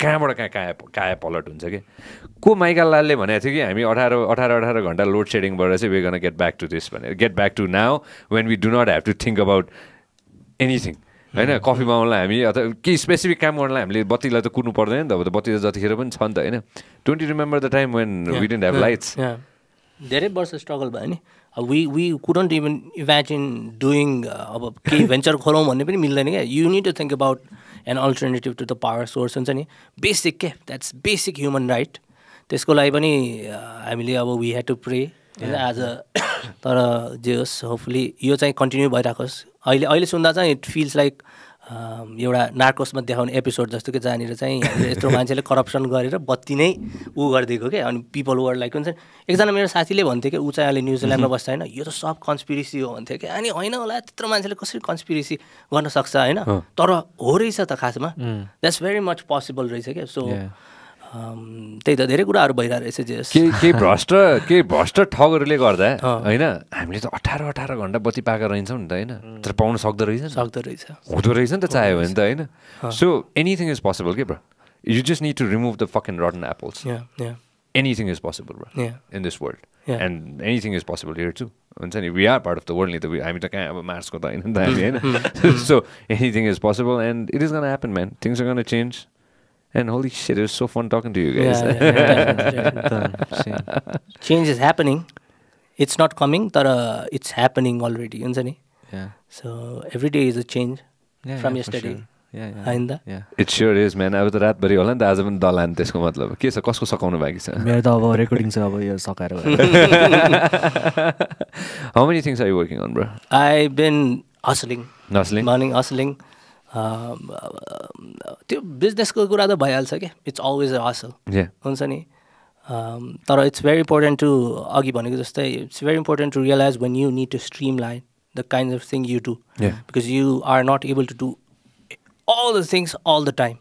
कहाँबाट कहाँ काया काया पलट हुन्छ कि? को माइकल लालले भनेको थियो कि हामी अठार अठार अठार घन्टा लोड सेडिङबाट चाहिँ we gonna get back to this भनेर। Get back to now when we do not have to think about anything होइन कफी बनाउनलाई हामी अथवा केही स्पेसिफिक काम गर्नलाई हामीले बत्तीलाई त कुर्नु पर्दैन नि त। अब त बत्ती त जतिखेर पनि छ नि त होइन don't you remember the time when we didn't have lights धेरै वर्ष स्ट्रगल भयो नि। We we couldn't even imagine doing अब केही भेन्चर खोलौँ भन्ने पनि मिल्दैन क्या। You need to think about an alternative to the power source हुन्छ नि। बेसिक के द्याट्स बेसिक ह्युमन राइट त्यसको लागि पनि uh, हामीले अब वी ह्याड टु प्रे होइन आज तर जे होस् होपफुली यो चाहिँ कन्टिन्यू भइराखोस्। अहिले अहिले सुन्दा चाहिँ इट फिल्स लाइक एउटा नार्कोसमा देखाउने एपिसोड जस्तो कि जहाँनिर चाहिँ यत्रो मान्छेले करप्सन गरेर बत्ती नै ऊ गरिदिएको क्या अनि पिपल वर लाइक हुन्छ एकजना मेरो साथीले भन्थ्यो कि ऊ चाहिँ अहिले न्युजिल्यान्डमा बस्छ होइन। यो त सब कन्सपिरेसी हो भन्थ्यो कि? अनि होइन होला त्यत्रो मान्छेले कसरी कन्सपिरेसी गर्न सक्छ होइन? तर हो रहेछ त खासमा। द्याट्स भेरी मच पोसिबल रहेछ क्या सो त्यही त धेरै कुराहरू भइरहेको रहेछ जे। केही केही भ्रष्ट केही भ्रष्ट ठगहरूले गर्दा होइन हामीले त अठार अठार घन्टा बत्ती पाएको रहन्छौँ नि त होइन? तर पाउन सक्दो रहेछ सक्दो रहेछ। हुँदो रहेछ नि त चाह्यो भने त होइन? सो एनिथिङ इज पोसिबल के bro? You just need to remove the fuck and rotten apples anything is possible bro. In this world. And anything is possible here too हुन्छ नि? We are part of the world नि त हामी त कहाँ अब मार्सको त होइन नि त हामी होइन? So anything is possible and it is gonna happen man things are gonna change and holy shit is so fun talking to you Yeah, guys yeah, yeah, definitely, definitely. Change is happening it's not coming तर it's happening already हुन्छ नि so every day is a change from yesterday होइन त it's sure is man अब त रातभरि होला नि त आज पनि दलान त्यसको मतलब के छ कसको सकाउनु बाँकी छ मेरो त अब रेकर्डिङ छ अब यो सकाएर भयो। How many things are you working on bro I been hustling नस्लिङ morning hustling त्यो बिजनेसको कुरा त भइहाल्छ क्या इट्स अलवेज अ हसल या हुन्छ नि? Um, तर इट्स भेरी इम्पोर्टेन्ट टु अघि भनेको जस्तै it's very important to realise when you need to streamline the kind of thing you do. Because you are not able to do all the things all the time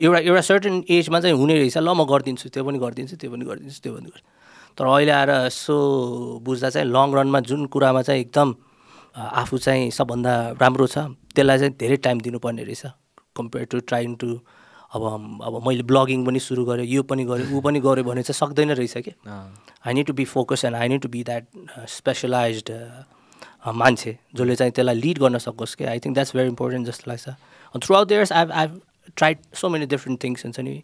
एउटा एउटा certain एजमा चाहिँ हुने रहेछ ल म गरिदिन्छु त्यो पनि गरिदिन्छु त्यो पनि गरिदिन्छु त्यो पनि गरिदिन्छु। तर अहिले आएर यसो बुझ्दा चाहिँ लङ रनमा जुन कुरामा चाहिँ एकदम आफू चाहिँ सबभन्दा राम्रो छ। त्यसलाई चाहिँ धेरै टाइम दिनुपर्ने रहेछ। कम्पेयर टु ट्राइङ टु अब अब मैले ब्लगिङ पनि सुरु गरेँ यो पनि गरेँ ऊ पनि गरेँ भने चाहिँ सक्दैन रहेछ कि? I need to be focus and I need to be that specialise मान्छे जसले चाहिँ त्यसलाई लिड गर्न सकोस् कि? I think that's very important जस्तो लाग्छ। Throughout years I I tried so many different things हुन्छ नि।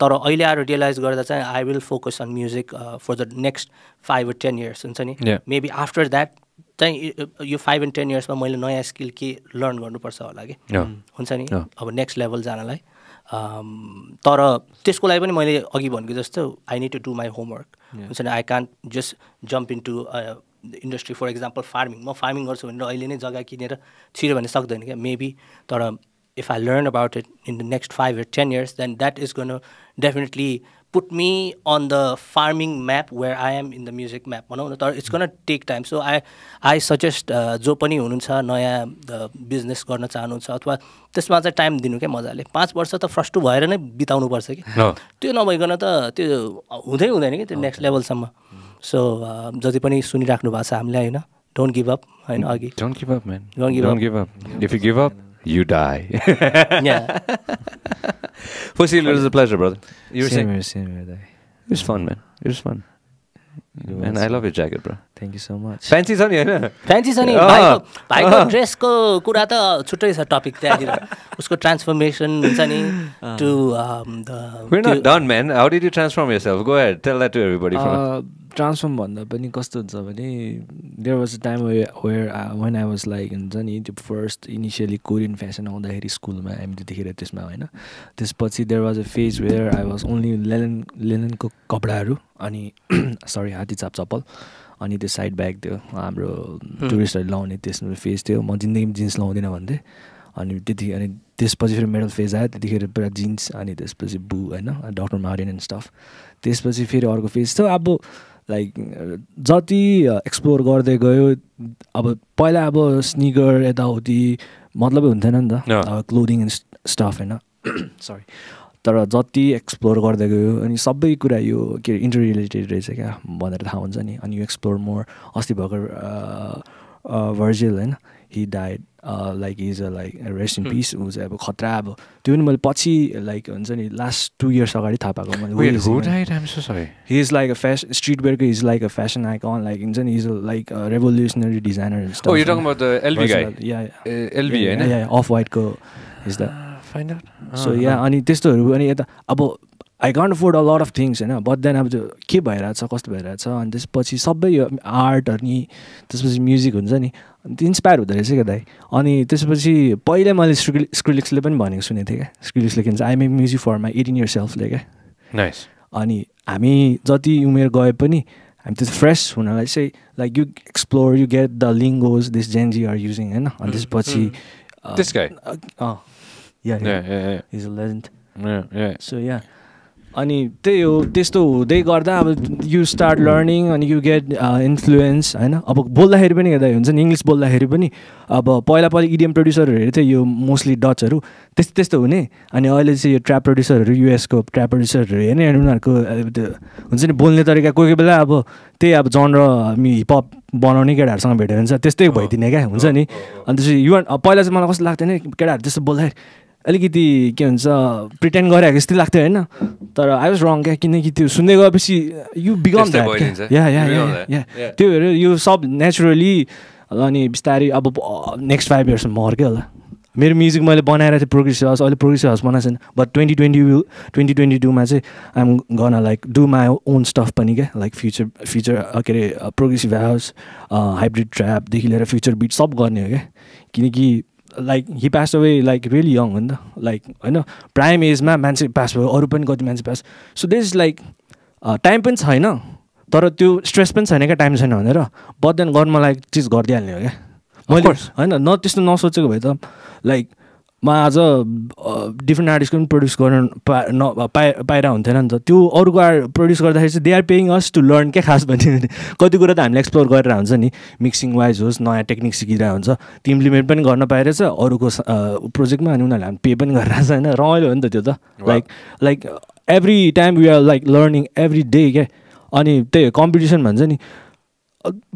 तर अहिले आएर रियलाइज गर्दा चाहिँ I will focus on music for the next five ten years हुन्छ नि. मेबी आफ्टर द्याट चाहिँ यो फाइभ एन्ड टेन इयर्समा मैले नयाँ स्किल के लर्न गर्नुपर्छ होला कि. हुन्छ नि. अब नेक्स्ट लेभल जानलाई। तर त्यसको लागि पनि मैले अघि भनेको जस्तो I need to do my homework हुन्छ नि? I can't just jump in to industry for example farming म फार्मिङ गर्छु भनेर अहिले नै जग्गा किनेर छिर्यो भने सक्दैन क्या मेबी तर learn about it in the next five or ten years, then that is going to definitely put me on the farming map where I am in the music map. भनौँ न तर it's going to take time. So I I suggest uh, जो पनि हुनुहुन्छ नयाँ business गर्न चाहनुहुन्छ अथवा त्यसमा चाहिँ टाइम दिनु क्या मजाले पाँच वर्ष त फ्रस्टु भएर नै बिताउनुपर्छ कि। त्यो नभइकन त त्यो हुँदै हुँदैन कि त्यो नेक्स्ट लेभलसम्म सो जति पनि सुनिराख्नु भएको छ हामीलाई होइन डोन्ट गिभ अप होइन अघि Don't give up, man. Don't give Don't up. give up. If you give up, you die. yeah. Pussy, it was a pleasure, brother. You were same saying. Here, same here. It was fun, man. It was fun. It was and I love your jacket, bro. Thank you so much Fancy छ नि होइन fancy छ नि भाइको। ड्रेसको कुरा त छुट्टै छ टपिक त्यहाँनिर उसको ट्रान्सफर्मेसन हुन्छ नि to We're not done, man. How did you transform yourself? Go ahead. Tell that to everybody. From transform भन्दा पनि कस्तो हुन्छ भने there was a time where when I was like हुन्छ नि त्यो फर्स्ट इनिसियली कोरियन फेसन आउँदाखेरि स्कुलमा हामी त्यतिखेर त्यसमा होइन त्यसपछि there was a phase where I was only लेलन लेलनको कपडाहरू अनि सरी हात्ती चाप चप्पल अनि त्यो साइड ब्याग थियो हाम्रो टुरिस्टहरूले लाउने त्यसमा फेज थियो म जिन्दगीमा जिन्स लाउँदिनँ भन्थेँ अनि त्यति अनि त्यसपछि फेरि मेडल फेज आयो त्यतिखेर पुरा जिन्स अनि त्यसपछि बु होइन डक्टर मारिन एन्ड स्टफ त्यसपछि फेरि अर्को फेज थियो। अब लाइक जति एक्सप्लोर गर्दै गयो अब पहिला अब स्निकर यताउति मतलबै हुन्थेन नि त। क्लोदिङ एन्ड स्टफ होइन। सरी तर जति एक्सप्लोर गर्दै गयो अनि सबै कुरा यो के अरे इन्टर रिलेटेड रहेछ क्या भनेर थाहा हुन्छ नि। अनि यु एक्सप्लोर मोर अस्ति भर्खर भर्जिल होइन he died like is a like rest in peace ऊ चाहिँ अब खतरा अब। त्यो पनि मैले पछि लाइक हुन्छ नि लास्ट टु इयर्स अगाडि थाहा पाएको मैले। He is like a fashion street wear is like a fashion icon like हुन्छ नि he's a, like a revolutionary designer and stuff Oh, so या अनि त्यस्तोहरू अनि यता अब I can't afford a lot of things होइन? बट देन अब त्यो के भइरहेछ कस्तो भइरहेछ? अनि त्यसपछि सबै यो आर्ट अनि त्यसपछि म्युजिक हुन्छ नि त्यो इन्सपायर हुँदो रहेछ क्या दाइ। अनि त्यसपछि पहिल्यै मैले स्क्रिल स्क्रिलिक्सले पनि भनेको सुनेको थिएँ क्या। स्क्रिलिक्सले के भन्छ I make music for my eighteen year सेल्फले क्या। Nice. अनि हामी जति उमेर गए पनि हामी त्यो फ्रेस हुनलाई चाहिँ like you explore you get the lingos this gen Z are using होइन? अनि त्यसपछि Yeah, yeah, yeah. A legend Yeah, yeah. So या अनि त्यही हो त्यस्तो हुँदै गर्दा अब यु स्टार्ट लर्निङ अनि यु गेट इन्फ्लुएन्स होइन अब बोल्दाखेरि पनि हेर्दा हुन्छ नि इङ्ग्लिस बोल्दाखेरि पनि अब पहिला पहिला इडिएम प्रड्युसरहरू हेर्थ्यो यो मोस्टली डचहरू त्यस्तो त्यस्तो हुने अनि अहिले चाहिँ यो ट्र्याप प्रड्युसरहरू युएसको ट्र्याप प्रड्युसरहरू हेर्ने अनि उनीहरूको हुन्छ नि बोल्ने तरिका कोही कोही बेला अब त्यही अब जनर हामी हिपहप बनाउने केटाहरूसँग भेट्यो भने चाहिँ त्यस्तै भइदिने क्या हुन्छ नि अनि त्यसपछि युवा पहिला चाहिँ मलाई कस्तो लाग्थ्यो नि केटाहरू त्यस्तो बोल्दाखेरि अलिकति के भन्छ प्रिटेन्ड गरेको जस्तै लाग्थ्यो होइन। तर आई वाज रङ क्या किनकि त्यो सुन्दै गएपछि यु बिगम। या या या. त्यो हेऱ्यो यो सब नेचुरली अनि बिस्तारै अब नेक्स्ट फाइभ इयर्समा मर्क्यो होला। मेरो म्युजिक मैले बनाएर चाहिँ प्रोग्रेसिभ हाउस अहिले प्रोग्रेसिभ हाउस बनाएको छैन but twenty twenty twenty twenty टूमा चाहिँ I'm gonna like do my own stuff पनि क्या। लाइक फ्युचर फ्युचर के अरे प्रोग्रेसिभ हाउस हाइब्रिड ट्र्यापदेखि लिएर फ्युचर बिट सब गर्ने हो क्या। किनकि like he pass away like really young हो नि त लाइक होइन प्राइम एजमा मान्छे पास भयो अरू पनि कति मान्छे pass so this is like time पनि छैन तर त्यो स्ट्रेस पनि छैन क्या टाइम छैन भनेर बट देन गर्नु लाइक चिज गरिदिइहाल्ने हो क्या? मैले. होइन न त्यस्तो नसोचेको भए त लाइक म आज डिफ्रेन्ट आर्टिस्टको पनि प्रड्युस गर्न पा न पाइ पाइरहेको हुन्थेन नि त। त्यो अरूको प्रड्युस गर्दाखेरि चाहिँ they are paying us to learn क्या खास भन्यो भने? कति कुरा त हामीले एक्सप्लोर गरेर हुन्छ नि। मिक्सिङ वाइज होस् नयाँ टेक्निक सिकिरहेको हुन्छ। त्यो इम्प्लिमेन्ट पनि गर्न पाइरहेछ अरूको प्रोजेक्टमा अनि उनीहरूले हामी पे पनि गरिरहेछ होइन रमाइलो हो नि त त्यो त। Like like every time we are like learning every day क्या? अनि त्यही कम्पिटिसन भन्छ नि।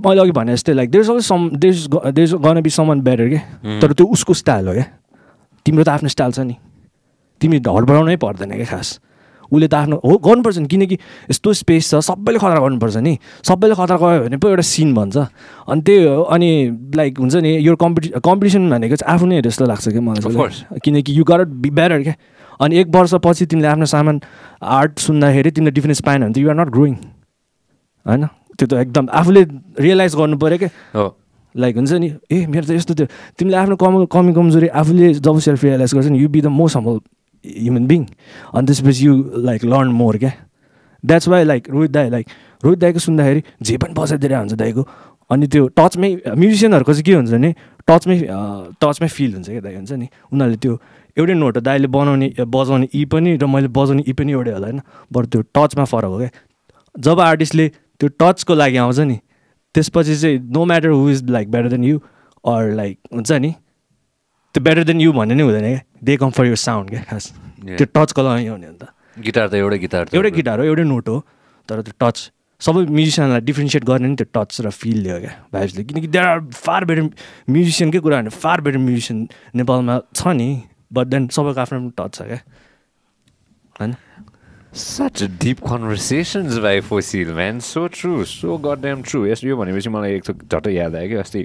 मैले अघि भने जस्तै like there is some there there gonna be someone better क्या? तर त्यो उसको स्टाइल हो क्या? तिम्रो त आफ्नो स्टाइल छ नि। तिमी हडबडाउनै पर्दैन क्या खास। उसले त आफ्नो हो गर्नुपर्छ नि किनकि यस्तो स्पेस छ सबैले खतरा गर्नुपर्छ नि। सबैले खतरा गयो भने पो एउटा सिन भन्छ। अनि त्यही हो अनि लाइक हुन्छ नि यो कम्पिटि कम्पिटिसन भनेको चाहिँ आफू नै हेरे जस्तो लाग्छ क्या मलाई। किनकि यु गर बी बेटर क्या। अनि एक वर्षपछि तिमीले आफ्नो सामान आर्ट सुन्दाखेरि तिमीले डिफ्रेन्स पाएन भने त युआर नट ग्रोइङ होइन? त्यो त एकदम आफूले रियलाइज गर्नु पऱ्यो क्या। लाइक हुन्छ नि? ए मेरो त यस्तो थियो। तिमीले आफ्नो कम कमी कमजोरी आफूले जब सेल्फ रियलाइज गर्छ नि you be the most humble human being अनि त्यसपछि यु लाइक लर्न मोर क्या? द्याट्स वाइ लाइक रोहित दाई लाइक रोहित दाईको सुन्दाखेरि जे पनि बजाइदिएर हुन्छ दाईको। अनि त्यो टचमै म्युजिसियनहरूको चाहिँ के हुन्छ भने टचमै टचमै फिल हुन्छ क्या दाई हुन्छ नि? उनीहरूले त्यो एउटै नोट हो दाईले बनाउने बजाउने इ पनि र मैले बजाउने इ पनि एउटै होला होइन? बरु त्यो टचमा फरक हो क्या? जब आर्टिस्टले त्यो टचको लागि आउँछ नि त्यसपछि चाहिँ no matter who is like better than you or like हुन्छ नि? त्यो बेटर देन यु भन्ने नै हुँदैन क्या. They come for your sound क्या खास. त्यो टचको लागि हो नि अन्त। गिटार त एउटै गिटार एउटै गिटार हो एउटै नोट हो तर त्यो टच सबै म्युजिसियनलाई डिफ्रेन्सिएट गर्ने नि त्यो टच र फिल हो क्या भाइब्सले किनकि देयर आर फार बेटर म्युजिसियनकै कुरा भने फार बेटर म्युजिसियन नेपालमा छ नि बट देन सबैको आफ्नो आफ्नो टच छ क्या। होइन? Such deep conversations by Fossil, man. So true. So goddamn true. Yes, यो भनेपछि मलाई एक झट्टै याद आयो कि अस्ति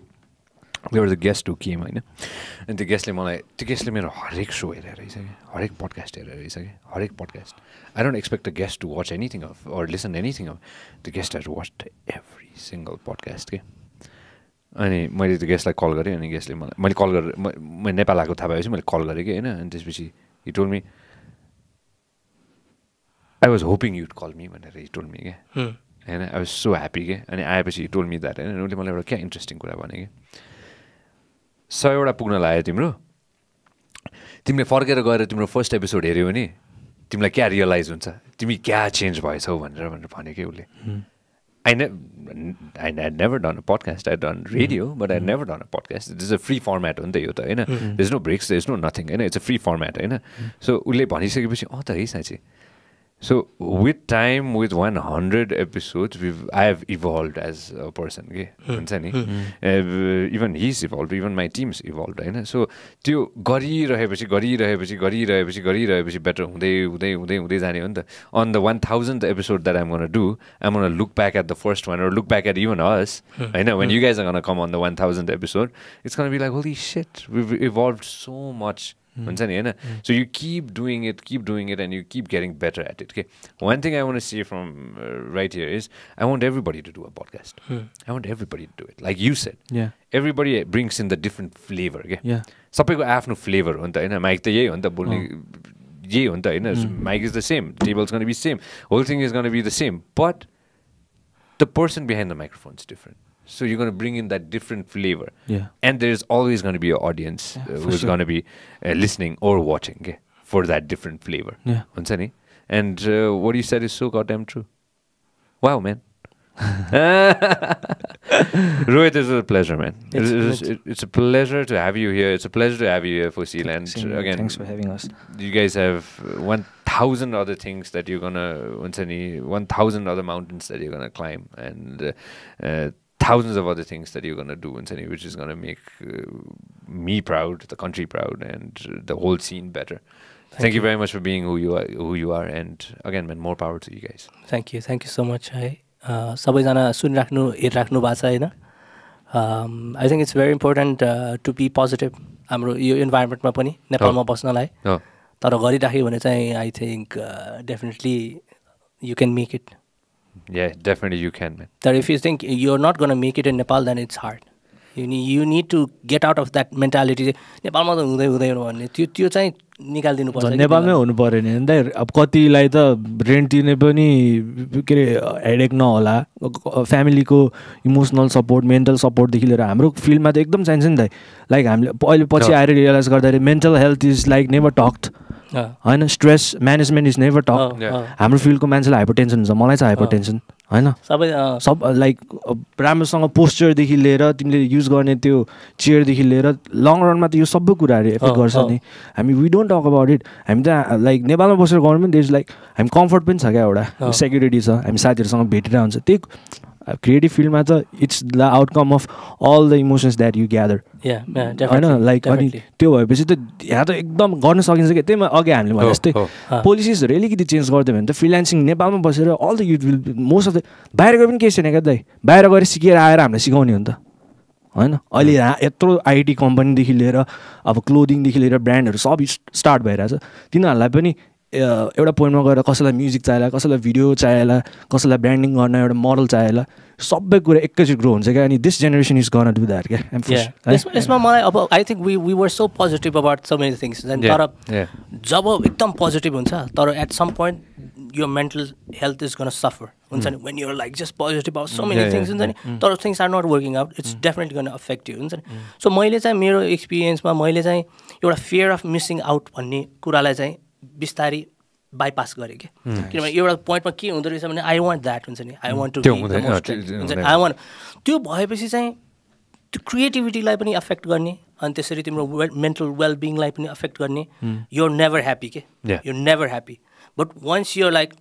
एउटा गेस्ट हु केम होइन अनि त्यो गेस्टले मलाई त्यो गेस्टले मेरो हरेक सो हेरेर रहेछ कि हरेक पडकास्ट हेरेर रहेछ कि हरेक podcast I don't expect the guest to watch anything of or listen anything of the guest has watch every single podcast के अनि मैले त्यो गेस्टलाई कल गरेँ अनि गेस्टले मलाई मैले कल गरेर मैले नेपाल आएको थाहा भएपछि मैले कल गरेँ कि होइन अनि त्यसपछि he told me I was hoping you'd call me भनेर हि टोल मी क्या. होइन आई वाज सो ह्याप्पी के अनि आएपछि हि टोल मी द्याट होइन उसले मलाई एउटा क्या इन्ट्रेस्टिङ कुरा भने कि सयवटा पुग्न लाग्यो तिम्रो तिमीले फर्केर गएर तिम्रो फर्स्ट एपिसोड हेऱ्यौ भने तिमीलाई क्या रियलाइज हुन्छ तिमी क्या चेन्ज भएछौ भनेर भनेर भन्यो कि उसले आई ने I I never done a podcast I done radio but I never done a podcast it is a free format हो नि त यो त होइन is no breaks is no nothing होइन इट्स अ फ्री फर्मेट होइन so उसले भनिसकेपछि अँ त है साँच्ची So with time, with 100 episodes, we've I have evolved as a person. Okay? हुन्छ नि even his evolve even my teams evolve होइन सो त्यो गरिरहेपछि गरिरहेपछि गरिरहेपछि गरिरहेपछि बेटर हुँदै हुँदै हुँदै हुँदै जाने हो नि त। On the one thousand episode that I'm gonna do I'm gonna look back at the first one look back at even हस होइन when you guys gonna come on the one thousand episode it's gonna be like holy shit we evolve so much हुन्छ नि होइन so you keep doing it keep doing it and you keep getting better at it के one thing I want see from right here is I want everybody to do a podcast I want everybody to do it like you set yeah everybody brings in the different flavour के या सबैको आफ्नो flavour हो नि त होइन mic त यही हो नि त बोल्ने यही हो नि त होइन mic is the same tables gonna be same whole thing is gonna be the same but the person behind the microphone is different so you're going to bring in that different flavor yeah and there's always going to be an audience yeah, uh, who's sure. going to be uh, listening or watching yeah, for that different flavor yeah and uh, what you said is so goddamn true wow man Rohit, is a pleasure, man. It's, it is, it's, a pleasure to have you here. It's a pleasure to have you here for Sealand. Thanks, Again, thanks for having us. You guys have 1,000 other things that you're gonna, 1,000 other mountains that you're gonna climb. And uh, uh thousands of other things that you're gonna do, हुन्छ नि, which is gonna make uh, me proud, the country proud, and uh, the whole scene better. Thank, you. very much for being who you are, who you are, and again, man, more power to you guys. You thank you so much है अ, सबैजना सुनिराख्नु हेरिराख्नु भएको छ होइन I think it's very important to be positive हाम्रो यो इन्भाइरोमेन्टमा पनि नेपालमा बस्नलाई Oh, तर गरिराख्यो भने चाहिँ I think definitely you can make it yeah, definitely you can, man. तर if you think you're not gonna make it in Nepal then it's hard you नि you need to get out of that mentality चाहिँ नेपालमा त हुँदै हुँदैन भन्ने त्यो त्यो चाहिँ निकालिदिनु पर्छ नेपालमै हुनु पऱ्यो नि। अन्त अब कतिलाई त रेन्ट तिर्ने पनि के अरे हेडेक नहोला। फ्यामिलीको इमोसनल सपोर्ट मेन्टल सपोर्टदेखि लिएर हाम्रो फिल्डमा त एकदम चाहिन्छ नि त। लाइक हामीले अहिले पछि। आएर रियलाइज गर्दाखेरि mental health is like never talked होइन stress management is never talk. हाम्रो फिल्डको मान्छेलाई हाइपर टेन्सन हुन्छ मलाई चाहिँ हाइपर टेन्सन होइन। सबै सब लाइक राम्रोसँग पोस्चरदेखि लिएर तिमीले युज गर्ने त्यो चेयरदेखि लिएर लङ रनमा त यो सबै कुराहरू एफेक्ट गर्छ। नि। हामी we don't talk about it हामी त लाइक नेपालमा बसेर गर्नु पनि देश लाइक हामी कम्फर्ट पनि छ क्या एउटा। सेक्युरिटी छ हामी साथीहरूसँग भेटेर हुन्छ त्यही क्रिएटिभ फिल्डमा त it's the outcome of all the emotions that you gather होइन? लाइक अनि. त्यो भएपछि त यहाँ त एकदम गर्न सकिन्छ कि त्यही अघि हामीले भने जस्तै। पोलिसिसहरू अलिकति चेन्ज गरिदियो भने त फ्रिलान्सिङ नेपालमा बसेर all the youth will most of the बाहिर गए पनि केही छैन क्या दाइ? बाहिर गएर सिकेर आएर हामीलाई सिकाउने हो नि त। होइन? अहिले यहाँ यत्रो आइटी कम्पनीदेखि लिएर अब क्लोदिङदेखि लिएर ब्रान्डहरू सब स्टार्ट भइरहेछ। तिनीहरूलाई पनि एउटा पोइन्टमा गएर कसैलाई म्युजिक चाहिएला कसैलाई भिडियो चाहिएला कसैलाई ब्रान्डिङ गर्न एउटा मोडल चाहिएला सबै कुरा एकैचोटि ग्रो हुन्छ क्या। अनि this generation is gonna do that क्या? यसमा मलाई अब I think we we were so positive about so many things तर. जब एकदम पोजिटिभ हुन्छ तर एट सम पोइन्ट यो mental health is gonna suffer हुन्छ नि? When you're like just positive out so many things हुन्छ नि? तर things are not working out it's definitely gonna affect you हुन्छ नि? सो मैले चाहिँ मेरो एक्सपिरियन्समा मैले चाहिँ एउटा फियर अफ मिसिङ आउट भन्ने कुरालाई चाहिँ बिस्तारै बाइपास गरेँ कि। किनभने एउटा पोइन्टमा के हुँदो रहेछ भने आई वान्ट द्याट हुन्छ नि। आई वान्ट टु हुन्छ नि। आई वान्ट त्यो भएपछि चाहिँ त्यो क्रिएटिभिटीलाई पनि अफेक्ट गर्ने अनि त्यसरी तिम्रो मेन्टल वेलबिङलाई पनि अफेक्ट गर्ने। युआर नेभर ह्याप्पी के. You're never happy but once you're like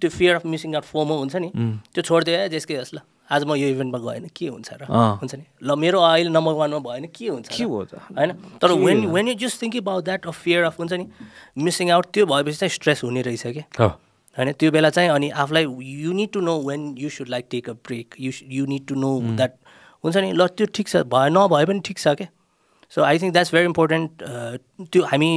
त्यो fear of missing out FOMO हुन्छ नि त्यो छोडिदियो है जेसकै होस् ल। आज म यो इभेन्टमा गएन के हुन्छ र। हुन्छ नि? ल मेरो अहिले नम्बर वानमा भएन के हुन्छ के? हो त? होइन? तर when when you just think about that of fear of हुन्छ नि मिसिङ आउट त्यो भएपछि चाहिँ स्ट्रेस हुने रहेछ क्या होइन? त्यो बेला चाहिँ अनि आफूलाई you need to know when you should like take a break you you need to know that हुन्छ नि? ल त्यो ठिक छ भए नभए पनि ठिक छ क्या so I think that's very important त्यो हामी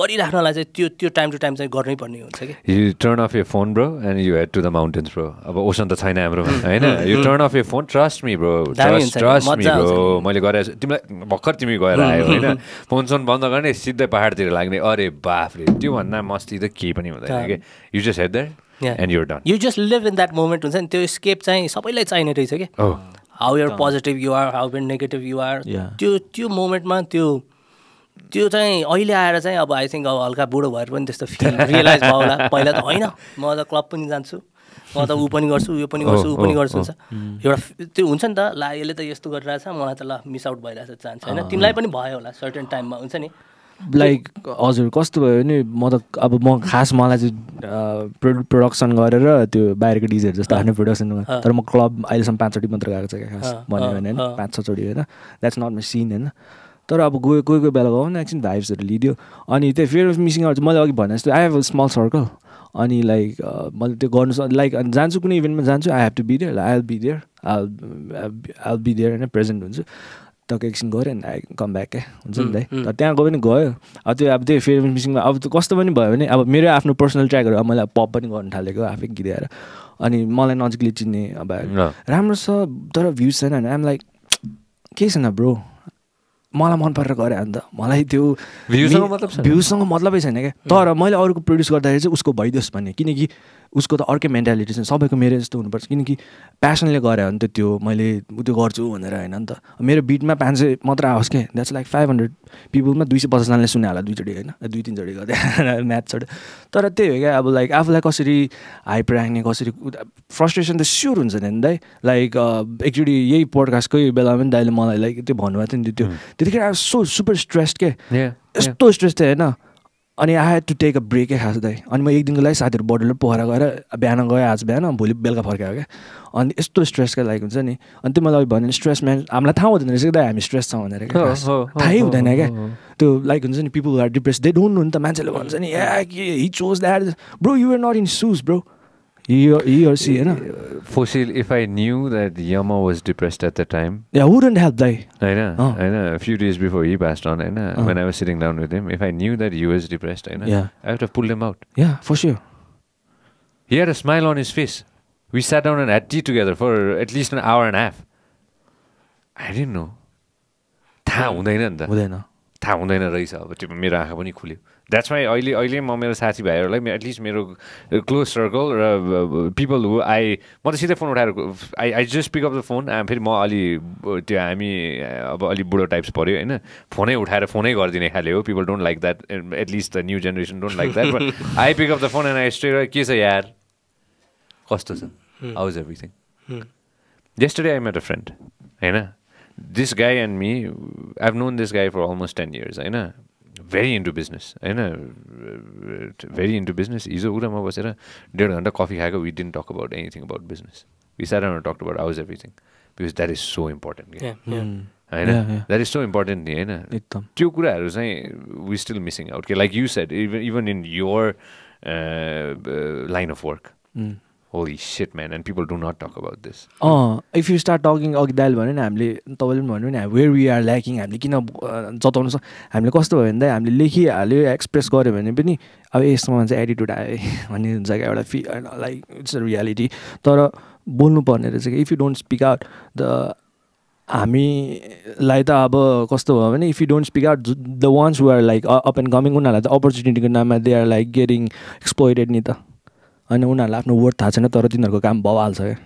गरिराख्नलाई चाहिँ त्यो त्यो टाइम टु टाइम चाहिँ गर्नै पर्ने हुन्छ कि? You turn off your phone bro and you head to the mountains bro अब ओसन त छैन हाम्रोमा होइन? You turn off your phone trust me bro trust me bro मैले गरेको छु तिमीलाई भर्खर तिमी गएर आयो होइन? फोन सोन बन्द गर्ने सिधै पाहाडतिर लाग्ने। अरे बाफ रे त्योभन्दा मस्ती त केही पनि हुँदैन कि? You just head that and you're done you just live in that moment हुन्छ नि? त्यो स्केप चाहिँ सबैलाई चाहिने रहेछ कि? How you're positive you're how you're negative you're. त्यो त्यो मोमेन्टमा त्यो त्यो चाहिँ अहिले आएर चाहिँ अब आई थिङ्क अब हल्का बुढो भएर पनि त्यस्तो फिल रियलाइज भयो होला। पहिला त होइन म त क्लब पनि जान्छु म त ऊ पनि गर्छु यो पनि गर्छु ऊ पनि गर्छु हुन्छ। एउटा त्यो हुन्छ नि त ला यसले त यस्तो गरिरहेछ मलाई त ल मिस आउट भइरहेछ चान्स होइन तिमीलाई पनि भयो होला सर्टेन टाइममा हुन्छ नि? लाइक हजुर कस्तो भयो भने म त अब म खास मलाई चाहिँ प्रो प्रडक्सन गरेर त्यो बाहिरको डिजेहरू जस्तो आफ्नो प्रडक्सन तर म क्लब अहिलेसम्म पाँचचोटि मात्र गएको छ क्या खास भन्यो भने होइन। पाँच छचोटि होइन। द्याट्स नट माई सिन होइन। तर अब गयो कोही कोही बेला गयो न एकछिन भाइब्सहरू लिइदियो। अनि त्यही फेयर अफ मिसिङ आउट मैले अघि भने जस्तो I have a small circle अनि लाइक मैले त्यो गर्नु लाइक अनि जान्छु कुनै इभेन्टमा जान्छु I have to be there I will be there I I be there होइन प्रेजेन्ट हुन्छु। टक्क एकछिन गऱ्यो नि आई कम ब्याक क्या? हुन्छ नि तर त्यहाँ गयो भने गयो। अब त्यो अब त्यो फेरि मिसिङमा अब त्यो कस्तो पनि भयो भने अब मेरो आफ्नो पर्सनल ट्र्याकहरू अब मैले पप पनि गर्नु थालेको आफै गीत अनि मलाई नजिकले चिन्ने अब। राम्रो छ तर भ्युज छैन भने आइम लाइक केही छैन ब्रो मलाई मन परेर गरेँ अन्त। मलाई त्यो भ्युजसँग मे- मतलब छैन? भ्युजसँग मतलबै छैन क्या। तर मैले अरूको प्रड्युस गर्दाखेरि चाहिँ उसको भइदियोस् भन्ने किनकि उसको त अर्कै मेन्टालिटी छ। सबैको मेरो जस्तो हुनुपर्छ। किनकि प्यासनले गरे हो नि त त्यो मैले त्यो गर्छु भनेर होइन नि त। मेरो बिटमा पाँच सय मात्र आओस् क्या द्याट्स लाइक फाइभ हन्ड्रेड पिपलमा दुई सय पचासजनाले सुने होला दुईचोटि होइन? दुई तिनचोटि गर्दै म्याथ छोड तर त्यही हो क्या अब लाइक आफूलाई कसरी हाइप राख्ने कसरी फ्रस्ट्रेसन त स्योर हुन्छ नि दाइ। लाइक एकचोटि यही पोडकास्टकै बेलामा पनि दाइले मलाई लाइक त्यो भन्नुभएको थियो नि त्यो। त्यतिखेर सो सुपर स्ट्रेस्ड के? यस्तो स्ट्रेस थियो होइन। अनि I had to take a ब्रेकै खास दाइ अनि म एक दिनको लागि साथीहरू बडीले पोखरा गएर बिहान गएँ आज बिहान भोलि बेलुका फर्कायो क्या अनि यस्तो स्ट्रेसका लागि हुन्छ नि। अनि त्यो मलाई भने स्ट्रेस म्यान हामीलाई थाहा हुँदैन रहेछ कि दाइ हामी स्ट्रेस छौँ भनेर क्या? थाहै हुँदैन क्या। त्यो लाइक हुन्छ नि people are depress they don't know नि त। मान्छेले भन्छ नि ए कि he chose that bro you're not in shoes bro he C होइन Fosil, if I knew that Yama was depressed at the time, yeah wouldn't help दाइ होइन अँ। होइन a few days before he passed on, होइन अँ। when I was sitting down with him, if I knew that he was depressed, होइन Yeah. I would have pulled him out. Yeah for sure He had a smile on his face. We sat down and had tea together for at least an hour and a half. I didn't know. थाहा हुँदैन नि त हुँदैन थाहा हुँदैन रहेछ अब त्यो मेरो आँखा पनि खुल्यो द्याट्स वाइ अहिले अहिले म मेरो साथीभाइहरूलाई एटलिस्ट मेरो क्लोज सर्कल र पिपल हु आई म त सिधै फोन उठाएर I I just pick up the phone फेरि म अलि त्यो हामी अब अलि बुढो टाइप्स पऱ्यो होइन? फोनै उठाएर फोनै गरिदिने खाले हो। People don't like that at least the new generation don't like that but I pick up the phone and I straight के छ यार? कस्तो छ? How is everything yesterday I met a friend. होइन? This guy and me, I've known this guy for almost 10 years. होइन? Very into business. होइन very into business. हिजो उरामा बसेर डेढ घन्टा कफी खाएको we didn't talk about anything about business. We sat down and talked about how was everything because that is so important. Yeah, yeah. Mm. होइन. That is so important नि होइन एकदम त्यो कुराहरू चाहिँ वी स्टिल मिसिङ आउट के like you said even even in your line of work Mm. Holy shit man and people do not talk about this if you start talking अघि दाइले भन्यो नि हामीले तपाईँले पनि भन्यो नि वेयर वी आर ल्याकिङ हामीले किन जताउनु सक् हामीले कस्तो भयो भन्दा हामीले लेखिहाल्यो एक्सप्रेस गऱ्यो भने पनि अब यसमा चाहिँ एटिट्युड आयो भन्ने हुन्छ क्या एउटा फि लाइक इट्स अ रियालिटी तर बोल्नु पर्ने रहेछ कि if you don't speak out the हामीलाई त अब कस्तो भयो भने if you don't speak out the once we are like up and coming उनीहरूलाई त अपर्च्युनिटीको नाममा they are like getting exploited नि त। होइन उनीहरूलाई आफ्नो वर्थ थाहा छैन तर तिनीहरूको काम भइहाल्छ क्या।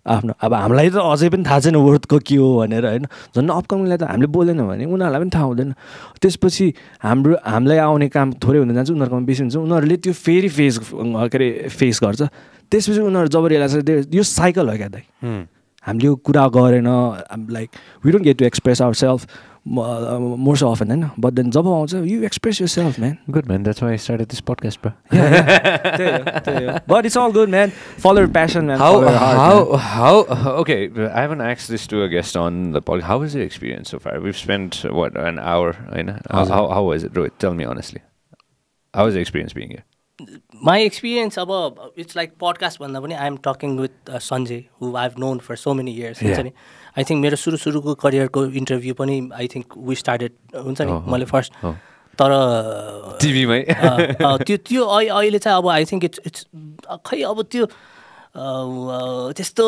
आफ्नो अब हामीलाई त अझै पनि थाहा छैन वर्थको के हो भनेर होइन? झन् अपकमिङलाई त हामीले बोलेन भने उनीहरूलाई पनि थाहा हुँदैन। त्यसपछि हाम्रो हामीलाई आउने काम थोरै हुन जान्छ उनीहरूकोमा बेसी हुन्छ। उनीहरूले त्यो फेरि फेस के अरे फेस गर्छ। त्यसपछि उनीहरू जब रियलाइज यो साइकल हो क्या दाइ। हामीले यो कुरा गरेन like we don't get to express our self more so often होइन बट देन जब आउँछ you express your self man good man that's why started this podcast bro but it's all good man follow passion man How, how, how, okay, I haven't asked this to a guest on the podcast. How was your experience so far? We've spent, what, an hour, I know. How, How's it? how, how was it, Rohit? Tell me honestly. How was the experience being here? My experience अब it's like podcast भन्दा पनि I'm talking with Sanjay who I've known for so many years हुन्छ Yeah. नि I think मेरो सुरु सुरुको करियरको interview पनि आई थिङ्क वी स्टार्टेड हुन्छ नि? मैले फर्स्ट. तर TV मै अँ, अँ, त्यो त्यो अहि- अहिले चाहिँ अब आई थिङ्क इट्स इट्स खै अब त्यो त्यस्तो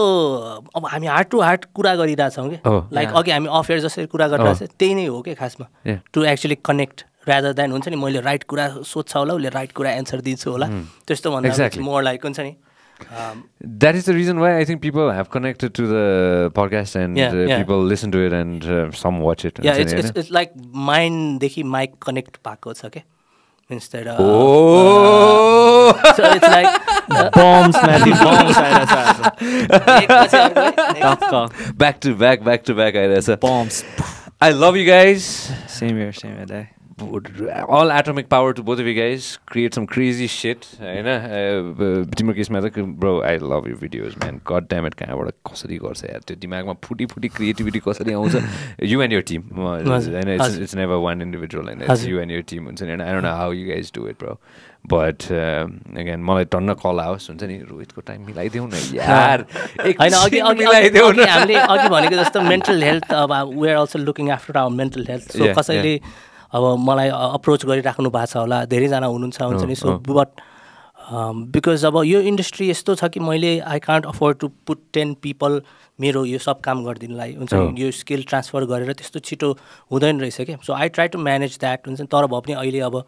अब हामी हार्ट टु हार्ट कुरा गरिरहेछौँ कि. लाइक अघि हामी अफेयर जसरी कुरा गरिरहेको छ त्यही नै हो कि खासमा. To actually connect rather than हुन्छ नि? मैले राइट कुरा सोध्छ होला उसले राइट कुरा एन्सर दिन्छु होला। त्यस्तो भन्दा. मोर लाइक हुन्छ नि? Um, that is the reason why I think people have connected to the podcast and yeah, uh, yeah. people listen to it and uh, some watch it. Yeah, it's, it's, it's, like mine, dekhi mic connect pakos, okay? Instead of. Uh, oh! Uh, so it's like. bombs, man. bombs, Irasa. back to back, back to back, Irasa. Bombs. I love you guys. Same here, same here. All atomic power to both of you guys. Create some crazy shit. होइन? तिम्रो केसमा त bro I love you videos man god dammit कहाँबाट कसरी गर्छ यार? त्यो दिमागमा फुटी फुटी क्रिएटिभिटी कसरी आउँछ? यु एन्ड यर टिम होइन इट्स नेभर वान इन्डिभिजुअल होइन। यु एन्ड यर टिम हुन्छ नि होइन? I don't know how you guys do it bro but again मलाई टन्न कल आओस् हुन्छ नि? रोहितको टाइम मिलाइदेऊ न यार। होइन अघि एकछिन अघि मिलाइदेऊ अघि न। हामीले अघि भनेको जस्तो मेन्टल हेल्थ अब we're also looking after our mental health so कसैले अब मलाई अप्रोच गरिराख्नु भएको छ होला धेरैजना हुनुहुन्छ हुन्छ नि सो बट बिकज अब यो इन्डस्ट्री यस्तो छ कि मैले I can't afford to put ten people मेरो यो सब काम गरिदिनुलाई हुन्छ. नि यो स्किल ट्रान्सफर गरेर त्यस्तो छिटो हुँदैन रहेछ क्या so I try to manage that हुन्छ नि तर भए पनि अहिले अब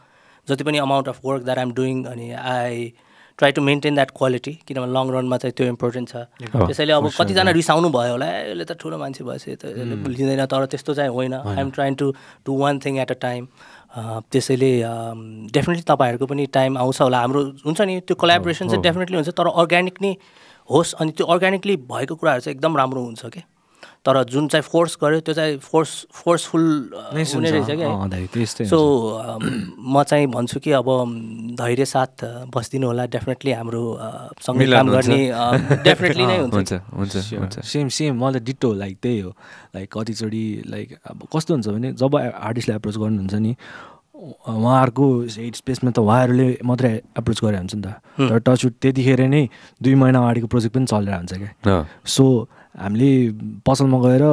जति पनि amount of work that I'm doing अनि I try to maintain that quality किनभने लङ रनमा चाहिँ त्यो इम्पोर्टेन्ट छ। Oh, त्यसैले अब कतिजना रिसाउनु भयो होला "ए, यसले त ठुलो मान्छे भएछ यो त यसले लिँदैन तर त्यस्तो चाहिँ होइन। I am trying to do one thing at a time त्यसैले डेफिनेटली तपाईँहरूको पनि टाइम आउँछ होला। हाम्रो हुन्छ नि त्यो कोलाबोरेसन चाहिँ डेफिनेटली हुन्छ तर अर्ग्यानिक नै होस्। अनि त्यो अर्ग्यानिकली भएको कुराहरू चाहिँ एकदम राम्रो हुन्छ क्या तर जुन चाहिँ फोर्स गर्यो त्यो चाहिँ फोर्स फोर्सफुल हुने रहेछ क्या। सो म चाहिँ भन्छु कि अब धैर्य साथ बसिदिनु होला। डेफिनेटली हाम्रो सँगै काम। गर्ने डेफिनेटली नै हुन्छ। हुन्छ हुन्छ सेम सेम मलाई डिटो लाइक त्यही हो। लाइक कतिचोटि लाइक अब कस्तो हुन्छ भने जब आर्टिस्टलाई एप्रोच गर्नुहुन्छ नि उहाँहरूको हेड स्पेसमा त उहाँहरूले मात्रै एप्रोच गरे हुन्छ नि त। तर टच त्यतिखेर नै दुई महिना अगाडिको प्रोजेक्ट पनि चलिरहेको हुन्छ क्या। सो हामीले पसलमा गएर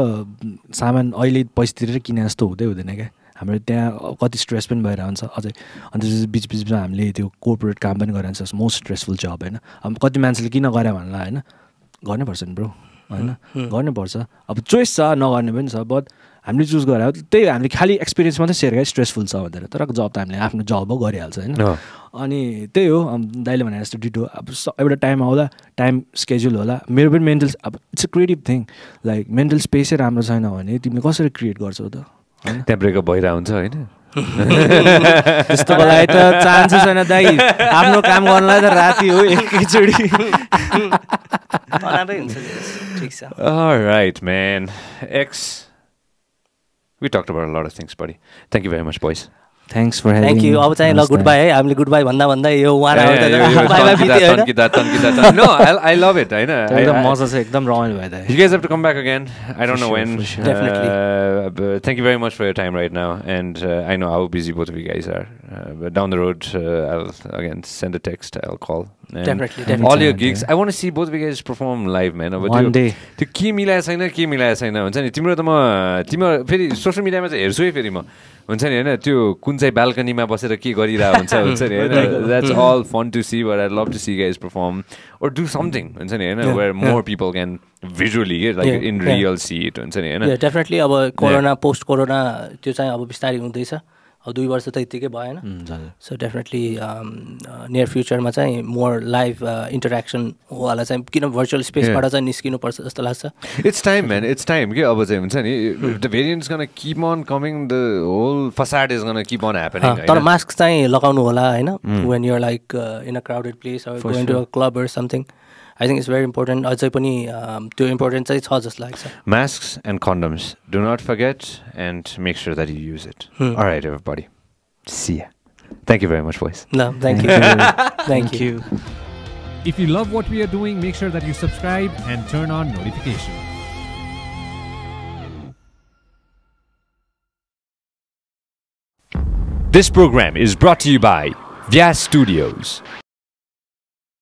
सामान अहिले पैसा तिरेर किने जस्तो हुँदै हुँदैन क्या। हाम्रो त्यहाँ कति स्ट्रेस पनि भइरहेको हुन्छ अझै। अन्त बिच बिचमा हामीले त्यो कोर्पोरेट काम पनि गरिरहन्छ मोस्ट स्ट्रेसफुल जब होइन। अब कति मान्छेले किन गरे भन्ला होइन। गर्नैपर्छ नि ब्रो होइन। गर्नुपर्छ। अब चोइस छ नगर्ने पनि छ बट हामीले चुज गरे हो त्यही हामीले खालि एक्सपिरियन्स मात्रै सेयर गरेँ स्ट्रेसफुल छ भनेर। तर जब त हामीले आफ्नो जब हो गरिहाल्छ होइन। अनि त्यही हो दाइले भने जस्तो डिटो अब स- एउटा टाइम आउँदा टाइम स्केड्युल होला। मेरो पनि मेन्टल अब it's a creative thing like mental स्पेसै राम्रो छैन भने तिमीले कसरी क्रिएट गर्छौ त? होइन? त्यहाँ ब्रेकअप भइरहेको हुन्छ होइन? त्यस्तोको लागि त चान्सै छैन दाइ। आफ्नो काम गर्नलाई त राति हो एकैचोटि राम्रै हुन्छ ठिक छ All right, man. X. We talked about a lot of things, buddy. Thank you very much, boys. Thanks for thank you अब चाहिँ ल गुड बाई है हामीले गुड बाई भन्दा भन्दा यो उहाँ बाई बाई बित्यो होइन तन्किँदा तन्किँदा तन्किँदा no I, I love it होइन एकदम I- I- मजा छ एकदम रमाइलो भयो त You guys have to come back again. I don't know sure, when. for sure. Definitely. Uh, but thank you very much for your time right now. And uh, I know how busy both of you guys are. Uh, अब त्यो के मिलाएको छैन के मिलाएको छैन हुन्छ नि? तिम्रो त म तिम्रो फेरि सोसियल मिडियामा चाहिँ हेर्छु है फेरि म। हुन्छ नि होइन? त्यो कुन चाहिँ बाल्कनीमा बसेर के गरिरहेको हुन्छ हुन्छ नि होइन? That's all fun to see but I love to see guys perform or do something हुन्छ नि होइन? Where. More people can visually like in yeah. Real see it हुन्छ नि होइन? डेफिनेटली अब कोरोना पोस्ट कोरोना त्यो चाहिँ अब बिस्तारै हुँदैछ। दुई वर्ष त यत्तिकै भएन। सो डेफिनेटली नियर फ्युचरमा चाहिँ मोर लाइभ इन्टरेक्सनवाला चाहिँ किन भर्चुअल स्पेसबाट चाहिँ निस्किनुपर्छ जस्तो लाग्छ। It's time man it's time के अब चाहिँ हुन्छ नि the variants gonna keep on coming the whole facade is gonna keep on happening तर मास्क चाहिँ लगाउनु होला होइन? When you're like in a crowded place going to a club something I think it's very important अझै पनि um, त्यो important चाहिँ छ जस्तो लाग्छ Masks and condoms. Do not forget and make sure that you use it. Hmm. All right, everybody. See ya. Thank you very much, boys. ल thank you thank thank you you If you love what we are doing, make sure that you subscribe and turn on notifications. This program is brought to you by Vyas Studios.